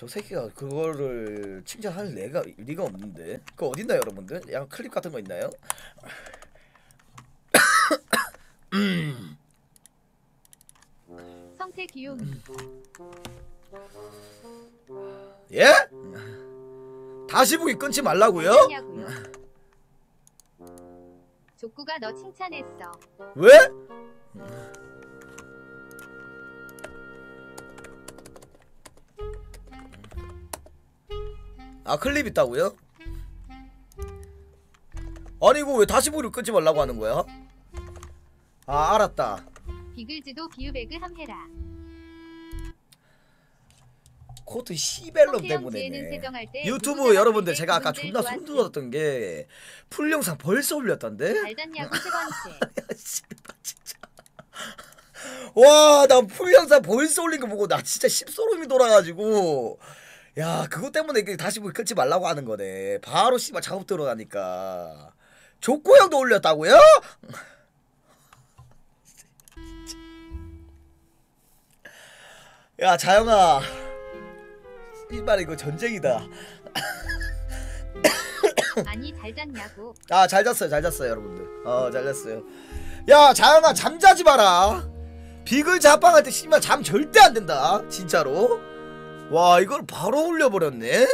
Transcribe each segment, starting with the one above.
저 새끼가 그거를 칭찬할 내가 리가 없는데 그거 어딨나요 여러분들? 약간 클립 같은 거 있나요? 성태 기용 예? 다시 보기 끊지 말라고요? 족구가 너 칭찬했어. 왜? 아 클립 있다고요? 아니 이거 왜 다시 보기를 끊지 말라고 하는 거야? 아 알았다 비글즈도 비읍에그 함해라. 코트 시벨럼 때문에 때 유튜브 여러분들 제가 아까 때 존나. 손들었던 게 풀 영상 벌써 올렸던데? 세 번째. 와나 풀 영상 벌써 올린 거 보고 나 진짜 십소름이 돌아가지고 야 그것 때문에 다시 끊지 말라고 하는 거네. 바로 씨발 작업 들어가니까. 족구 형도 올렸다고요? 야 자영아. 이말 이거 전쟁이다. 아니 잘 잤냐고. 아잘 잤어요 잘 잤어요 여러분들. 어잘 잤어요. 야 자영아 잠자지 마라. 비글 자빵할 때 씨발 잠 절대 안 된다 진짜로 와 이걸 바로 올려버렸네?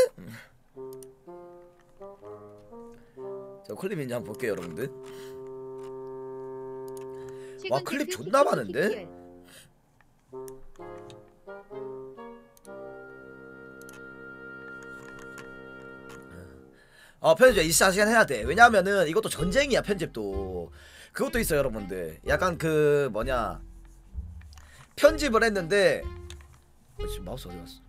자 클립 있냐 한번 볼게요 여러분들. 와, 클립 존나. 많은데? 어 편집 24시간 해야 돼. 왜냐면은 이것도 전쟁이야 편집도. 그것도 있어요 여러분들. 약간 그 뭐냐. 편집을 했는데 어, 지금 마우스 어디 갔어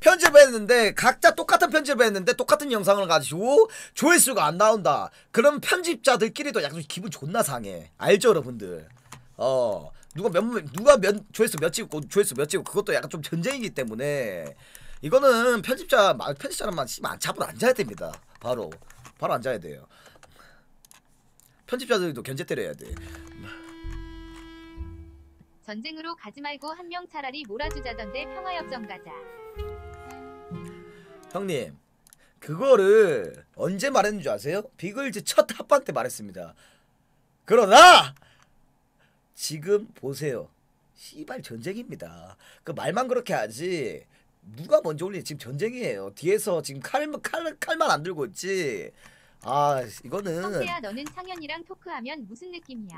편집을 했는데 각자 똑같은 편집을 했는데 똑같은 영상을 가지고 조회수가 안 나온다. 그럼 편집자들끼리도 약간 기분 존나 상해. 알죠 여러분들? 어. 누가 몇 누가 몇 조회수 몇 찍고 조회수 몇 찍고 그것도 약간 좀 전쟁이기 때문에 이거는 편집자 마- 편집자만 씨발 잡으러 앉아야 됩니다. 바로. 바로 앉아야 돼요. 편집자들도 견제 때려야 돼. 전쟁으로 가지 말고 한 명 차라리 몰아주자던데 평화협정 가자. 형님 그거를 언제 말했는 줄 아세요? 비글즈 첫 합방 때 말했습니다 그러나 지금 보세요 씨발 전쟁입니다 그 말만 그렇게 하지 누가 먼저 올리지 지금 전쟁이에요 뒤에서 지금 칼, 칼, 칼만 안 들고 있지 아 이거는 성태야 너는 창현이랑 토크하면 무슨 느낌이야?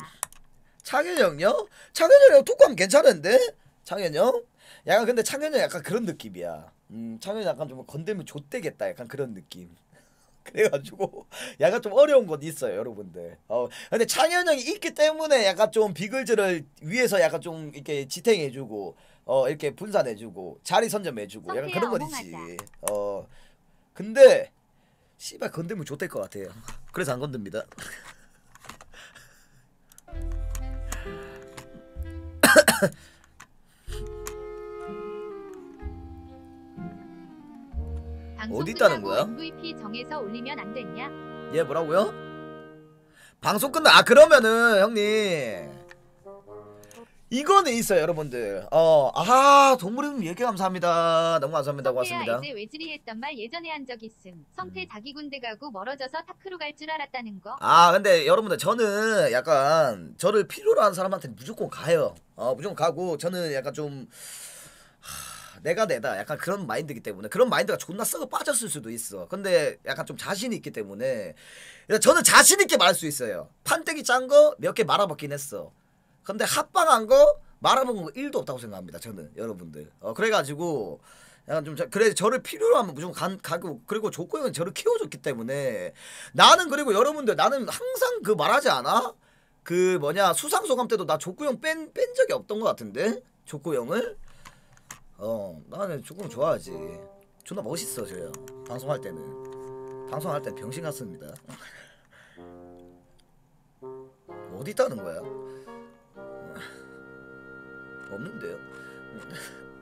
창현 형요? 창현 형이랑 토크하면 괜찮은데? 창현 형? 약간 근데 창현 형 약간 그런 느낌이야. 음, 창현 약간 좀 건들면 좆되겠다. 약간 그런 느낌. 그래가지고 약간 좀 어려운 건 있어요, 여러분들. 어, 근데 창현 형이 있기 때문에 약간 좀 비글즈를 위해서 약간 좀 이렇게 지탱해주고, 어 이렇게 분산해주고 자리 선점해주고 약간 그런 건 어몽하자. 있지. 어, 근데 씨발 건들면 좆될 것 같아요. 그래서 안 건듭니다. 어디 있다는 거야? MVP 정해서 올리면 안 됐냐? 얘 뭐라고요? 방송 끝나 아 그러면은 형님 이거는 있어요 여러분들 어아 동물님 얘기 감사합니다 너무 감사합니다 고맙습니다 이제 외질이 했던 말 예전에 한 적 있음. 성태 자기 군대 가고 멀어져서 타크로 갈 줄 알았다는 거. 아 근데 여러분들 저는 약간 저를 필요로 하는 사람한테는 무조건 가요 어 무조건 가고 저는 약간 좀 하, 내가 내다. 약간 그런 마인드이기 때문에. 그런 마인드가 존나 썩어 빠졌을 수도 있어. 근데 약간 좀 자신이 있기 때문에. 저는 자신 있게 말할 수 있어요. 판때기 짠 거 몇 개 말아먹긴 했어. 근데 합방한 거 말아먹은 거 1도 없다고 생각합니다 저는. 여러분들. 어 그래가지고 약간 좀 저- 그래 저를 필요로 하면 무조건 간, 가고 그리고 조코 형은 저를 키워줬기 때문에 나는 그리고 여러분들 나는 항상 그 말하지 않아? 그 뭐냐 수상 소감 때도 나 조코 형뺀 뺀 적이 없던 것 같은데? 조코 형을 어 나는 형 좋아하지. 존나 멋있어 저요. 방송할 때는. 방송할 때 병신 같습니다. 어디 있다는 거야? 없는데요.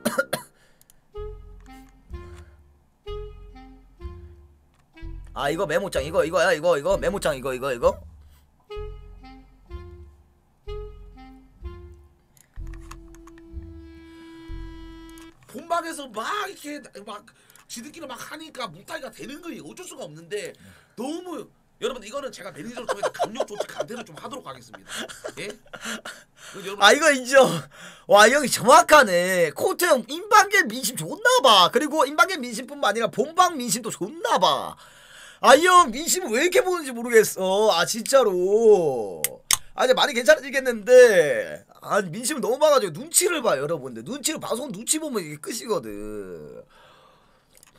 아 이거 메모장 이거 이거야 이거 이거. 메모장 이거 이거 이거 본방에서 막 이렇게 막 지들끼리 막 하니까 무타기가 되는 거예요. 어쩔 수가 없는데 너무 여러분 이거는 제가 매니저를 통해서 강력 조치 강퇴를 좀 하도록 하겠습니다. 예? 여러분 아 이거 인정. 와이 형이 정확하네. 코트 형 인방계 민심 좋나봐. 그리고 인방계 민심뿐만 아니라 본방 민심도 좋나봐. 아 이 형 민심을 왜 이렇게 보는지 모르겠어. 아 진짜로. 아 이제 많이 괜찮아지겠는데 아 민심을 너무 봐가지고 눈치를 봐 여러분들 눈치를 방송 눈치 보면 이게 끝이거든.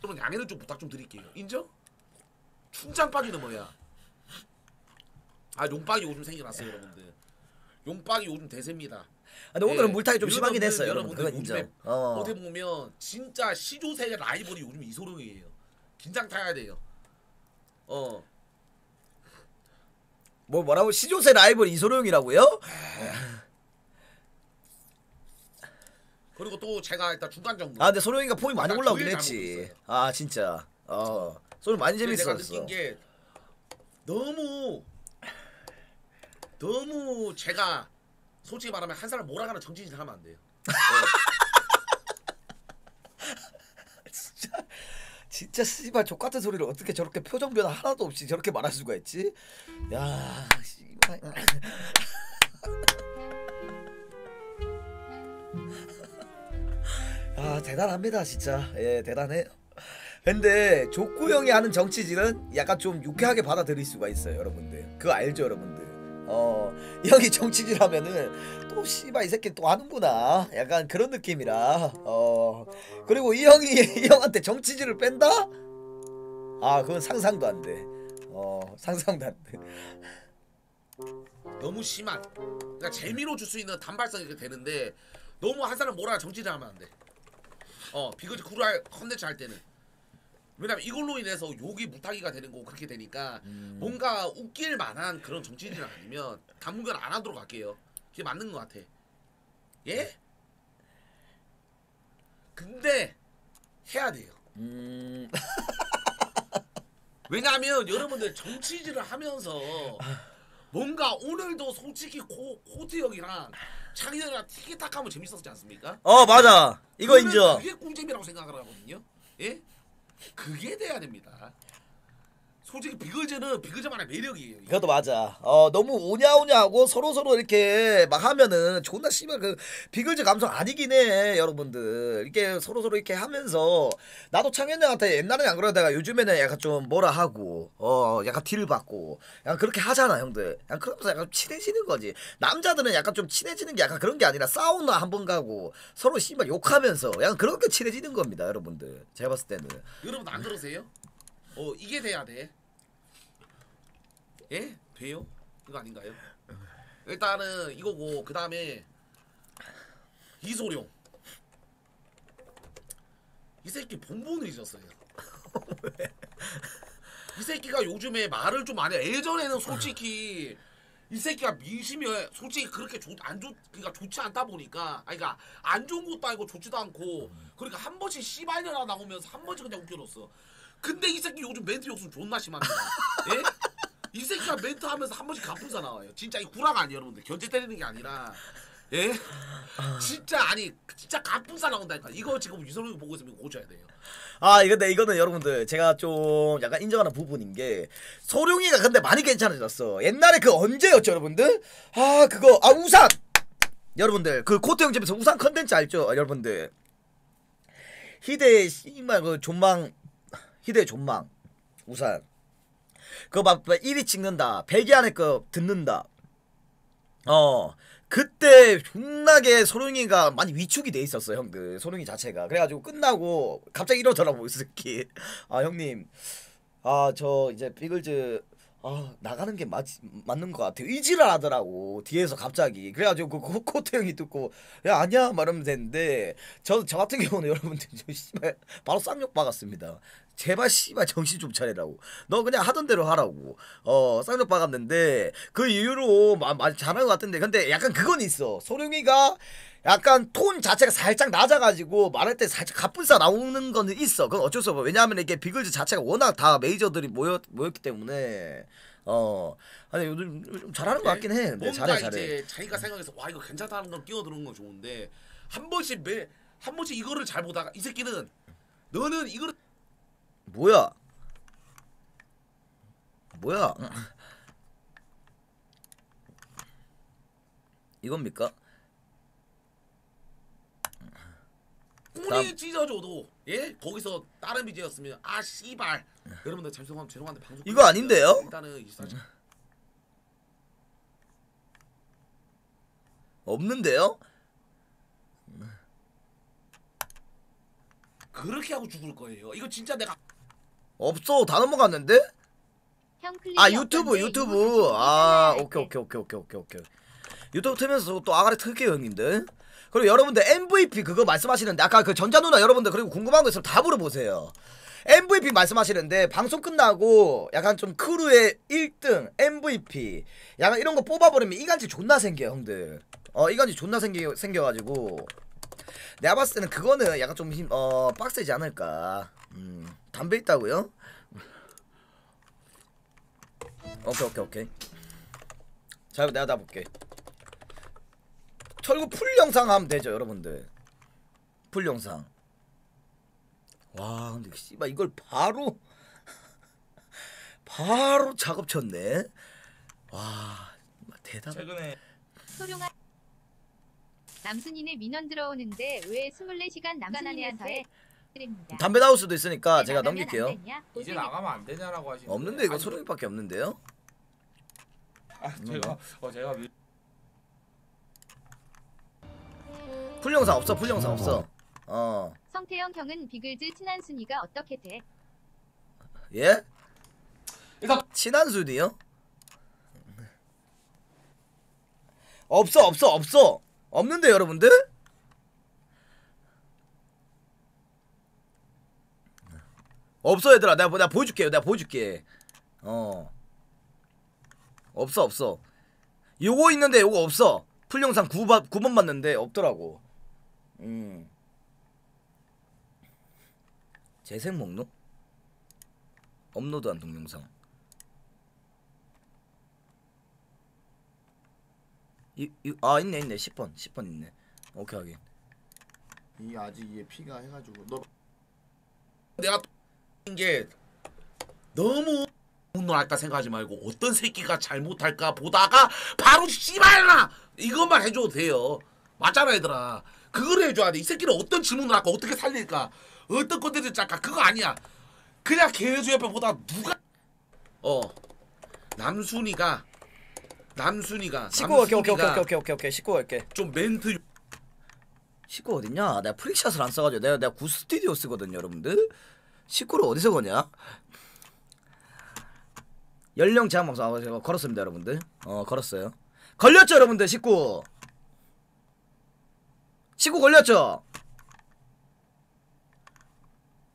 여러분 양해를 좀 부탁 좀 드릴게요. 인정? 춘장박이는 뭐야? 아 용박이 요즘 생겨났어요 여러분들. 용박이 요즘 대세입니다. 아, 근데 오늘은 예. 물타기 좀 심하긴 했어요 여러분. 여러분들 그건 인정. 어. 어떻게 보면 진짜 시조세의 라이벌이 요즘 이소룡이에요. 긴장 타야 돼요. 어. 뭐 뭐라고 시조세 라이벌 이소룡이라고요? 그리고 또 제가 일단 중간 정도. 아 근데 소룡이가 폼이 많이 올라오긴 했지. 아 진짜. 어. 소룡 많이 근데 내가 재밌었어. 느낀 게 너무 너무 제가 솔직히 말하면 한 사람 몰아가는 정치질 하면 안 돼요. 진짜 씨발 족 같은 소리를 어떻게 저렇게 표정 변화 하나도 없이 저렇게 말할 수가 있지? 야, 씨발. 아 대단합니다 진짜 예 대단해요. 근데 족구 형이 하는 정치질은 약간 좀 유쾌하게 받아들일 수가 있어요 여러분들. 그거 알죠 여러분들? 어, 이 형이 정치질 하면은 또 씨발 이 새끼 또 하는구나. 약간 그런 느낌이라. 어. 그리고 이 형이 이 형한테 정치질을 뺀다? 아, 그건 상상도 안 돼. 어, 상상도 안 돼. 너무 심한. 그러니까 재미로 줄 수 있는 단발성이 되는데 너무 한 사람 몰아가 정치질 하면 안 돼. 어 비거지 구랄 컨텐츠 할 때는. 왜냐면 이걸로 인해서 욕이 무타기가 되는 거고 그렇게 되니까 뭔가 웃길 만한 그런 정치질 아니면 당분간 안 하도록 할게요. 그게 맞는 것 같아. 예? 근데 해야 돼요. 음, 왜냐하면 여러분들 정치질을 하면서 뭔가 오늘도 솔직히 코, 코트 형이랑 자기들이랑 티키타카 하면 재밌었지 않습니까? 어, 맞아. 이거 인정. 그게 꿀잼이라고 생각을 하거든요. 예? 그게 돼야 됩니다. 솔직히 비글즈는 비글즈만의 매력이에요. 이게. 그것도 맞아. 어 너무 오냐오냐하고 서로 서로 이렇게 막 하면은 존나 씨발 그 비글즈 감성 아니긴 해 여러분들. 이렇게 서로 서로 이렇게 하면서 나도 창현형한테 옛날에는 안 그러다가 요즘에는 약간 좀 뭐라 하고 어 약간 딜 받고 약간 그렇게 하잖아 형들. 약간 그러면서 약간 친해지는 거지. 남자들은 약간 좀 친해지는 게 약간 그런 게 아니라 사우나 한 번 가고 서로 씨발 욕하면서 약간 그렇게 친해지는 겁니다 여러분들. 제가 봤을 때는. 여러분 안 그러세요? 어 이게 돼야 돼. 예? 돼요? 그거 아닌가요? 일단은 이거고 그 다음에 이소룡 이 새끼 본본을 잊었어요. 이 새끼가 요즘에 말을 좀 안 해. 예전에는 솔직히 이 새끼가 민심이 솔직히 그렇게 좋, 안 좋, 그러니까 좋지 않다 보니까, 아니, 그러니까 안 좋은 것도 아니고 좋지도 않고, 그러니까 한 번씩 씨발년아 나오면서 한 번씩 그냥 웃겨줬어. 근데 이 새끼 요즘 멘트 욕심 존나 심합니다. 예? 이 새끼가 멘트 하면서 한 번씩 가품사 나와요. 진짜 이 구라가 아니에요, 여러분들. 견제 때리는 게 아니라, 예? 진짜 아니, 진짜 가품사 나온다니까. 이거 지금 유성이 보고 있으면 고쳐야 돼요. 아 근데 이거는 여러분들 제가 좀 약간 인정하는 부분인 게 소룡이가 근데 많이 괜찮아졌어 옛날에 그 언제였죠 여러분들 아 그거 아 우산 여러분들 그 코트 형 집에서 우산 컨텐츠 알죠 아, 여러분들 희대 씨발 그 존망 희대 존망 우산 그거 막 1위 찍는다. 벨기 안에 거 듣는다. 어. 그때 존나게 소룡이가 많이 위축이 돼 있었어 형들. 소룡이 자체가. 그래가지고 끝나고 갑자기 이러더라고 이 새끼. 아 형님. 아 저 이제 피글즈 아 나가는 게 맞, 맞는 것 같아요. 이지를 하더라고 뒤에서 갑자기. 그래가지고 그 코- 코트 형이 듣고 야 아니야? 말하면 되는데 저, 저 같은 경우는 여러분들 저 씨발 바로 쌍욕 박았습니다 제발 씨발 정신 좀 차리라고. 너 그냥 하던 대로 하라고. 어 쌍욕 박았는데 그 이후로 마, 마, 잘한 것 같은데. 근데 약간 그건 있어. 소룡이가 약간 톤 자체가 살짝 낮아가지고 말할 때 살짝 가뿐싸 나오는 거는 있어. 그건 어쩔 수 없어. 왜냐하면 이게 비글즈 자체가 워낙 다 메이저들이 모였, 모였기 때문에. 어. 아니 요즘 좀 잘하는 것 같긴 해. 뭔가 잘해 잘해. 이제 자기가 생각해서 와 이거 괜찮다는 걸 끼어드는 건 좋은데 한 번씩 매 한 번씩 이거를 잘 보다가 이 새끼는 너는 이거를 뭐야? 뭐야? 이겁니까? 꾼이 다음. 찢어져도 예 거기서 다른 BJ였으면 아 씨발 여러분들 죄송합 죄송한데 방송 이거 아닌데요? 일단은 24시간 없는데요? 그렇게 하고 죽을 거예요. 이거 진짜 내가 없어. 다 넘어갔는데? 아 유튜브 없던데 유튜브. 아. 오케이 오케이 오케이 오케이 오케이 오케이. 유튜브 틀면서 또 아가리 틀게요 형님들. 그리고 여러분들 MVP 그거 말씀하시는데 아까 그 전자 누나 여러분들 그리고 궁금한 거 있으면 다 물어보세요. MVP 말씀하시는데 방송 끝나고 약간 좀 크루의 1등 MVP 약간 이런 거 뽑아버리면 이간질 존나 생겨 형들. 어 이간질 존나 생겨 생겨가지고 내가 봤을 때는 그거는 약간 좀 힘 어 빡세지 않을까. 음 담배 있다고요? 오케이 오케이 오케이. 자 내가 다 볼게. 철구 풀 영상 하면 되죠 여러분들. 풀 영상. 와 근데 씨발 이걸 바로 바로 작업 쳤네. 와 대단 최근에 소룡아 남순이네 민원 들어오는데 왜 24시간 남순이한테 드립니다. 담배 나올 수도 있으니까 제가 넘길게요? 이제 나가면 안 되냐라고 하시는데 없는데 이거 소룡이밖에 없는데요 아, 제가 어 제가 미... 풀 영상 없어 풀 영상 없어 어 성태형 형은 비글즈 친한 순위가 어떻게 돼? 예? 일단 친한 순위요? 없어 없어 없어 없는데 여러분들? 없어 얘들아. 내가, 보- 내가 보여줄게 내가 보여줄게. 어. 없어 없어. 요거 있는데 요거 없어. 풀 영상 9번, 9번 봤는데 없더라고. 음. 재생 목록? 업로드한 동영상 이, 이, 아 있네 있네 10번 10번 있네 오케이 확인 이 아직 이게 피가 해가지고 너 내가 게 너무 분노할까 생각하지 말고 어떤 새끼가 잘못할까 보다가 바로 씨발나 이것만 해줘도 돼요. 맞잖아 얘들아. 그걸 해줘야 돼. 이 새끼는 어떤 질문을 할까 어떻게 살릴까 어떤 컨텐츠 짤까 그거 아니야. 그냥 개수 옆에 보다 누가 어 남순이가 남순이가 19 오케이 오케이 오케이 오케이 오케이 오케이 19 할게. 좀 멘트 19 어딨냐? 내가 프릭샷을 안 써가지고 내가 내가 구 스튜디오 쓰거든요 여러분들. 19를 어디서 거냐? 연령 제한 방송 아, 제가 걸었습니다 여러분들. 어 걸었어요. 걸렸죠 여러분들 19 19 걸렸죠?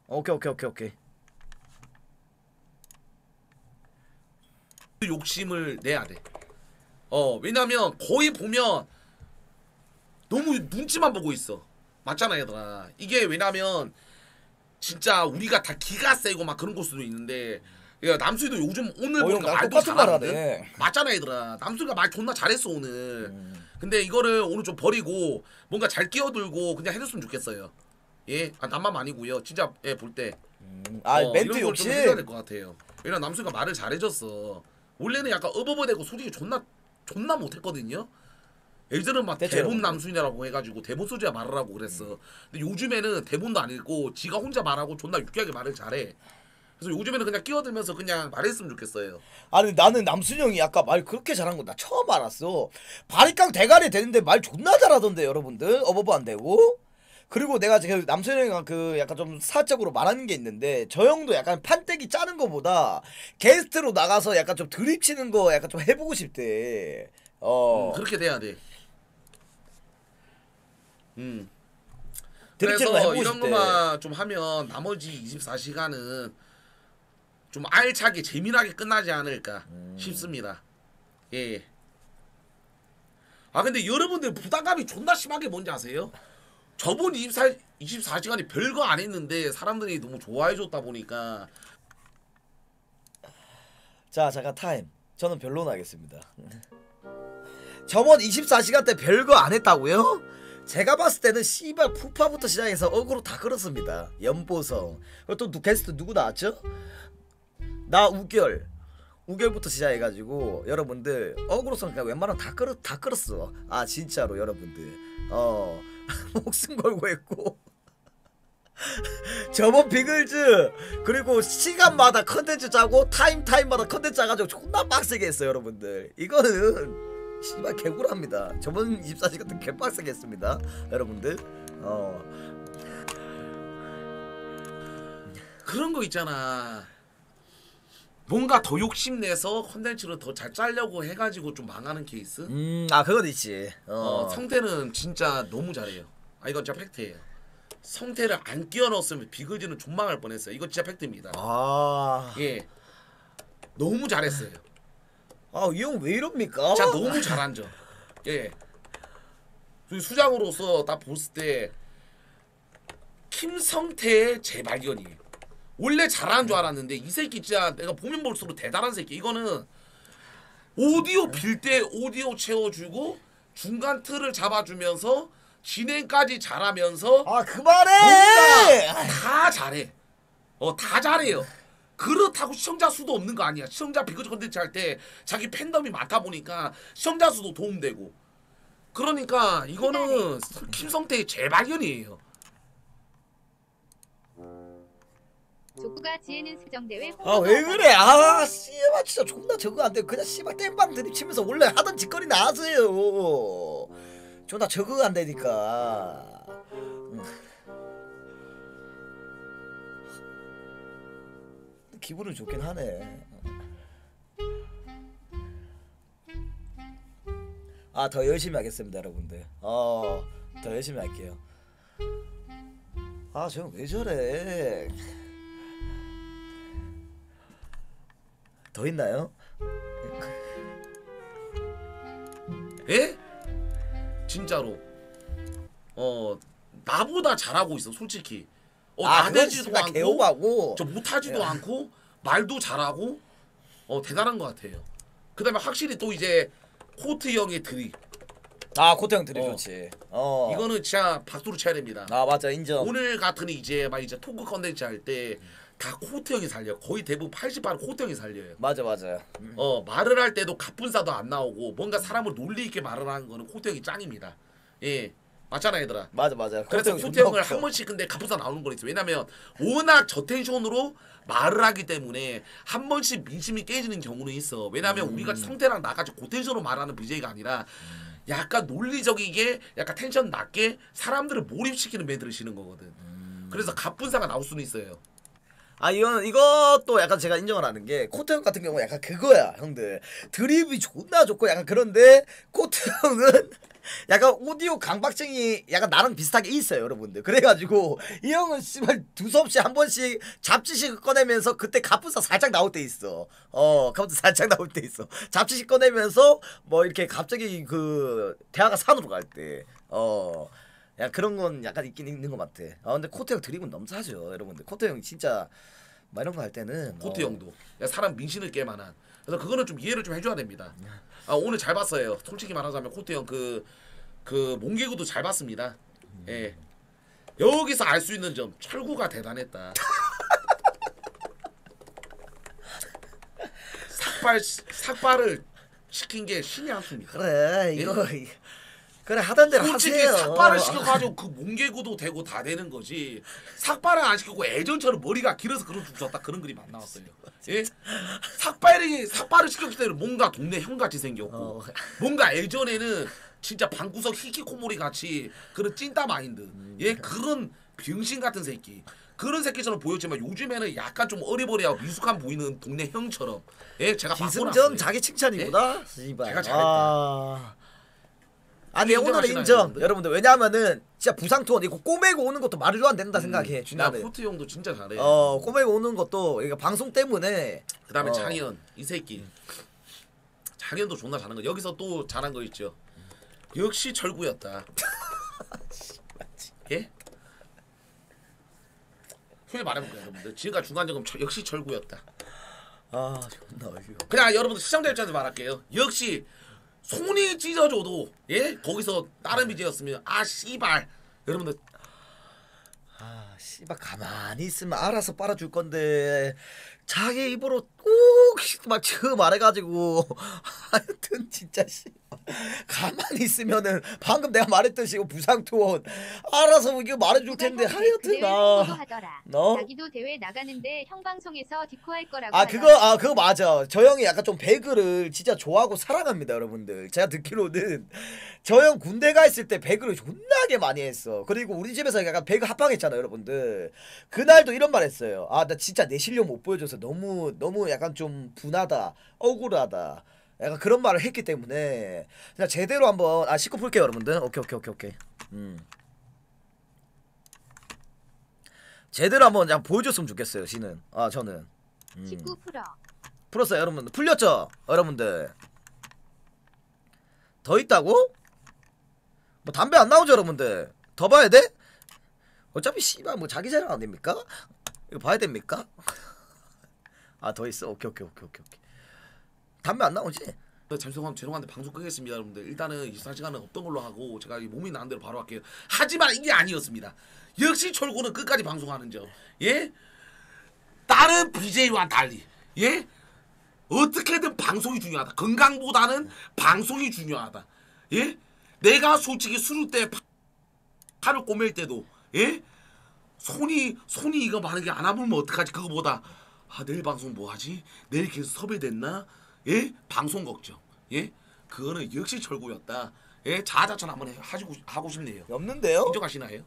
오케이 오케이 오케이 오케이. 욕심을 내야 돼. 어, 왜냐면 거의 보면 너무 눈치만 보고 있어. 맞잖아, 얘들아. 이게 왜냐면 진짜 우리가 다 기가 세고 막 그런 걸 수도 있는데 야, 남수이도 요즘 오늘 어, 형, 보니까 말도 똑같은 말 잘하거든. 하네. 맞잖아, 얘들아. 남수이가 말 존나 잘했어 오늘. 음. 근데 이거를 오늘 좀 버리고 뭔가 잘 끼어들고 그냥 해줬으면 좋겠어요. 예, 아, 남만 아니고요. 진짜 예, 볼 때. 음, 아 어, 멘트 욕심 해줘야 될 것 같아요. 왜냐 남수가 말을 잘해줬어. 원래는 약간 어버버대고 솔직히 존나 존나 못했거든요. 예전은 막 됐죠, 대본. 남순이라고 해가지고 대본 소지야 말을 하고 그랬어. 근데 요즘에는 대본도 안 읽고 지가 혼자 말하고 존나 유쾌하게 말을 잘해. 그래서 요즘에는 그냥 끼어들면서 그냥 말했으면 좋겠어요. 아니 나는 남순 형이 아까 말 그렇게 잘한 거나 처음 알았어. 바리깡 대가리 되는데 말 존나 잘하던데 여러분들 어버버 안 되고. 그리고 내가 지금 남순형이가 그 약간 좀 사적으로 말하는 게 있는데 저 형도 약간 판때기 짜는 거보다 게스트로 나가서 약간 좀 드립 치는 거 약간 좀 해보고 싶대. 어. 음, 그렇게 돼야 돼. 음. 그래서 이런. 것만 좀 하면 나머지 24시간은 좀 알차게 재미나게 끝나지 않을까 음. 싶습니다. 예. 아 근데 여러분들 부담감이 존나 심하게 뭔지 아세요? 저번 24, 24시간이 별거 안 했는데 사람들이 너무 좋아해 줬다 보니까 자 잠깐 타임. 저는 변론 하겠습니다. 저번 24시간 때 별거 안 했다고요? 제가 봤을 때는 씨발 푸파부터 시작해서 어그로 다 끌었습니다. 연보성. 그리고 또 게스트 누구 나왔죠? 나 우결. 우결부터 시작해가지고 여러분들 어그로성 그냥 웬만하면 다 끌었 다 끌었어. 아 진짜로 여러분들. 어 목숨 걸고 했고. 저번 비글즈 그리고 시간마다 컨텐츠 짜고 타임 타임마다 컨텐츠 짜가지고 존나 빡세게 했어 여러분들 이거는 씨발 개구랍니다 저번 24시간 때 개빡세게 했습니다 여러분들 어 그런 거 있잖아. 뭔가 더 욕심내서 컨텐츠를 더 잘 짜려고 해가지고 좀 망하는 케이스. 음, 아 그건 있지 어, 어, 성태는 진짜 너무 잘해요. 아 이건 진짜 팩트예요. 성태를 안 끼워 넣었으면 비글즈는 존망할 뻔했어요. 이거 진짜 팩트입니다. 아, 예. 너무 잘했어요. 아, 이 형 왜 이럽니까? 진짜 너무 잘한 점. 예. 수장으로서 딱 봤을 때 김성태의 재발견이에요. 원래 잘하는 줄 알았는데 이 새끼 진짜 내가 보면 볼수록 대단한 새끼. 이거는 오디오 빌 때 오디오 채워주고 중간 틀을 잡아주면서 진행까지 잘하면서 아 그만해! 뭔가 다 잘해. 어, 다 잘해요. 그렇다고 시청자 수도 없는 거 아니야. 시청자 비거즈 컨텐츠 할 때 자기 팬덤이 많다 보니까 시청자 수도 도움되고. 그러니까 이거는 김성태의 재발견이에요. 족구가 지혜는 세정대회 아 왜 그래? 아 씨발 진짜 존나 적응 안 돼. 그냥 씨발 땜빵 드립치면서 원래 하던 짓거리 나 하세요. 존나 적응 안 되니까. 음. 기분은 좋긴 하네. 아 더 열심히 하겠습니다, 여러분들. 어더 열심히 할게요. 아, 저왜 저래? 더 있나요? 예? 진짜로. 어 나보다 잘하고 있어 솔직히. 어 아, 나대지도 않고 개오바고. 저 못하지도 않고 말도 잘하고 어 대단한 것 같아요. 그 다음에 확실히 또 이제 코트 형의 드립 아 코트 형 드립 어. 좋지. 어. 이거는 진짜 박수로 쳐야 됩니다. 아 맞아 인정. 오늘 같은 이제 막 이제 토크 컨텐츠 할때 다 코트 형이 살려. 거의 대부분 80%는 코트 형이 살려요. 맞아 맞아. 어 말을 할 때도 갑분싸도 안 나오고 뭔가 사람을 논리 있게 말을 하는 거는 코트 형이 짱입니다. 예 맞잖아 얘들아. 맞아 맞아. 그래서 코트 형을 한. 번씩 근데 갑분싸 나오는 거 있어. 왜냐면 워낙 저 텐션으로 말을 하기 때문에 한 번씩 민심이 깨지는 경우는 있어. 왜냐면 음. 우리가 성태랑 나같이 고텐션으로 말하는 BJ가 아니라 약간 논리적이게 약간 텐션 낮게 사람들을 몰입시키는 멘트를 치는 거거든. 음. 그래서 갑분싸가 나올 수는 있어요. 아 이거는 이것도 약간 제가 인정을 하는 게 코트 형 같은 경우 는 약간 그거야 형들. 드립이 존나 좋고 약간 그런데 코트 형은 약간 오디오 강박증이 약간 나랑 비슷하게 있어요 여러분들. 그래가지고 이 형은 씨발 두서없이 한 번씩 잡지식 꺼내면서 그때 갑분싸 살짝 나올 때 있어. 어 갑분싸 살짝 나올 때 있어. 잡지식 꺼내면서 뭐 이렇게 갑자기 그 대화가 산으로 갈때어 야 그런 건 약간 있긴 있는 것 같아. 아 근데 코트 형 드립은 넘사죠, 여러분들. 코트 형 진짜 막 이런 거 할 때는 코트 어, 형도 야, 사람 민심을 깨 만한. 그래서 그거는 좀 이해를 좀 해줘야 됩니다. 아 오늘 잘 봤어요. 솔직히 말하자면 코트 형그그 몽개구도 잘 봤습니다. 예. 여기서 알 수 있는 점 철구가 대단했다. 삭발 삭발을 시킨 게 신의 한 수입니다. 그래 이거 그래 하던 대로 솔직히 하세요. 삭발을 시켜가지고 그 몽개구도 되고 다 되는 거지 삭발을 안 시키고 예전처럼 머리가 길어서 그런 줄 줬다 그런 그림 안 나왔어요 예? 삭발이 삭발을 시켰기 때문에 뭔가 동네 형같이 생겼고 어. 뭔가 예전에는 진짜 방구석 히키코모리 같이 그런 찐따 마인드 음. 예 그런 병신 같은 새끼 그런 새끼처럼 보였지만 요즘에는 약간 좀 어리버리하고 미숙한 보이는 동네 형처럼 예 제가 기승전 자기 칭찬이구나. 씨발. 제가 잘했다. 아. 아니 오늘은 인정하시나요, 인정. 여러분들? 왜냐하면은 진짜 부상 투어 이거 꼬매고 오는 것도 말이 안 된다 생각해 진짜 나는. 코트 형도 진짜 잘해. 어 꼬매고 오는 것도 그러니까 방송 때문에. 그 다음에 어. 장현 이 새끼. 장현도 존나 잘한 거. 여기서 또 잘한 거 있죠. 역시 철구였다. 예? 후에 말해볼게요 여러분들. 지금까지 중간점검 철- 역시 철구였다. 아 존나 어이없 그냥 여러분들 시청자 입장에서 말할게요. 역시 손이 찢어져도 예? 거기서 다른 BJ였으면 아 씨발. 여러분들 아 씨발 가만히 있으면 알아서 빨아줄 건데. 자기 입으로 꾹막 처음 말해가지고. 하여튼 진짜 씨 가만히 있으면은 방금 내가 말했듯이 이거 부상 투원 알아서 이거 말해줄 텐데. 하여튼 아. 하더라. 너? 자기도 대회 나가는데 형 방송에서 디코할 거라고. 아 하더라. 그거 아 그거 맞아. 저 형이 약간 좀 배그를 진짜 좋아하고 사랑합니다 여러분들. 제가 듣기로는. 저 형 군대 가 있을 때 배그를 존나게 많이 했어. 그리고 우리 집에서 약간 배그 합방했잖아 여러분들. 그날도 이런 말 했어요. 아 나 진짜 내 실력 못 보여줘서 너무 너무 약간 좀 분하다 억울하다 약간 그런 말을 했기 때문에 그냥 제대로 한번 아 씻고 풀게요 여러분들 오케이 오케이 오케이 오케이 음 제대로 한번 그냥 보여줬으면 좋겠어요 씨는 아 저는 음. 19 풀어. 풀었어요 여러분들 풀렸죠 여러분들 더 있다고? 뭐 담배 안 나오죠 여러분들 더 봐야 돼? 어차피 씨발 뭐 자기 자랑 안 됩니까? 이거 봐야 됩니까? 아 더 있어 오케이 오케이 오케이 오케이 오케이 담배 안 나오지? 잠시만 죄송한데 방송 끄겠습니다 여러분들 일단은 24시간은 없던 걸로 하고 제가 이 몸이 나는 대로 바로 할게요 하지만 이게 아니었습니다 역시 철구는 끝까지 방송하는 점 예? 다른 BJ와 달리 예? 어떻게든 방송이 중요하다 건강보다는 방송이 중요하다 예? 내가 솔직히 수루 때 파- 팔을 꼬맬 때도 예? 손이 손이 이거 만약에 안 아프면 어떡하지 그거보다 아 내일 방송 뭐 하지 내일 계속 섭외됐나 예 방송 걱정 예 그거는 역시 철구였다 예 자아자찬 한번 해- 하시고 하고 싶네요 없는데요? 인정하시나요?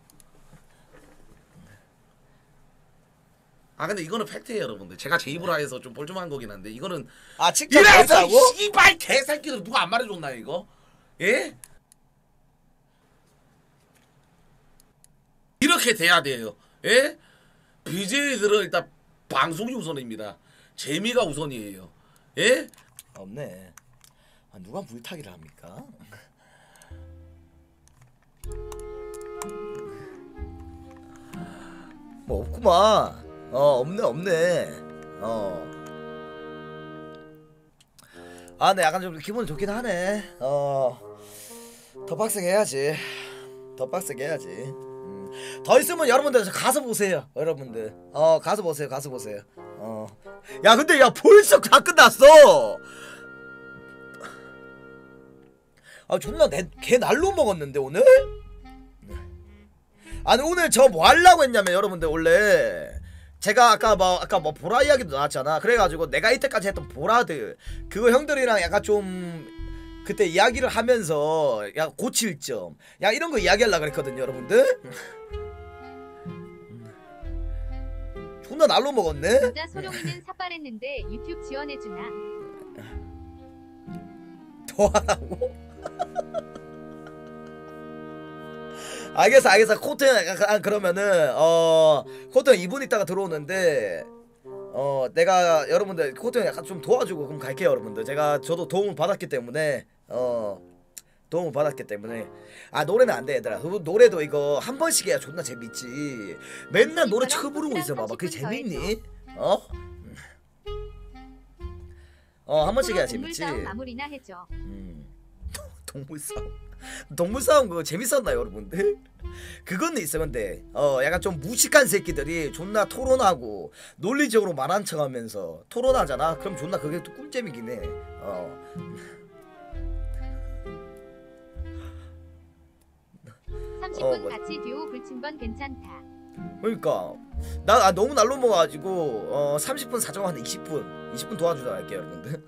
아 근데 이거는 팩트예요 여러분들 제가 제 입으로 해서 좀 뻘쭘한 거긴 한데 이거는 아 직접 이래서? 이 씨발 개새끼들 누가 안 말해줬나요 이거? 예? 이렇게 돼야 돼요. 예? BJ들은 일단 방송이 우선입니다. 재미가 우선이에요. 예? 없네 아 누가 물타기를 합니까? 뭐 없구만 어 없네 없네 어 아, 근데 약간 좀 기분이 좋긴 하네. 어, 더 빡세게 해야지. 더 빡세게 해야지. 음. 더 있으면 여러분들 가서 보세요. 여러분들. 어, 가서 보세요. 가서 보세요. 어. 야, 근데 야, 벌써 다 끝났어. 아, 존나 내, 개 날로 먹었는데, 오늘? 아니, 오늘 저 뭐 하려고 했냐면, 여러분들, 원래. 제가 아까 뭐 아까 뭐 보라 이야기도 나왔잖아. 그래가지고 내가 이때까지 했던 보라들 그거 형들이랑 약간 좀 그때 이야기를 하면서 야 고칠 점, 야 이런 거 이야기하려 그랬거든요, 여러분들. 존나 날로 먹었네. 진짜 소룡이는 삭발했는데 유튜브 지원해주나? 더 하라고? 알겠어, 알겠어. 코트 형 약간 그러면은 어 코트 형 2분 있다가 들어오는데 어 내가 여러분들 코트 형 약간 좀 도와주고 그럼 갈게요, 여러분들. 제가 저도 도움을 받았기 때문에 어 도움을 받았기 때문에 아 노래는 안 돼 얘들아 그 노래도 이거 한 번씩 해야 존나 재밌지 맨날 노래 처음 부르고 있어 봐봐 그게 재밌니? 어? 어한 번씩 해야 재밌지. 음. 동물 싸움. 동물 싸움 그거 재밌었나요 여러분들? 그건 있어 근데 어 약간 좀 무식한 새끼들이 존나 토론하고 논리적으로 말한 척하면서 토론하잖아. 그럼 존나 그게 또 꿀잼이긴 해어. 30분 어, 뭐- 같이 듀오 불침번 괜찮다. 그러니까. 나 아, 너무 날로 먹어가지고 어 30분 사정 한 20분. 20분 도와주다 갈게요 여러분들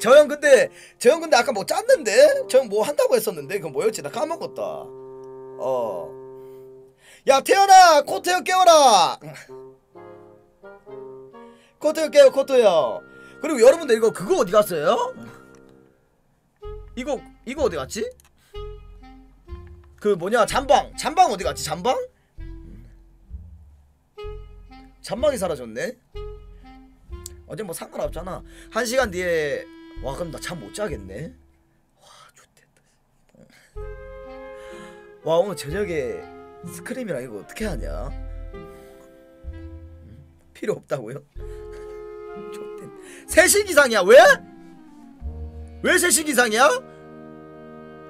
저 형 근데 저 형 근데 아까 뭐 짰는데? 저 형 뭐 한다고 했었는데? 그거 뭐였지? 나 까먹었다. 어 야 태연아 코트 형 깨워라! 코트 형 깨워 코트 형. 그리고 여러분들 이거 그거 어디 갔어요? 이거 이거 어디 갔지? 그 뭐냐 잠방. 잠방 어디 갔지? 잠방? 잠방이 사라졌네 어제 뭐 상관없잖아 한 시간 뒤에 와 그럼 나 잠 못 자겠네 와 좋겠다 와 오늘 저녁에 스크림이랑 이거 어떻게 하냐 음, 필요 없다고요? 좋대 3시 이상이야 왜? 왜 3시 기상이야?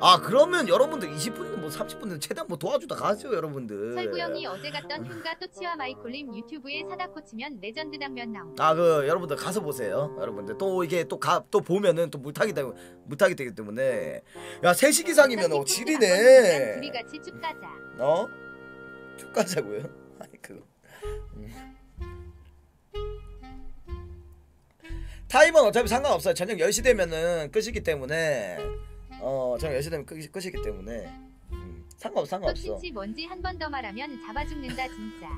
아 그러면 여러분들 20분이면 뭐 30분은 최대한 뭐 도와주다 가죠 여러분들 설구 형이 어제 갔던 흉가 또치와 마이콜림 유튜브에 사다코 치면 레전드 장면 나옴. 아그 여러분들 가서 보세요 여러분들 또 이게 또 가 또 보면은 또 물타기 되고 물타기 되기 때문에 야 3시 기상이면 어 둘이 지리네 같이 쭉 가자. 어? 쭉 가자고요? 아니 그거 음. 타임은 어차피 상관없어요 저녁 10시 되면은 끝이기 때문에 어 저녁 10시 되면 끝, 끝이기 때문에. 음. 상관없어 상관없어. 또친치 뭔지 한 번 더 말하면 잡아 죽는다 진짜.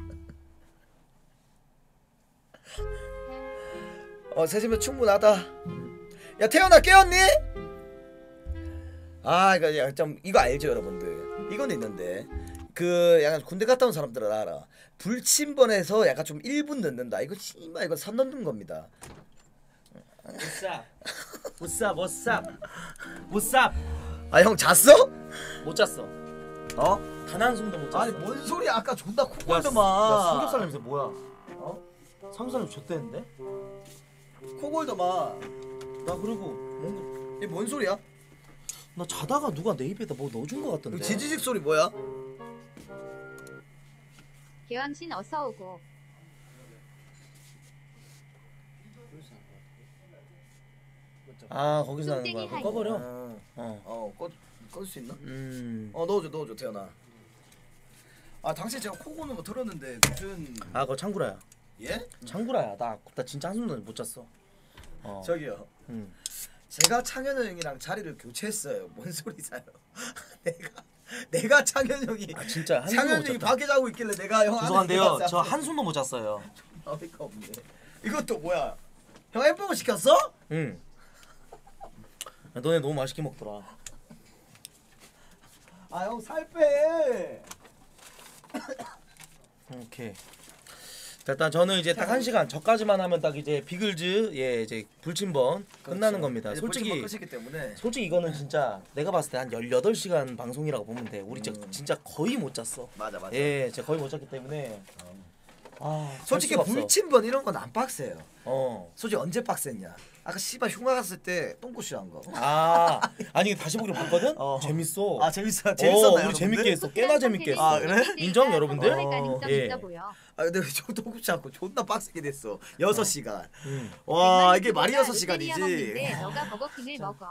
어 3시면 충분하다. 야 태연아 깨웠니? 아 이거 좀 이거 알죠 여러분들? 이건 있는데. 그 약간 군대 갔다 온 사람들은 알아. 불침번에서 약간 좀 1분 늦는다. 이거 씨발 이거 선 넘는 겁니다 못삽 못삽 못삽 못삽 아 형 잤어? 못 잤어 어? 단 한숨도 못 잤어 아니 뭔 소리야 아까 존나 야 삼겹살 냄새 뭐야 어? 삼겹살 냄새 좆대는데? 코골더만 나 그리고 이게 뭔 소리야? 나 자다가 누가 내 입에다 뭐 넣어준 거 같던데 지지직 소리 뭐야? 개왕신 어서 오고. 아 거기서 하는 거야 그거. 꺼버려 어, 어. 어 꺼, 꺼줄 수 있나? 음. 어 넣어줘 넣어줘 태연아 아 당신 제가 코 고는 거 들었는데 무슨 아 그거 창구라야 예? 창구라야 나, 나 진짜 한숨도 못 잤어 어. 저기요 음. 제가 창현 형이랑 자리를 교체했어요 뭔 소리세요 내가 내가 창현 형이 아 진짜 창현 못 형이 밖에 자고 있길래 내가 형 죄송한데요. 저 한숨도 못 잤어요 어이가 없네 이것도 뭐야 형 햄버거 시켰어? 응 야, 너네 너무 맛있게 먹더라. 아 형 살 빼. 오케이. 자, 일단 저는 이제 딱 한 시간 저까지만 하면 딱 이제 비글즈 예 이제 불침번 끝나는 겁니다. 솔직히 끝이기 그렇죠. 때문에. 솔직히 이거는 진짜 내가 봤을 때 한 18시간 방송이라고 보면 돼. 우리 진짜, 음. 진짜 거의 못 잤어. 맞아 맞아. 예 진짜 거의 못 잤기 때문에. 아 솔직히 할 수가 없어. 불침번 이런 건 안 빡세요. 어. 솔직히 언제 빡셌냐 아까 씨발 흉가 갔을 때 똥꼬쇼 한거 아 아니 다시 보기로 봤거든? 어. 재밌어 아 재밌어 어, 재밌었나요? 우리 재밌게 했어 꽤나 재밌게 했어 아, 그래? 인정, 여러분들? 할 가능성 예. 아 근데 저 똥꼬쇼 않고 존나 빡세게 됐어 6 시간 음. 와 이게 말이 유튜버가 6시간이지 롯데리아 먹는데 너가 버거킹을 먹어.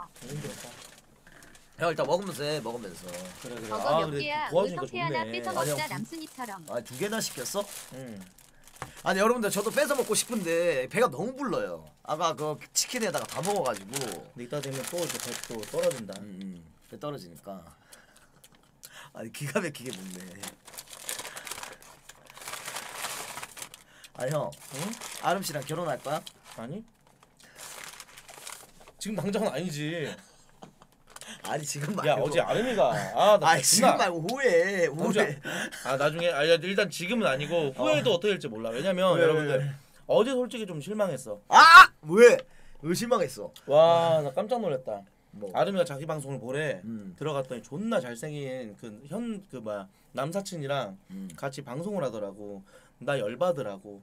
형 일단 먹으면서 해 먹으면서 그래 그래 버거 아몇 근데 개야? 우리 도와주니까 성태 하나 좋네 뺏어 아니, 먹자 형, 남순이처럼. 아두 개나 시켰어? 음. 아니 여러분들 저도 뺏어 먹고 싶은데 배가 너무 불러요 아까 그 치킨에다가 다 먹어가지고 근데 이따 되면 또 이제 배- 또 떨어진다 음, 음. 배 떨어지니까 아니 기가 막히게 먹네 아형 응? 아름 씨랑 결혼할 거야? 아니? 지금 당장은 아니지 아니 지금 말고 야 어제 아름이가 아나 지금 말고 후회 후회 아 나중에 아 야, 일단 지금은 아니고 후회도 어. 떻게 될지 몰라 왜냐면 왜, 여러분들 왜? 어제 솔직히 좀 실망했어 아! 왜? 왜 실망했어? 와 나 깜짝 놀랐다 뭐 아름이가 자기 방송을 보래 음. 들어갔더니 존나 잘생긴 그 현 그 뭐야 남사친이랑 음. 같이 방송을 하더라고 나 열받으라고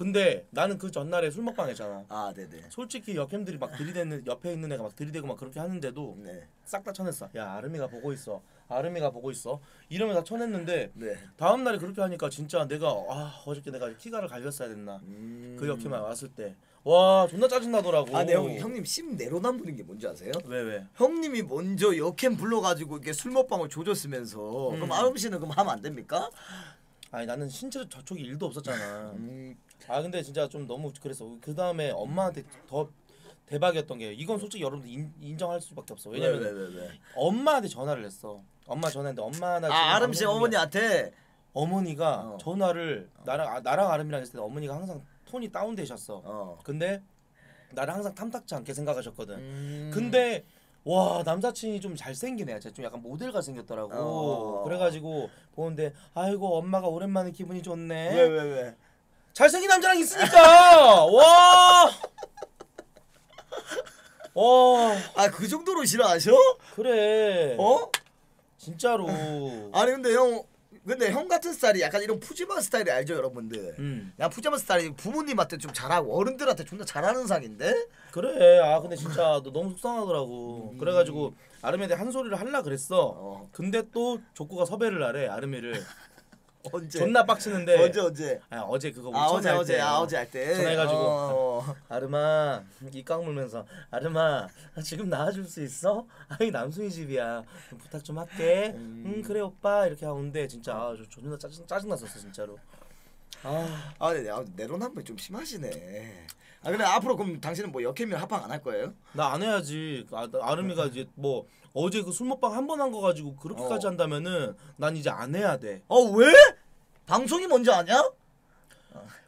근데 나는 그 전날에 술 먹방 했잖아 아 네네 솔직히 역캠들이 막 들이대는 옆에 있는 애가 막 들이대고 막 그렇게 하는데도 네. 싹 다 쳐냈어 야 아름이가 보고 있어 아름이가 보고 있어 이러면 다 쳐냈는데 네. 다음 날에 그렇게 하니까 진짜 내가 아 어저께 내가 키가를 갈겼어야 됐나 음. 그 역캠만 왔을 때 와 존나 짜증 나더라고 아, 네, 형, 형님 심 내로남불인 게 뭔지 아세요? 왜 왜? 형님이 먼저 역캠 불러가지고 이렇게 술 먹방을 조졌으면서 음. 그럼 아름 씨는 그럼 하면 안 됩니까? 아니 나는 신체 저쪽에 일도 없었잖아 음. 아 근데 진짜 좀 너무 그랬어 그 다음에 엄마한테 더 대박이었던 게 이건 솔직히 여러분들 인, 인정할 수밖에 없어 왜냐면 왜, 왜, 왜, 왜? 엄마한테 전화를 했어 엄마 전화했는데 엄마 나 아 아름 씨. 어머니한테 어머니가 어. 전화를 나랑 아, 나랑 아름이랑 했을 때 어머니가 항상 톤이 다운되셨어 어. 근데 나를 항상 탐탁지 않게 생각하셨거든 음. 근데 와 남사친이 좀 애야 진짜 좀 약간 모델가 생겼더라고 어. 그래가지고 보는데 아이고 엄마가 오랜만에 기분이 좋네 왜 왜 왜? 잘생긴 남자랑 있으니까 와. 와아그 정도로 싫어하셔? 그래 어? 진짜로 아니 근데 형 근데 형 같은 스타일이 약간 이런 푸짐한 스타일이 알죠 여러분들. 음 야 푸짐한 스타일이 부모님한테 좀 잘하고 어른들한테 존나 잘하는 상인데. 그래 아 근데 진짜 너 너무 속상하더라고 음. 그래가지고 아름이한테 한 소리를 할라 그랬어 어. 근데 또 족구가 섭외를 하래 아름이를 언제? 존나 빡치는데 언제 언제? 아 어제 그거 아 어제 어제 때. 아 어제 할 때. 전화해가지고. 어. 아름아 이깡 물면서 나 지금 나와줄 수 있어? 아이 남순이 집이야 좀 부탁 좀 할게 음. 응 그래 오빠 이렇게 하는데 진짜 아, 저 존나 짜증 짜증 났었어 진짜로 아 아 근데 아, 내로남불 좀 심하시네. 아 근데 앞으로 그럼 당신은 뭐 역캠이랑 합방 안 할 거예요? 나 안 해야지 아, 나- 아름이가 이제 뭐 어제 그 술 먹방 한 번 한 거 가지고 그렇게까지 어. 한다면은 난 이제 안 해야 돼 어 왜? 방송이 먼저 아냐?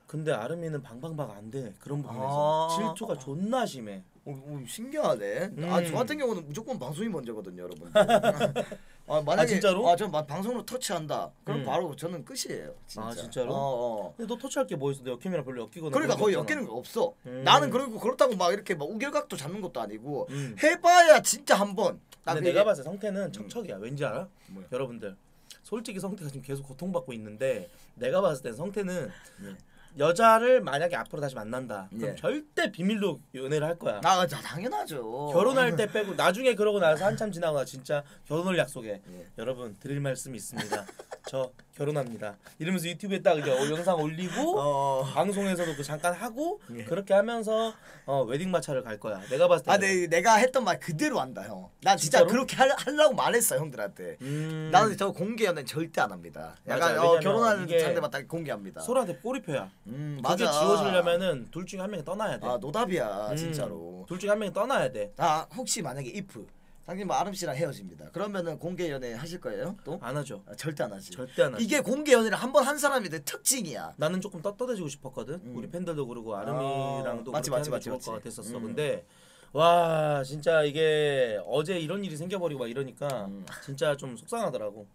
근데 아름이는 방방방 안돼 그런 아. 부분에서 질투가 존나 심해 어, 어, 신기하네. 음. 아, 저 같은 경우는 무조건 방송이 먼저거든요, 여러분. 아, 만약에 아, 진짜로? 아, 저 마- 방송으로 터치한다. 그럼 음. 바로 저는 끝이에요. 진짜. 아, 진짜로? 어, 어. 근데 너 터치할 게 뭐 있어 내 역캠이랑 별로 엮이거나 그러니까 거의 없잖아. 엮이는 거 없어. 음. 나는 그리고 그렇다고 막 이렇게 막 우결각도 잡는 것도 아니고 음. 해봐야 진짜 한 번. 딱 근데 이게- 내가 봤을 때 성태는 척척이야. 왠지 알아? 뭐야? 여러분들 솔직히 성태가 지금 계속 고통받고 있는데 내가 봤을 때 성태는 예. 여자를 만약에 앞으로 다시 만난다. 그럼 예. 절대 비밀로 연애를 할 거야. 나 자, 당연하죠. 결혼할 때 빼고 나중에 그러고 나서 한참 지나고 나 진짜 결혼을 약속해. 예. 여러분 드릴 말씀이 있습니다. 저 결혼합니다. 이러면서 유튜브에 딱 이제 영상 올리고 어. 방송에서도 그 잠깐 하고 예. 그렇게 하면서 어, 웨딩 마차를 갈 거야. 내가 봤을 때. 아, 내, 내가 했던 말 그대로 한다, 형. 난 진짜 진짜로? 그렇게 할, 하려고 말했어, 형들한테. 음. 나는 저 공개 연애 절대 안 합니다. 약간 맞아, 어, 결혼하는 상대만 딱 공개합니다. 소라한테 꼬리표야. 음, 그게 맞아. 지워지려면은 둘 중에 한 명이 떠나야 돼. 아 노답이야 음, 진짜로. 둘 중에 한 명이 떠나야 돼. 아 혹시 만약에 if 당신 뭐 아름 씨랑 헤어집니다. 그러면은 공개 연애 하실 거예요? 또? 안 하죠. 아, 절대 안 하지. 절대 안 하지. 이게 공개 연애를 한 번 한 사람이 내 특징이야. 나는 조금 떳떳해지고 싶었거든. 음. 우리 팬들도 그러고 아름이랑도 아, 맞지, 맞지, 좋을 맞지, 것 맞지. 같았었어. 음. 근데 와 진짜 이게 어제 이런 일이 생겨버리고 막 이러니까 음. 진짜 좀 속상하더라고.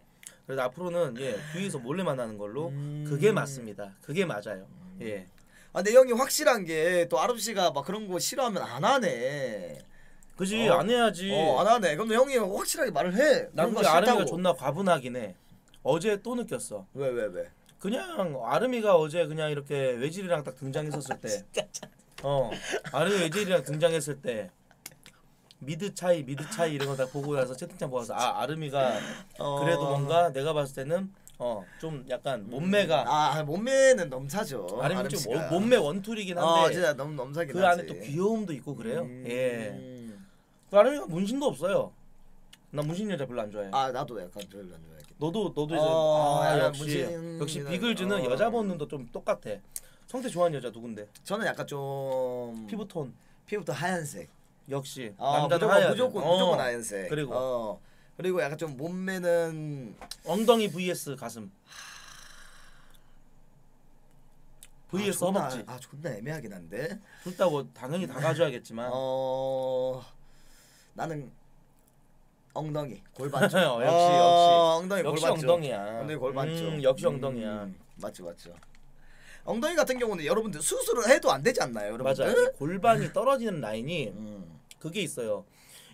그래서 앞으로는 예 뒤에서 몰래 만나는 걸로 음. 그게 맞습니다. 그게 맞아요. 예. 아 근데 형이 확실한 게 또 아름 씨가 막 그런 거 싫어하면 안 하네. 그지 어. 안 해야지. 어 안 하네. 그럼 형이 확실하게 말을 해. 난 근데 아름이가. 존나 과분하긴 해. 어제 또 느꼈어. 왜 왜 왜? 그냥 아름이가 어제 그냥 이렇게 외질이랑 딱 등장했었을 때, 어 아름이 외질이랑 등장했을 때 mid 차이 mid 차이 이런 거 다 보고 나서 채팅창 보고서 아 아름이가 어. 그래도 뭔가 내가 봤을 때는 어 좀 약간 몸매가 아 몸매는 넘사죠. 아름이 아름 좀 몸매 one tool이긴 어 한데 진짜 너무 넘사긴 그 안에 하지. 또 귀여움도 있고 그래요. 음. 예. 그 아름이가 문신도 없어요. 나 문신 여자 별로 안 좋아해. 아 나도 약간 별로 안 좋아해. 너도 너도 이제 어, 아, 약간 역시 역시 비글즈는 어. 여자 보는 도좀 똑같아. 성태 좋아하는 여자 누군데? 저는 약간 좀 피부 톤 피부도 하얀색. 역시 아, 남자는 무조건 돼. 무조건 어. 무조건 하얀색. 그리고 어. 그리고 약간 좀 몸매는 엉덩이 vs 가슴 vs 아, 허벅지 아 존나 애매하긴 한데. 둘다뭐 당연히 다 가져야겠지만 어 나는 엉덩이 골반쪽. 어, 역시, 어, 엉덩이 역시 골반쪽. 엉덩이야. 엉덩이 골반쪽. 음, 역시 엉덩이야. 음, 맞죠 맞죠. 엉덩이 같은 경우는 여러분들 수술을 해도 안 되지 않나요, 여러분들? 맞아 이 골반이 떨어지는 라인이 음. 그게 있어요.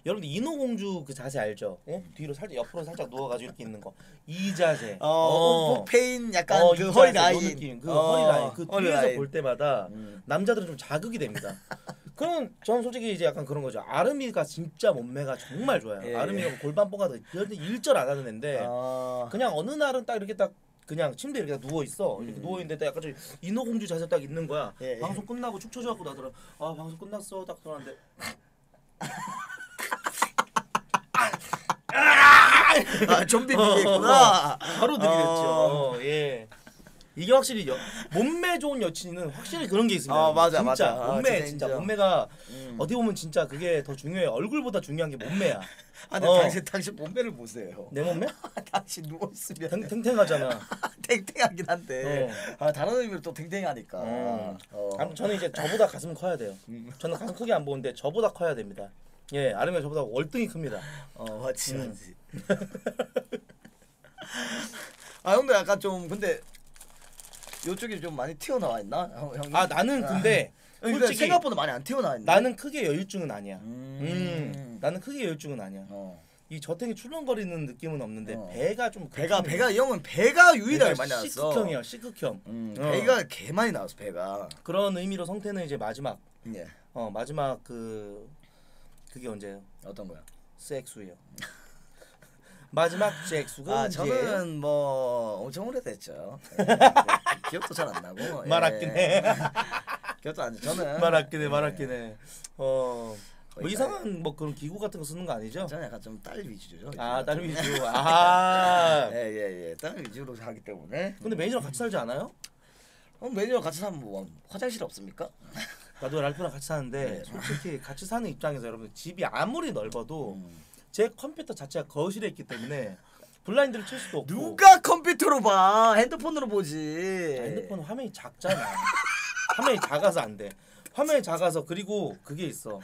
여러분들 인어공주 그 자세 알죠? 어? 뒤로 살짝 옆으로 살짝 누워가지고 이렇게 있는 거. 이 자세. 어, 복페인 약간 어, 그이 허리 라인. 느낌. 그 어, 허리 라인. 그 허리 뒤에서 라인. 볼 때마다 음. 남자들은 좀 자극이 됩니다. 그럼 저는 솔직히 이제 약간 그런 거죠. 아름이가 진짜 몸매가 정말 좋아요. 예. 뭐 골반 뽕가도 일절 안 하는 애인데 아. 그냥 어느 날은 딱 이렇게 딱 그냥 침대에 이렇게 딱 누워 있어. 이렇게 음. 누워 있는데 딱 약간 좀 인어공주 자세 딱 있는 거야. 예, 예. 방송 끝나고 축 처져 갖고 나더라. 아 방송 끝났어. 딱 들어왔는데 아, 좀비 어, 비계 있구나. 바로 들이댔죠. 어. 어, 예. 이게 확실히 여, 몸매 좋은 여친은 확실히 그런 게 있습니다. 어, 맞아, 진짜 맞아. 아, 몸매 진짜 진짜 인정. 몸매가 음. 어떻게 보면 진짜 그게 더 중요해. 얼굴보다 중요한 게 몸매야. 아, 근데 어. 당신 당신 몸매를 보세요. 내 몸매? 당신 누워 있으면 탱, 탱탱하잖아. 탱탱하긴 한데. 아, 다른 의미로 또 탱탱하니까. 어. 어. 아무튼 저는 이제 저보다 가슴 커야 돼요. 음. 저는 가슴 크게 안 보는데 저보다 커야 됩니다. 예, 아름이가 저보다 월등히 큽니다. 어, 맞지, 음. 맞지. 아, 형도 약간 좀 근데 요쪽이 좀 많이 튀어나와 있나? 형, 형님? 아 나는 근데 그러니까 솔직히 생각보다 많이 안 튀어나와 있네. 나는 크게 여유증은 아니야. 음. 음, 나는 크게 여유증은 아니야. 어. 이 저탱이 출렁거리는 느낌은 없는데 어. 배가 좀 배가. 배가 이 형은 배가 유일하게 많이 나왔어. C극형이야 C극형 음, 어. 배가 개 많이 나왔어 배가. 그런 의미로 성태는 이제 마지막 예. 어 마지막 그 그게 언제예요? 어떤 거야? 섹수예요. 마지막 섹수가 아 언제예요? 저는 뭐 엄청 오래됐죠. 예, 기억도 잘 안 나고. 예. 말 아끼네. 기억도 안 나. 저는 말 아끼네 말 예. 아끼네. 어뭐 거의 이상한 뭐 그런 기구 같은 거 쓰는 거 아니죠? 저는 약간 좀 딸 위주죠. 아 딸 위주. 아. 예 예예 예, 딸 위주로 하기 때문에. 근데 매니저랑 같이 살지 않아요? 어, 매니저 같이 사면 뭐 화장실 없습니까? 나도 랄프랑 같이 사는데 네. 솔직히 같이 사는 입장에서 여러분 집이 아무리 넓어도 음. 제 컴퓨터 자체가 거실에 있기 때문에 블라인드를 칠 수도 없고 누가 컴퓨터로 봐? 핸드폰으로 보지. 아, 핸드폰 화면이 작잖아. 화면이 작아서 안 돼. 화면이 작아서 그리고 그게 있어.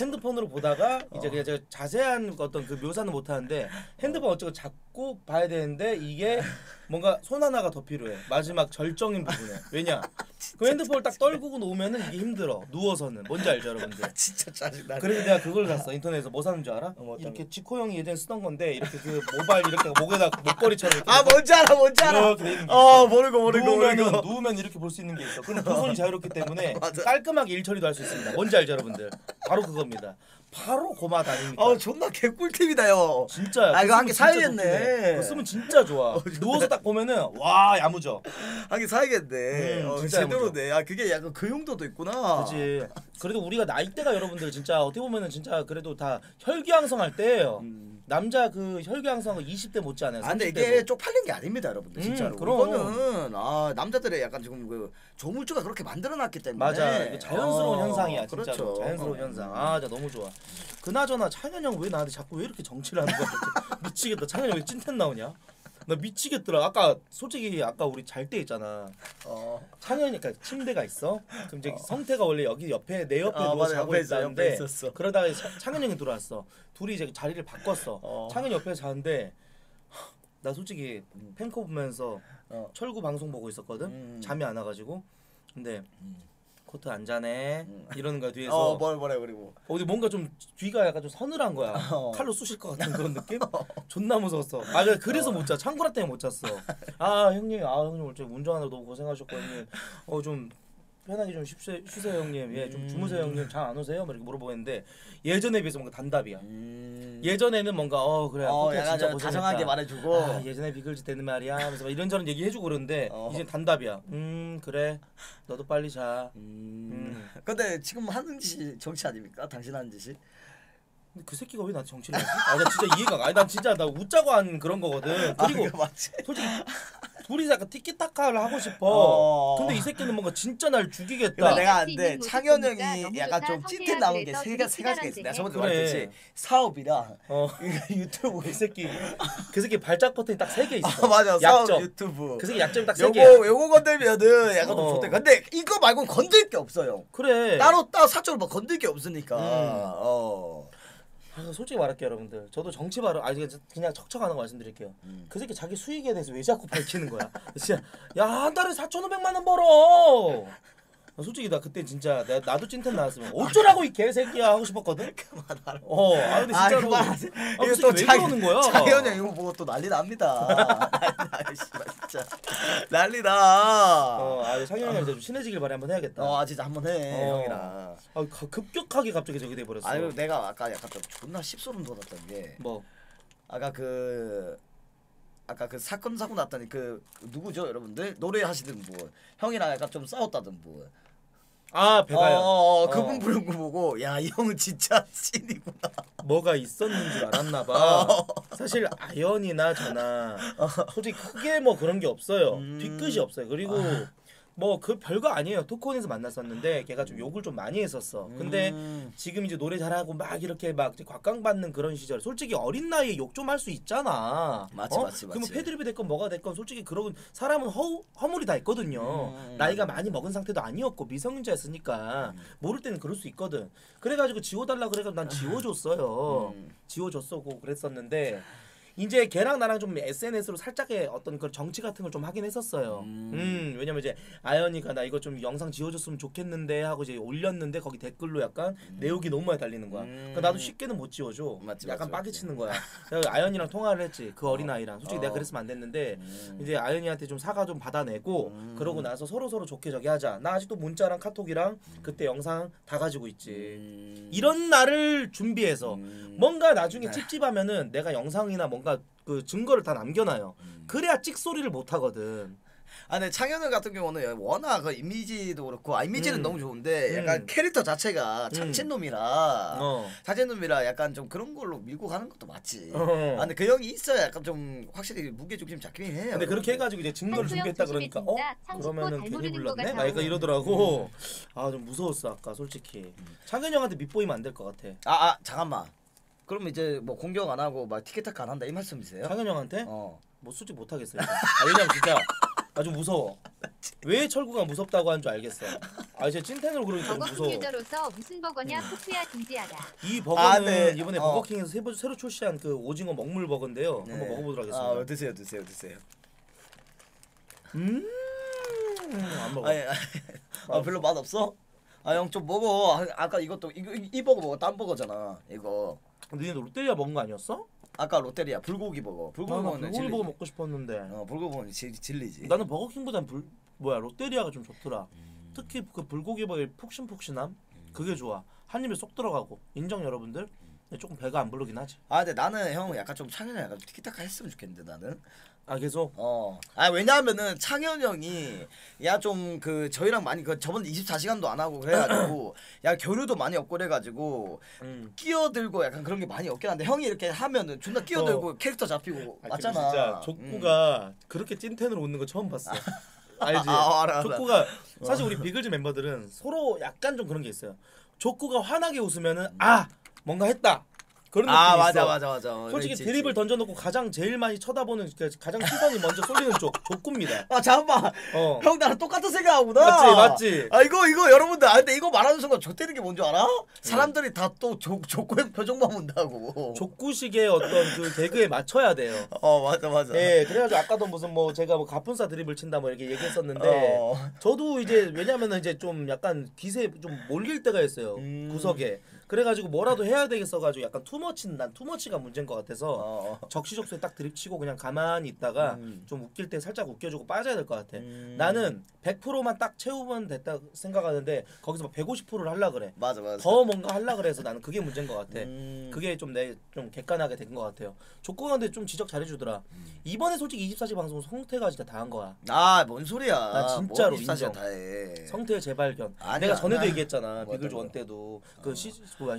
핸드폰으로 보다가 이제 그냥 제가 자세한 어떤 그 묘사는 못 하는데 핸드폰 어쩌고 잡고 봐야 되는데 이게 뭔가 손 하나가 더 필요해. 마지막 절정인 부분에. 왜냐? 그 핸드폰을 딱 떨구고 놓으면은 이게 힘들어. 누워서는. 뭔지 알죠, 여러분들? 진짜 짜증나. 그래서 내가 그걸 샀어 인터넷에서 뭐 사는 줄 알아? 어, 뭐 어떤 이렇게 지코 형이 예전에 쓰던 건데 이렇게 그 모바일 이렇게 목에다 목걸이처럼 이렇게 아 뭔지 알아 뭔지 알아. 이렇게 돼 있는 게 어 있어. 모르고 모르고 누우면은 모르고. 누우면 이렇게 볼 수 있는 게 있어. 그럼 두 손이 자유롭기 때문에 맞아. 깔끔하게 일 처리도 할 수 있습니다. 뭔지 알죠, 여러분들? 바로 그겁니다. 바로 고마 다닙니다. 어 존나 개꿀팁이다요. 진짜야. 아, 이거 한개 진짜 사야겠네. 그거 쓰면 진짜 좋아. 누워서 딱 보면은 와 야무져. 하긴 사야겠네. 음, 어, 진짜 제대로네. 아 그게 약간 그 용도도 있구나. 그지. 그래도 우리가 나이대가 여러분들 진짜 어떻게 보면은 진짜 그래도 다 혈기왕성할 때예요. 음. 남자 그 혈기왕성은 20대 못지 않아요. 아 근데 30대도. 이게 쪽팔린 게 아닙니다, 여러분들. 음, 진짜로. 그럼. 이거는 아 남자들의 약간 지금 그 조물주가 그렇게 만들어놨기 때문에. 맞아. 자연스러운 어, 현상이야, 진짜로. 그렇죠. 자연스러운 어. 현상. 아, 진짜 너무 좋아. 그나저나 창현 형 왜 나한테 자꾸 왜 이렇게 정치를 하는 거야? 미치겠다. 창현 형왜 찐텐 나오냐? 나 미치겠더라. 아까 솔직히 아까 우리 잘 때 있잖아. 어. 창현이 그러니까 침대가 있어. 그럼 이제 성태가 원래 여기 옆에 내 옆에 어, 누워 맞아. 자고 옆에 있어, 있었는데 옆에 있었어. 그러다가 차- 창현 형이 들어왔어. 둘이 이제 자리를 바꿨어. 어. 창현이 옆에 자는데 나 솔직히 팬커 보면서 어. 철구 방송 보고 있었거든. 음. 잠이 안 와가지고 근데 음. 코트 안 자네 음. 이러는 거야 뒤에서 어, 뭘 뭐래 그리고. 어, 근데 뭔가 좀 뒤가 약간 좀 서늘한 거야. 어. 칼로 쑤실 것 같은 그런 느낌? 존나 무서웠어. 아 그래, 그래서 못 자. 창구라 때문에 못 잤어. 아 형님, 아 형님 오늘 좀 운전하느라 너무 고생하셨고 형님. 어좀 편하게 좀 쉬세요, 쉬세요 형님. 예, 좀 주무세요 형님. 잠안 오세요? 막 이렇게 물어보는데 예전에 비해서 뭔가 단답이야. 음. 예전에는 뭔가 어 그래 어, 약간 진짜 좀 고생했다. 다정하게 말해주고. 아, 예전에 비글즈 때는 말이야 하면서 막 이런저런 얘기해주고 그러는데 어. 이제 단답이야. 음 그래 너도 빨리 자. 음. 음. 근데 지금 하는 짓이 정치 아닙니까? 당신 하는 짓이? 근데 그 새끼가 왜 나한테 정치를 하지? 아나 진짜 이해가 가. 아니 난 진짜 나 웃자고 한 그런 거거든. 그리고 아, 그거 맞지? 솔직히 둘이 약간 티키타카를 하고 싶어. 어. 근데 이 새끼는 뭔가 진짜 날 죽이겠다. 근데 내가 있는 모습 창현 형이 약간. 좀 찐텐 나온 게 그래서 세, 둘이 세 가지가 있어. 내가 저번에 그래. 말했듯이 사업이랑 어. 유튜브. 그 새끼 그 새끼 발작 버튼이 딱 세 개 있어. 아 맞아 사업 약점. 유튜브. 그 새끼 약점이 딱세 개야. 요거 요거 건들면은 약간 좀 어. 좋대. 근데 이거 말고 건들 게 없어요. 그래. 따로 따로 사적으로 막 건들 게 없으니까. 음. 어. 아, 솔직히 말할게요, 여러분들. 저도 정치 발언 아니 그냥 척척하는 거 말씀드릴게요. 음. 그 새끼 자기 수익에 대해서 왜 자꾸 밝히는 거야? 진짜 야 한 달에 4,500만 원 벌어. 아, 솔직히 나 그때 진짜 나, 나도 찐텐 나왔으면 어쩌라고 이 개새끼야 하고 싶었거든. 그만하라. 어, 아 근데 아 진짜로. 그만하세요. 아, 그 새끼 왜 그러는 거야? 장현 형 이거 보고 또 난리 납니다. 난리 나 씨발 진짜. 어, 아 상현이랑 이제 좀 친해지길 바래 한번 해야겠다. 어, 아 진짜 한번 해 어. 형이랑. 아, 가- 급격하게 갑자기 저기 돼 버렸어. 아니 내가 아까 약간 좀 존나 씹소름 돋았던 게 뭐 아까 그 아까 그 사건 사고 났더니 그 누구죠 여러분들 노래 하시던 분 형이랑 약간 좀 싸웠다던 분. 아, 배가요. 어, 어, 어. 그분 부른 거 보고 야 이 형은 진짜 찐이구나. 뭐가 있었는 줄 알았나 어. 봐. 사실 아연이나 저나 솔직히 크게 뭐 그런 게 없어요. 음. 뒤끝이 없어요. 그리고 뭐 그 별거 아니에요. 토크온에서 만났었는데 걔가 좀 욕을 좀 많이 했었어. 근데 음. 지금 이제 노래 잘하고 막 이렇게 막 이제 곽강받는 그런 시절 솔직히 어린 나이에 욕 좀 할 수 있잖아 맞지, 어? 맞지, 맞지. 패드립이 됐건 뭐가 됐건 솔직히 그런 사람은 허, 허물이 다 있거든요 음. 나이가 많이 먹은 상태도 아니었고 미성년자였으니까 음. 모를 때는 그럴 수 있거든 그래가지고 지워달라 그래가지고 난 지워줬어요 음. 지워줬었고 그랬었는데 이제 걔랑 나랑 좀 SNS로 살짝의 어떤 그 정치 같은 걸 좀 하긴 했었어요. 음. 왜냐면 이제 아연이가 나 이거 좀 영상 지워줬으면 좋겠는데 하고 이제 올렸는데 거기 댓글로 약간 내용이 너무 많이 달리는 거야. 그러니까 나도 쉽게는 못 지워줘. 음. 맞지, 약간 빠개. 치는 거야. 아연이랑 통화를 했지. 그 어린 아이랑. 솔직히 어. 내가 그랬으면 안 됐는데 음. 이제 아연이한테 좀 사과 좀 받아내고 그러고 나서 서로 서로 좋게 저기 하자. 나 아직도 문자랑 카톡이랑 그때 영상 다 가지고 있지. 음. 이런 날을 준비해서 음. 뭔가 나중에 네. 찝찝하면은 내가 영상이나 뭔가 그 증거를 다 남겨놔요. 음. 그래야 찍소리를 못 하거든. 아, 근데 창현은 같은 경우는 워낙 그 이미지도 그렇고 아 이미지는 음. 너무 좋은데 약간 음. 캐릭터 자체가 참친놈이라 어. 자제놈이라 약간 좀 그런 걸로 밀고 가는 것도 맞지. 어. 아, 근데 그 형이 있어야 약간 좀 확실히 무게 중심 잡히긴 해요. 근데 그렇게 해가지고 이제 증거를 한소영 준비했다 그러니까 어 그러면은 잘 괜히 불렀네. 막 약간 이러더라고. 아 좀 무서웠어 아까 솔직히. 창현 형한테 밑보이면 안 될 것 같아. 아, 아 잠깐만. 그럼 이제 뭐 공격 안 하고 막 티켓타카 안 한다 이 말씀이세요? 창현 형한테 어. 뭐 솔직히 못 하겠어요. 아, 왜냐면 진짜 아주 무서워. 왜 철구가 무섭다고 한줄 알겠어. 아 이제 찐텐으로 그러니까 좀 버거킹 무서워. 유저로서 무슨 버거냐 포크야 진지하다. 이 버거는 아, 네. 이번에 어. 버거킹에서 새로, 새로 출시한 그 오징어 먹물 버거인데요. 네. 한번 먹어보도록 하겠습니다. 아, 드세요, 드세요, 드세요. 음, 안 먹어. 아니, 아니, 아 별로 맛 없어? 아 형 좀 먹어. 아, 아까 이것도 이거 이, 이 버거 먹어. 딴 버거잖아. 이거. 니네 롯데리아 먹은 거 아니었어? 아까 롯데리아 불고기 버거. 불고기 아, 나 버거는 불고기. 버거 먹고 싶었는데. 어, 불고기 버거는 진, 진리지. 나는 버거킹보단 불 뭐야 롯데리아가 좀 좋더라. 음. 특히 그 불고기 버거의 푹신푹신함 그게 좋아. 한 입에 쏙 들어가고 인정 여러분들. 조금 배가 안 부르긴 하지. 아 근데 나는 형 약간 좀 창현이 약간 티키타카 했으면 좋겠는데 나는. 아 계속 어. 아 왜냐하면은 창현 형이 야 좀 그 저희랑 많이 그 저번 24시간도 안 하고 그래가지고 야 교류도 많이 없고 그래가지고 음. 끼어들고 약간 그런 게 많이 없긴 한데 형이 이렇게 하면은 존나 끼어들고 캐릭터 잡히고 아, 맞잖아. 진짜 족구가 그렇게 찐텐으로 웃는 거 처음 봤어. 알지? 아, 알아, 알아. 족구가 사실 우리 비글즈 멤버들은 서로 약간 좀 그런 게 있어요. 족구가 환하게 웃으면은 아 뭔가 했다 그런 느낌이 아 있어. 맞아 맞아 맞아. 솔직히 있지, 드립을 있지. 던져놓고 가장 제일 많이 쳐다보는 그 가장 시선이 먼저 쏠리는 쪽 족구입니다. 아 잠깐만 어. 형 나랑 똑같은 생각하구나 맞지, 맞지. 아 이거 이거 여러분들 아 근데 이거 말하는 순간 좆되는 게 뭔지 알아? 사람들이 다또 족구의 표정만 본다고 족구식의 어떤 그 개그에 맞춰야 돼요. 어 맞아 맞아 예, 그래가지고 아까도 무슨 뭐 제가 뭐 가뿐싸 드립을 친다 뭐 이렇게 얘기했었는데 어. 저도 이제 왜냐면은 이제 좀 약간 기세 좀 몰릴 때가 있어요 음. 구석에 그래가지고 뭐라도 해야 되겠어가지고 약간 투머치는 난 투머치가 문제인 것 같아서 어. 적시적소에 딱 드립 치고 그냥 가만히 있다가 음. 좀 웃길 때 살짝 웃겨주고 빠져야 될 것 같아. 음. 나는 100%만 딱 채우면 됐다 생각하는데 거기서 막 150%를 하려 그래. 맞아 맞아 더 뭔가 하려 그래서 나는 그게 문제인 것 같아. 음. 그게 좀 내좀 객관하게 된 것 같아요. 근데 좀 지적 잘해주더라. 이번에 솔직히 24시 방송 성태가 진짜 다 한 거야. 아 뭔 소리야 나 진짜로 뭐 인정. 다해 성태의 재발견. 아니야, 내가 전에도 아니야. 얘기했잖아. 뭐였던 비글즈 거? 원 때도 그 시, 뭐야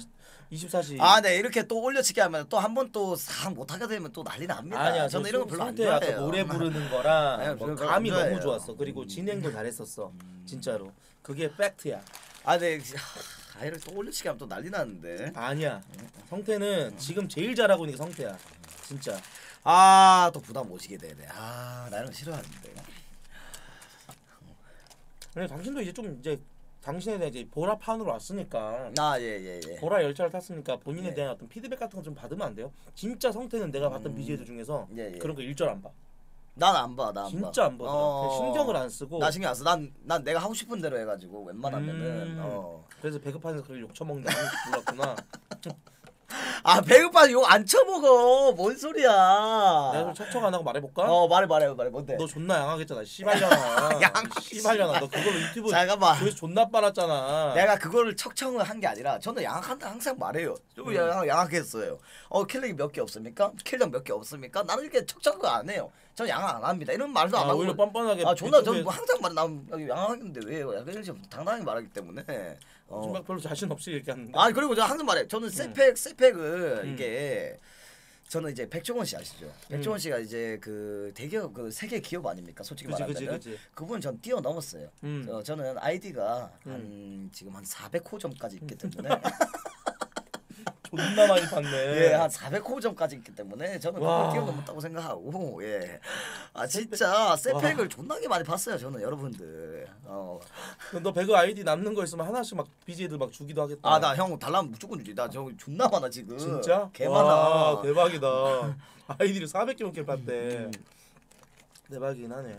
24시. 아, 네 이렇게 또 올려치기 하면 또 한 번또싹 못하게 되면 또 난리 납니다. 아니야, 저는 이런 거 별로 안 성태 아까 좋아해요. 노래 부르는 거랑 아니야, 뭐 별로 감이 좋아해요. 음. 너무 좋았어. 그리고 진행도 잘했었어. 진짜로. 그게 팩트야. 아, 네. 아, 이렇게 또 올려치기 하면 또 난리 나는데. 아니야. 성태는 지금 제일 잘하고 있는 게 성태야. 진짜. 아, 또 부담 오시게 되네. 아, 나 이런 거 싫어하는데. 근데 당신도 이제 좀 이제 당신에 대한 이제 보라 판으로 왔으니까 아, 예, 예, 예. 보라 열차를 탔으니까 본인에 네. 대한 어떤 피드백 같은 거 좀 받으면 안 돼요? 진짜 성태는 내가 봤던 음. BJ들 중에서 예, 예. 그런 거 일절 안 봐. 난 안 봐, 나안 봐. 진짜 안 보더라. 어. 신경을 안 쓰고. 나 신경 안 써. 난, 난 내가 하고 싶은 대로 해가지고 웬만하면은 음. 어. 그래서 배급판에서 그렇게 욕 처먹는 줄 몰랐구나. 아 배고파 욕안 쳐먹어. 뭔 소리야? 내가 좀 척척 안 하고 말해볼까? 어 말해 말해 말해 뭔데? 너 존나 양하겠잖아. 양, 씨발려나. 너 그걸로 유튜브 잠깐만. 조회수 존나 빨았잖아. 내가 그거를 척청을 한 게 아니라 저는 양악한다 항상 말해요. 좀 음. 양, 양악했어요. 어 킬렉이 몇 개 없습니까? 킬렉 몇개 없습니까? 나는 이렇게 척척을 안 해요. 저는 양악 안 합니다. 이런 말도 안 아, 하고. 오히려 뻔뻔하게. 아 존나 유튜브에 저는 뭐 항상 말해 난 양악했는데 왜요? 약간 좀 당당하게 말하기 때문에. 어. 정말 별로 자신 없이 얘기하는데. 아 그리고 제가 항상 말해. 저는 세팩 세팩을 음. 이게 저는 이제 백종원 씨 아시죠? 백종원 씨가 이제 그 대기업 그 세계 기업 아닙니까? 솔직히 그치, 말하면. 그치, 그치. 그분 전 뛰어넘었어요. 음. 어, 저는 아이디가 한 지금 한 400호점까지 있기 때문에 존나 많이 봤네. 예, 한 400호점까지 있기 때문에 저는 와. 그걸 뛰어넘었다고 생각하고 예. 아 진짜 세팩을 존나게 많이 봤어요. 저는 여러분들. 어. 너 배그 아이디 남는 거 있으면 하나씩 막 BJ들 막 주기도 하겠다. 아 나 형 달라면 무조건 주지. 나 저 존나 많아 지금. 진짜? 개 와, 많아. 대박이다. 아이디를 400개 넘게 봤대. 음. 대박이긴 하네.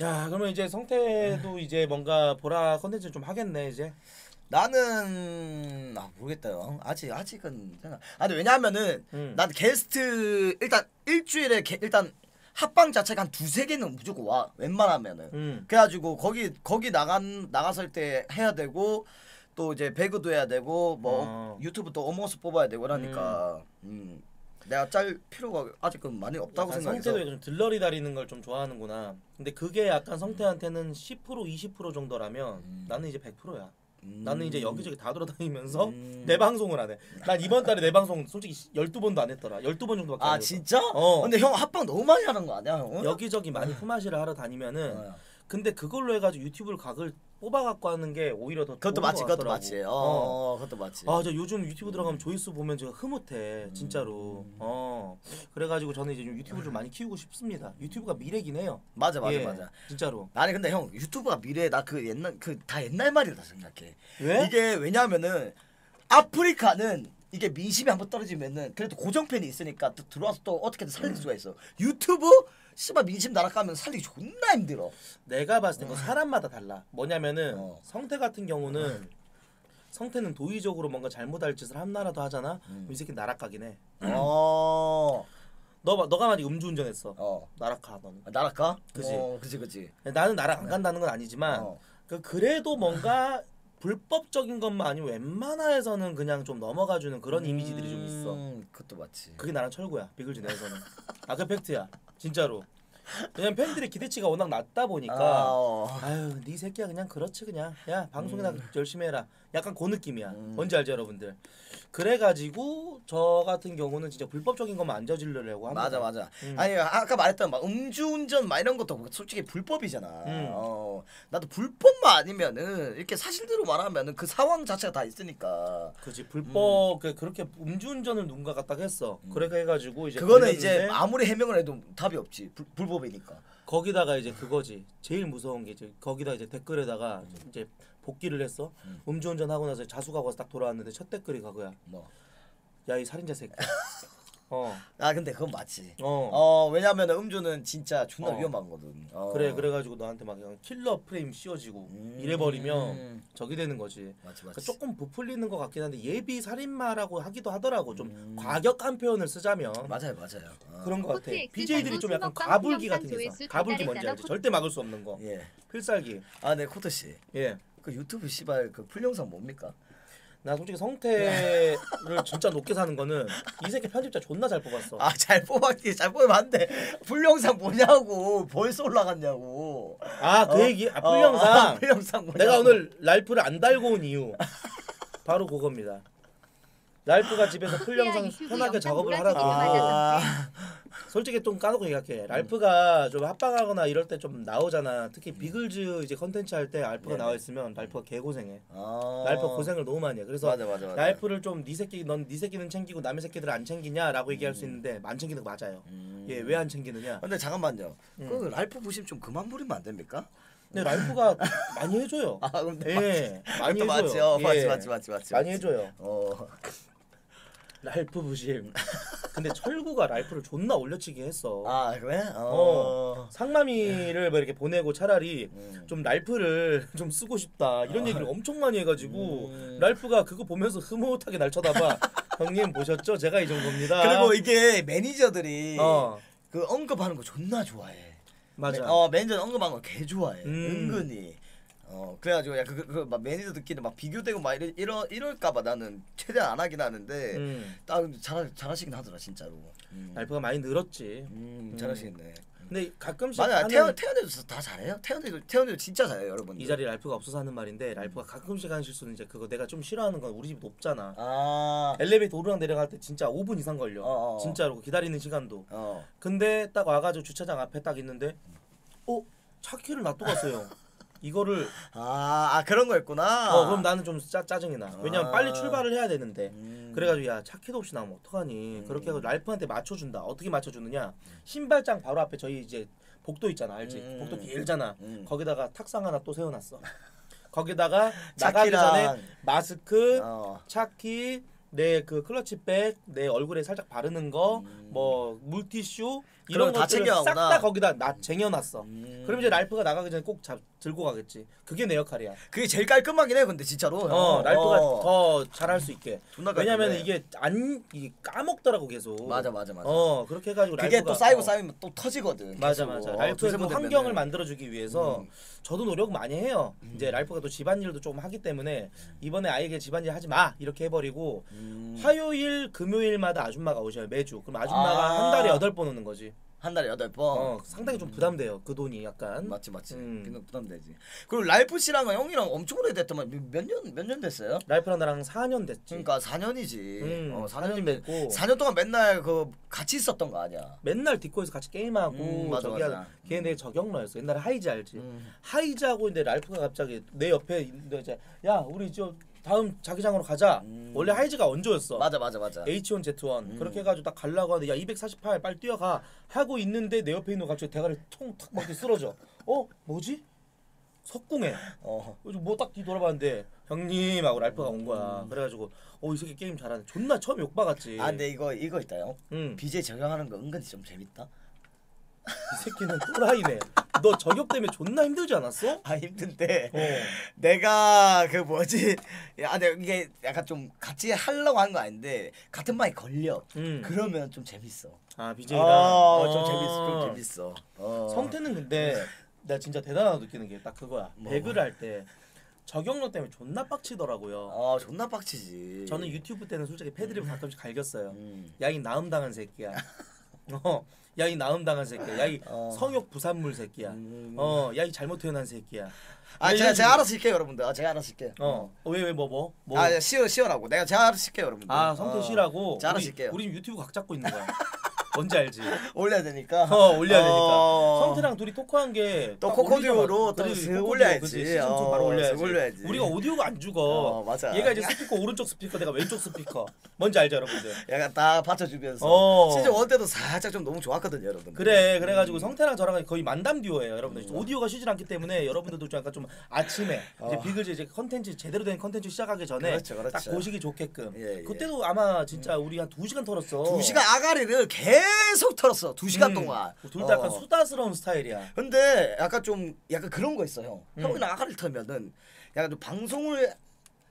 야 그러면 이제 성태도 이제 뭔가 보라 컨텐츠 좀 하겠네 이제. 나는 아 모르겠다요. 아직 아직은 생각. 아 근데 왜냐하면은 음. 난 게스트 일단 일주일에 게, 일단 합방 자체가 한 두세 개는 무조건 와. 웬만하면은. 음. 그래가지고 거기 거기 나간 나갔을 때 해야 되고 또 이제 배그도 해야 되고 뭐 어. 유튜브 또 어머스 뽑아야 되고 그러니까 음. 내가 짤 필요가 아직은 많이 없다고 생각해서 성태도 좀 들러리 다리는 걸 좀 좋아하는구나. 근데 그게 약간 성태한테는 10% 20% 정도라면 음. 나는 이제 100%야. 음. 나는 이제 여기저기 다 돌아다니면서 음. 내 방송을 안 해. 난 이번 달에 내 방송 솔직히 12번도 안 했더라. 12번 정도밖에 안아 했어. 진짜? 어. 근데 형 합방 너무 많이 하는 거 아니야 형? 여기저기 많이 품앗이를 하러 다니면은 어. 근데 그걸로 해가지고 유튜브를 각을 뽑아 갖고 하는 게 오히려 더 그것도 맞지 것 그것도. 맞지 어, 어. 어 그것도 맞지 아, 저 요즘 유튜브 들어가면 조회수 보면 제가 흐뭇해. 진짜로. 음. 어. 그래가지고 저는 이제 좀 유튜브를 좀 많이 키우고 싶습니다. 유튜브가 미래긴 해요. 맞아 맞아 예, 맞아 진짜로. 아니 근데 형 유튜브가 미래 나그 옛날 그 다 옛날 말이다 생각해 왜? 이게 왜냐하면은 아프리카는 이게 민심이 한번 떨어지면은 그래도 고정 팬이 있으니까 또 들어와서 또 어떻게든 살릴 수가 있어 유튜브 씨발 민심 날아가면 살리기 존나 힘들어 내가 봤을 땐그 사람마다 달라. 뭐냐면은 어. 성태 같은 경우는 성태는 도의적으로 뭔가 잘못할 짓을 한나라도 하잖아. 음. 이 새끼 나락가긴 해. 어, 너 봐- 너가 만약 음주운전했어. 어. 나락가 너는. 아, 날아가? 그지. 어, 그지 그지 나는 나락 안 간다는 건 아니지만 어. 그 그래도 뭔가 불법적인 것만 아니면 웬만해서는 그냥 좀 넘어가 주는 그런 이미지들이 좀 있어. 음, 그것도 맞지 그게 나랑 철구야 비글즈 내에서는. 아 그 팩트야 진짜로. 왜냐면 팬들의 기대치가 워낙 낮다 보니까 아, 어. 아유 네 새끼야 그냥 그렇지 그냥 야 방송이나 열심히 해라 약간 그 느낌이야 음. 뭔지 알죠 여러분들 그래가지고 저 같은 경우는 진짜 불법적인 것만 안 저지르려고 합니다 맞아 맞아. 음. 아니 아까 말했던 막 음주운전 막 이런 것도 솔직히 불법이잖아. 음. 어 나도 불법만 아니면은 이렇게 사실대로 말하면은 그 상황 자체가 다 있으니까. 그지 불법 그 그렇게 음주운전을 누군가가 딱 했어 그렇게 해가지고 이제 음. 그거는 이제 아무리 해명을 해도 답이 없지. 불, 불법이니까. 거기다가 이제 그거지 제일 무서운 게 이제 거기다 이제 댓글에다가 이제 복귀를 했어 음. 음주운전 하고 나서 자수하고 딱 돌아왔는데 첫 댓글이 그거야 뭐. 야 이 살인자 새끼 어 아 근데 그건 맞지. 어. 어 왜냐면 음주는 진짜 존나 어. 위험한 거든. 어. 그래 그래가지고 너한테 막 그냥 킬러 프레임 씌워지고 음. 이래버리면 적이 되는 거지. 맞지 그러니까 맞지. 조금 부풀리는 것 같긴 한데 예비 살인마라고 하기도 하더라고. 좀 음. 과격한 표현을 쓰자면 맞아요 맞아요. 어. 그런 것 같아. X BJ들이 좀 약간 가불기 같은 게 있어. 가불기 두 뭔지 알지? 절대 막을 수 없는 거. 예. 필살기. 아 네 코트 씨. 예. 그 유튜브 씨발 그 full 영상 뭡니까? 나 솔직히 성태를 진짜 높게 사는 거는 이 새끼 편집자 존나 잘 뽑았어. 아 잘 뽑았기 잘 뽑으면 안돼 full 영상 뭐냐고 벌써 올라갔냐고 아그 어? 얘기. 아 어, full 영상. 아, full 영상 뭐냐고 내가 오늘 랄프를 안 달고 온 이유 바로 그겁니다. 랄프가 집에서 full 영상 편하게 작업을 하라고. 맞아. 솔직히 좀 까놓고 얘기할게. 랄프가 좀 합방하거나 이럴 때 좀 나오잖아. 특히 비글즈 이제 컨텐츠 할 때 랄프가 네. 나와 있으면 랄프가 개 고생해. 아. 랄프 고생을 너무 많이 해. 그래서 맞아 맞아 맞아 랄프를 좀 네 새끼 넌 네 새끼는 챙기고 남의 새끼들 안 챙기냐라고 얘기할 수 있는데 안 챙기는 거 맞아요. 음. 예, 왜안 챙기느냐? 근데 잠깐만요 음. 그 랄프 부심 좀 그만 부리면 안 됩니까? 근데 랄프가 많이 해줘요. 아 근데 예, 많이 해줘요. 어, 맞지 예. 맞지 맞지 맞지 많이 맞지. 해줘요. 어 랄프 부심. 근데 철구가 랄프를 존나 올려치기 했어. 아 그래? 어. 어. 상마미를 뭐 이렇게 보내고 차라리 음. 좀 랄프를 좀 쓰고 싶다 이런 얘기를 엄청 많이 해가지고 음. 랄프가 그거 보면서 흐뭇하게 날 쳐다봐 형님 보셨죠 제가 이 정도입니다 그리고 이게 매니저들이 어 그 언급하는 거 존나 좋아해 맞아 매- 어 매니저 언급하는 거 개 좋아해 음. 은근히 어 그래가지고 약간 그, 그, 막 매니저들끼리 막 비교되고 막 이러, 이러 이럴까봐 나는 최대한 안 하긴 하는데 음. 딱잘 잘하시긴 하더라 진짜로. 음, 랄프가 많이 늘었지. 음 잘하시겠네. 근데 가끔씩 맞아 하는 태연 태연이도 다 잘해요? 태연이도 태연이도 진짜 잘해요 여러분 이 자리에 랄프가 없어서 하는 말인데 랄프가 가끔씩 하는 실수는 이제 그거 내가 좀 싫어하는 건 우리 집 높잖아. 아어 엘리베이터 오르락 내려갈 때 진짜 5분 이상 걸려. 어, 어. 진짜로 기다리는 시간도. 어. 근데 딱 와가지고 주차장 앞에 딱 있는데 어? 차 키를 놔두고 갔어요 이거를 아, 아 그런 거였구나. 어 그럼 나는 좀 짜, 짜증이 나. 왜냐면 아. 빨리 출발을 해야 되는데. 음. 그래가지고 야 차키도 없이 나오면 어떡하니? 그렇게 해서 랄프한테 맞춰준다. 어떻게 맞춰주느냐? 신발장 바로 앞에 저희 이제 복도 있잖아 알지? 음. 복도 길잖아. 음. 거기다가 탁상 하나 또 세워놨어. 거기다가 나가기 전에 마스크 어. 차키 내 그 클러치백, 내 얼굴에 살짝 바르는 거, 뭐 물티슈 이런 음. 다 챙겨가구나. 싹다 거기다 나 쟁여놨어. 음. 그럼 이제 랄프가 나가기 전에 꼭 잡, 들고 가겠지. 그게 내 역할이야. 그게 제일 깔끔하긴 해 근데 진짜로 어, 랄프가 어. 더 잘할 수 있게. 왜냐면. 이게 안 이게 까먹더라고 계속. 맞아 맞아 맞아 어 그렇게 해가지고 그게 또 랄프가- 쌓이고 어, 쌓이면 또 터지거든 맞아 계속. 맞아. 어, 랄프의 두세 그번 환경을. 만들어주기 위해서 음. 저도 노력 많이 해요. 이제 랄프가 또 집안일도 좀 하기 때문에 이번에 아이에게 집안일 하지 마 이렇게 해버리고 음. 화요일 금요일마다 아줌마가 오셔요 매주. 그럼 아줌마가 아. 한 달에 여덟 번 오는 거지. 한 달에 여덟 번 어 상당히 좀 부담돼요 그 돈이 약간. 맞지 맞지 음. 그는 부담되지 그리고 랄프 씨랑 형이랑 엄청 오래됐더만 몇년 몇 년 됐어요? 랄프랑 나랑 4년 됐지. 그러니까 4년이지 음, 어, 4년 4년 됐고 4년 동안 맨날 그 같이 있었던 거 아니야 맨날 디코에서 같이 게임하고 음, 맞아, 저기 맞아. 하- 걔내 저격러였어. 옛날에 하이즈 알지? 음. 하이즈하고 이제 랄프가 갑자기 내 옆에 있는데 이제 야 우리 저 다음 자기장으로 가자. 음. 원래 하이즈가 원조였어. 맞아 맞아 맞아 H1 Z1 음. 그렇게 해가지고 딱 가려고 하는데 야 248 빨리 뛰어가 하고 있는데 내 옆에 있는 거 갑자기 대가리 통탁막 쓰러져. 어 뭐지? 석궁에. 어. 그래서 뭐딱 뒤돌아봤는데 형님 하고 랄프가 온 거야. 그래가지고 어 이 새끼 게임 잘하네. 존나 처음 욕 박았지. 아 근데 이거 이거 있다 형 응. BJ 적용하는 거 은근히 좀 재밌다 이 새끼는 또라이네. 너 저격 때문에 존나 힘들지 않았어? 아 힘든데 어. 내가 그 뭐지 야 근데 이게 약간 좀 같이 하려고 하는 거 아닌데 같은 방에 걸려 음. 그러면 좀 재밌어 아 BJ랑. 아, 좀 재밌어 좀 재밌어 어. 성태는 근데 내가 진짜 대단하다 느끼는 게 딱 그거야. 뭐? 배그를 할 때 저격력 때문에 존나 빡치더라고요. 아 존나 빡치지 저는 유튜브 때는 솔직히 패드립 가끔씩 갈겼어요. 음. 야이 나음 당한 새끼야. 어. 야 이 나음 당한 새끼야. 야 이 어. 성욕 부산물 새끼야. 음. 어. 야 이 잘못 태어난 새끼야. 아 제가 제가. 알아서 할게요 여러분들 아 제가 알아서 할게요 어. 왜 왜 뭐 뭐? 뭐? 아 시어 시어라고 내가 제가 알아서 할게요 여러분들 아 어. 씨라고. 제가 알아서 할게요 우리 유튜브 각 잡고 있는 거야. 뭔지 알지? 올려야 되니까 어 올려야 되니까. 어. 성태랑 둘이 토크한 게또딱 코코듀오로 또 올려야지. 시즌 2 어, 바로 올려야지. 슥 올려야지. 우리가 오디오가 안 죽어. 어, 맞아. 얘가 이제 스피커 오른쪽 스피커 내가 왼쪽 스피커. 뭔지 알죠 여러분들? 약간 딱 받쳐주면서 어. 시즌 1 때도 살짝 좀 너무 좋았거든요 여러분 그래 그래가지고 성태랑 저랑 거의 만담 듀오예요 여러분들 음. 오디오가 쉬질 않기 때문에 여러분들도 좀 약간 좀 아침에 이제 어. 비글즈 이제 컨텐츠 제대로 된 컨텐츠 시작하기 전에 그렇죠, 그렇죠. 딱 보시기 좋게끔 예, 예. 그때도 아마 진짜 우리 한 2시간 털었어 두 시간 아가리를 계속 털었어 두 시간 동안 둘다 약간 어. 수다스러운 스타일이야 근데 약간 좀 약간 그런 거 있어 형 음. 형이랑 아가리를 털면은 약간 좀 방송을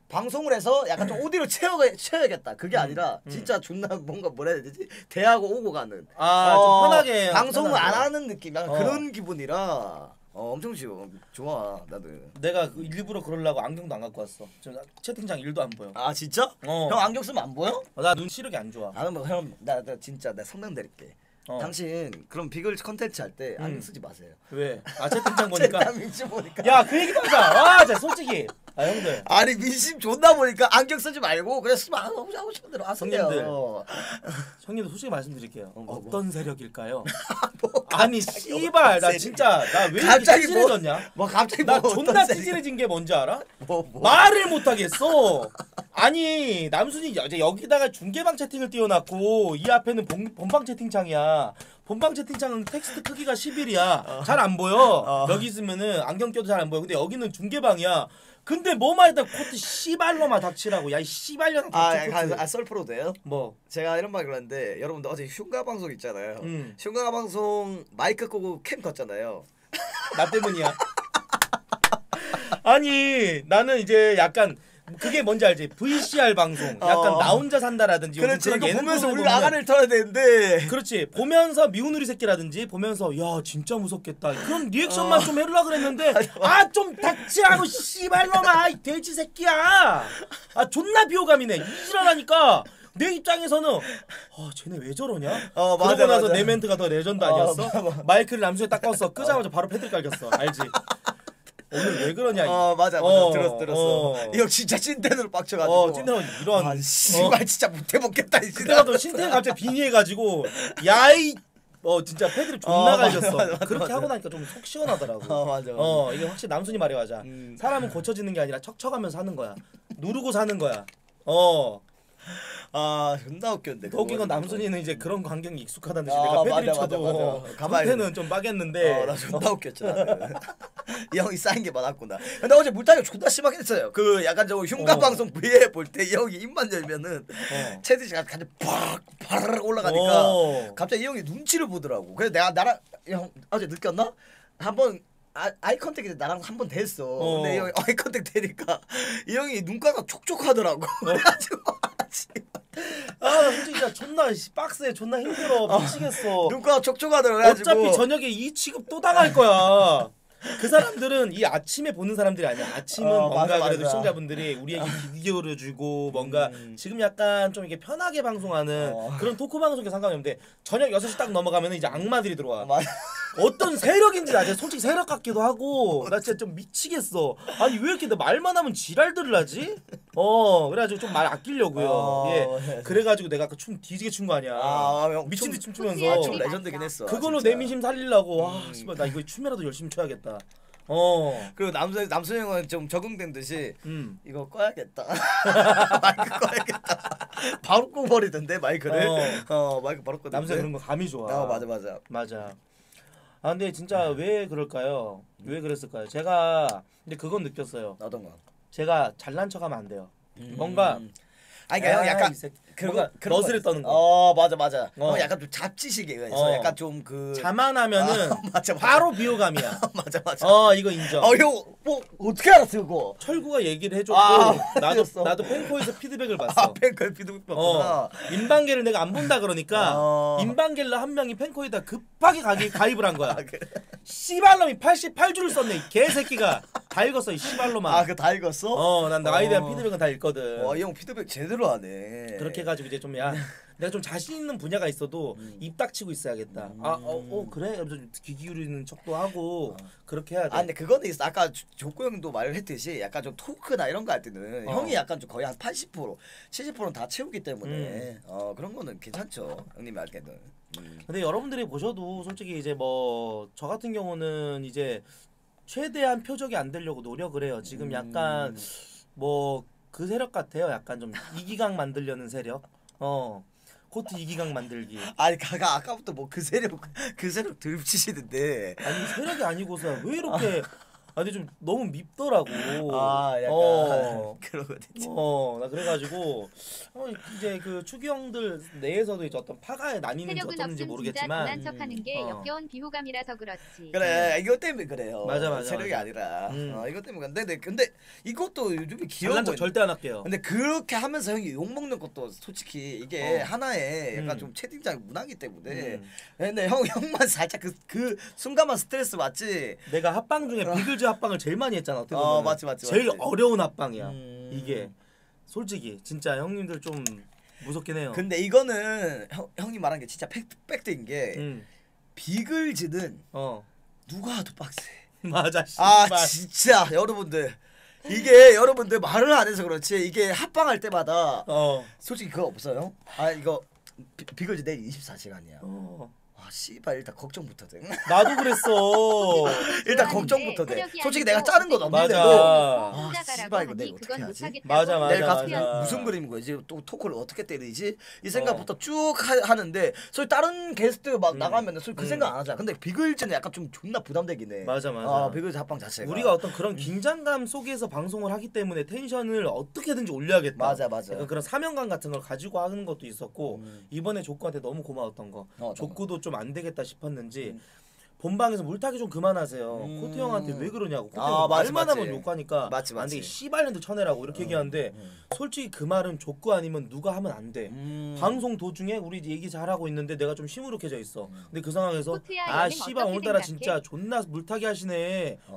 방송을 해서 약간 좀 오디오를 채워 채워야겠다 그게 아니라 음. 진짜 존나 뭔가 뭐라 해야 되지 대하고 오고 가는 아, 좀 어, 편하게 방송을 편하게. 안 하는 느낌 약간 어. 그런 기분이라 어, 엄청 좋아 좋아 나는 내가 그 일부러 그러려고 안경도 안 갖고 왔어. 지금 채팅창 일도 안 보여. 아 진짜? 어. 형 안경 쓰면 안 보여? 나눈 시력이 안 좋아. 아 그럼 형나 나 진짜 내 성명 드릴게. 어. 당신 그럼 비글 컨텐츠 할 때 안경 음. 쓰지 마세요. 왜? 아 채팅창 보니까? 나 민심 보니까. 야 그 얘기도 하자. 와 진짜 솔직히 아 형들 아니 민심 존나 보니까 안경 쓰지 말고 그냥 쓰면 안 하고 하고 싶은 대로 하세요 형님들. 형님들 솔직히 말씀드릴게요 어, 뭐, 뭐. 어떤 세력일까요? 아니 씨발 나. 진짜 나 왜 이렇게 갑자기 뭐- 찌질해졌냐? 뭐 갑자기 나 뭐 존나 어떤 세력이- 찌질해진 게 뭔지 알아? 뭐, 뭐. 말을 못 하겠어. 아니 남순이 이제 여기다가 중계방 채팅을 띄워놨고 이 앞에는 본, 본방 채팅창이야. 본방 채팅창은 텍스트 크기가 11이야. 잘 안 보여. 어. 여기 있으면은 안경 껴도 잘 안 보여. 근데 여기는 중계방이야. 근데 뭐만 했다 코트 씨발놈아 닥치라고. 야 이 씨발년아 아, 닥치 코트. 아, 아 썰 풀어도 돼요? 뭐? 제가 이런 말 그러는데 여러분들 어제 흉가 방송 있잖아요. 음. 흉가 방송 마이크 끄고 cam 껐잖아요. 나 때문이야. 아니 나는 이제 약간 그게 뭔지 알지? VCR 방송. 약간 어. 나 혼자 산다라든지 그렇지. 이거 보면서 보면은 아가리를 털어야 되는데 그렇지 보면서 미운 우리 새끼라든지 보면서 야 진짜 무섭겠다 그런 리액션만 어. 좀 해주려 그랬는데 아 좀 닥치라고 씨발놈아 이 돼지 새끼야 아 존나 비호감이네 이지랄하니까 내 입장에서는 아 쟤네 왜 저러냐 어, 그러고 맞아, 나서 맞아. 내 멘트가 더 레전드 어, 아니었어 맞아. 마이크를 남순이 딱 껐어 끄자마자 바로 패드 깔겼어 알지 오늘 왜 그러냐 이- 어 맞아 맞아 어, 들었어 들었어. 어. 이거 진짜 찐텐으로 빡쳐가지고. 어 찐텐 이런 아 씨발 진짜 못해 먹겠다 이 그때가 또 신태가 갑자기 빙의해가지고 야이 어 진짜 패드를 존나 어, 맞아, 맞아, 그렇게 맞아. 하고 나니까 좀 속 시원하더라고 어 맞아. 맞아. 어 이게 확실히 남순이 말이 맞아 음. 사람은 고쳐지는 게 아니라 척척하면서 사는 거야 누르고 사는 거야 어 아 존나 웃겼는데. 그거는. 남순이는 이제 그런 환경이 익숙하다는 듯이 아, 내가 패드립 쳐도 그때는 좀 빡셌는데 어, 나 존나 웃겼죠. 이 형이 쌓인 게 많았구나. 근데 어제 물타기 존나 심하게 했어요. 그 약간 저 흉가 어. 방송 VCR 볼 때 이 형이 입만 열면은 어. 채팅이 갑자기 팍 파르르 올라가니까 어. 갑자기 이 형이 눈치를 보더라고. 그래서 내가 나랑 형 어제 느꼈나? 한번 아, eye contact이 나랑 한 번 됐어. 어. 근데 이 형이 eye contact 되니까 이 형이 눈가가 촉촉하더라고. 그래가지고 아, 진짜 존나 씨, 빡세, 존나 힘들어, 미치겠어. 눈가가 촉촉하더라고. 그래가지고 어차피 저녁에 이 취급 또 당할 거야. 그 사람들은 이 아침에 보는 사람들이 아니야. 아침은 어, 뭔가 맞아, 그래도 맞아. 시청자분들이 우리에게 귀 기울여주고 뭔가 지금 약간 좀 이렇게 편하게 방송하는 어. 그런 토크 방송에 상관이 없는데 저녁 6시 딱 넘어가면 이제 악마들이 들어와. 맞아. 어떤 세력인지 나 진짜 솔직히 세력 같기도 하고 나 진짜 좀 미치겠어. 아니 왜 이렇게 내 말만 하면 지랄들을 하지? 어 그래가지고 좀 말 아끼려고요. 어, 예. 그래가지고 내가 아까 춤 뒤지게 춘 거 아니야. 아, 형 미친 듯이 춤- 춤추면서 아, 춤 레전드긴 했어. 그걸로. 내 민심 살리려고 음. 아 씨발 나 이거 춤이라도 열심히 춰야겠다. 어. 그리고 남순 남순 형은 좀 적응된 듯이 음. 이거 꺼야겠다. 마이크 꺼야겠다. 바로 꺼버리던데 마이크를. 어, 마이크 바로 꺼. 남자 그런 거 감이 좋아. 아 맞아 맞아. 맞아. 아 근데 진짜 왜 그럴까요? 왜 그랬을까요? 제가 근데 그건 느꼈어요. 어떤 거? 제가 잘난 척하면 안 돼요. 뭔가 아니 그러니까 형 아, 약간. 그거 너스를 거. 떠는 거. 어 맞아 맞아. 어. 형 약간 좀 잡지식이에요. 그래서 어. 약간 좀 그 자만하면은 맞아, 맞아. 바로 비호감이야. 맞아 맞아. 어 이거 인정. 어형뭐 어떻게 알았어 그거? 철구가 얘기를 해줬고 아, 나도 알았어. 나도 펜코에서 피드백을 봤어. 아 팬컬 피드백 봤구나. 어, 인방계를 내가 안 본다 그러니까 어. 인방계를 한 명이 펜코에다 급하게 가기, 가입을 한 거야. 아. 씨발놈이 88줄을 썼네 이 개새끼가 다 읽었어 이 씨발놈아. 아, 그거 다 읽었어? 어, 난 나에 대한 어. 피드백은 다 읽거든. 와, 이형 피드백 제대로 하네. 그렇게 해가지고 이제 좀야 내가 좀 자신 있는 분야가 있어도 입 닥치고 있어야겠다. 아, 어, 어 그래? 이러면서 귀 기울이는 척도 하고 그렇게 해야 돼. 아 근데 그거는 있어. 아까 조- 조코 형도 말을 했듯이 약간 좀 토크나 이런 거 할 때는 어. 형이 약간 좀 거의 한 80% 70%는 다 채우기 때문에 음. 어 그런 거는 괜찮죠. 형님이 할 때는. 음. 근데 여러분들이 보셔도 솔직히 이제 뭐 저 같은 경우는 이제 최대한 표적이 안 되려고 노력을 해요. 지금 약간 음. 뭐 그 세력 같아요. 약간 좀 이기강 만들려는 세력. 어. 코트 이기강 만들기. 아니 가가 아까부터 뭐 그 세력 그 세력 드립치시는데 아니 세력이 아니고서 왜 이렇게 아 근데 좀 너무 밉더라고. 아 약간 어. 그런 거 있지. 어, 나 그래가지고 어, 이제 그 추기 형들 내에서도 이제 어떤 세력은 어쩌는지 없음 진짜 모르겠지만 도난 척하는 게 어. 역겨운 비호감이라서 그렇지. 그래 이것 때문에 그래요. 맞아, 맞아, 세력이 맞아. 아니라 음. 어, 이것 때문에 근데 근데, 근데 이것도 요즘에 귀여운 잘난 거 척 절대 안 할게요. 근데 그렇게 하면서 형이 욕 먹는 것도 솔직히 이게 어. 하나의 약간 음. 좀 채팅창 문화기 때문에 음. 근데 형 형만 살짝 그, 그 순간만 스트레스 받지 내가 합방 중에 비글즈 합방을 제일 많이 했잖아. 어떻게 어, 보면 맞지, 맞지, 제일 맞지. 어려운 합방이야. 음. 이게 솔직히 진짜 형님들 좀 무섭긴 해요. 근데 이거는 형, 형이 말한 게 진짜 fact, fact인 게 음. 비글즈는 어 누가 하도 빡세 맞아. 아 씨발. 진짜 여러분들 이게 여러분들 말을 안 해서 그렇지 이게 합방할 때마다 어. 솔직히 그거 없어요? 아 이거 비, 비글즈 내일 24시간이야 어. 아 씨발 일단 걱정부터 돼 나도 그랬어. 일단 걱정부터 돼. 솔직히 내가 짜는 건 없는데도 맞아. 아, 씨발, 이거 내가 어떻게 하지? 맞아, 맞아, 내일 가서 맞아. 무슨 그림인 거야? 이제 또 토크를 어떻게 때리지? 이 생각부터 쭉 하, 하는데 솔직히 다른 게스트 막 음. 나가면은 솔직히 그 음. 생각 안 하잖아. 근데 비글즈는 약간 좀 존나 부담되긴 해. 맞아, 맞아. 아, 비글즈 합방 자체가. 우리가 어떤 그런 긴장감 속에서 방송을 하기 때문에 텐션을 어떻게든지 올려야겠다. 맞아, 맞아. 그런 사명감 같은 걸 가지고 하는 것도 있었고 음. 이번에 족구한테 너무 고마웠던 거. 어, 족구도 좀안 되겠다 싶었는지 음. 본방에서 물타기 좀 그만하세요. 음. 코트 형한테 왜 그러냐고. 코트 아, 형 맞지, 말만 맞지. 하면 욕하니까 맞지, 안 맞지. 되게 씨발년도 쳐내라고 이렇게 얘기하는데 음. 솔직히 그 말은 족구 아니면 누가 하면 안 돼. 음. 방송 도중에 우리 얘기 잘하고 있는데 내가 좀 시무룩해져 있어. 근데 그 상황에서 코트야, 아 씨발 오늘따라 생각해? 진짜 존나 물타기 하시네.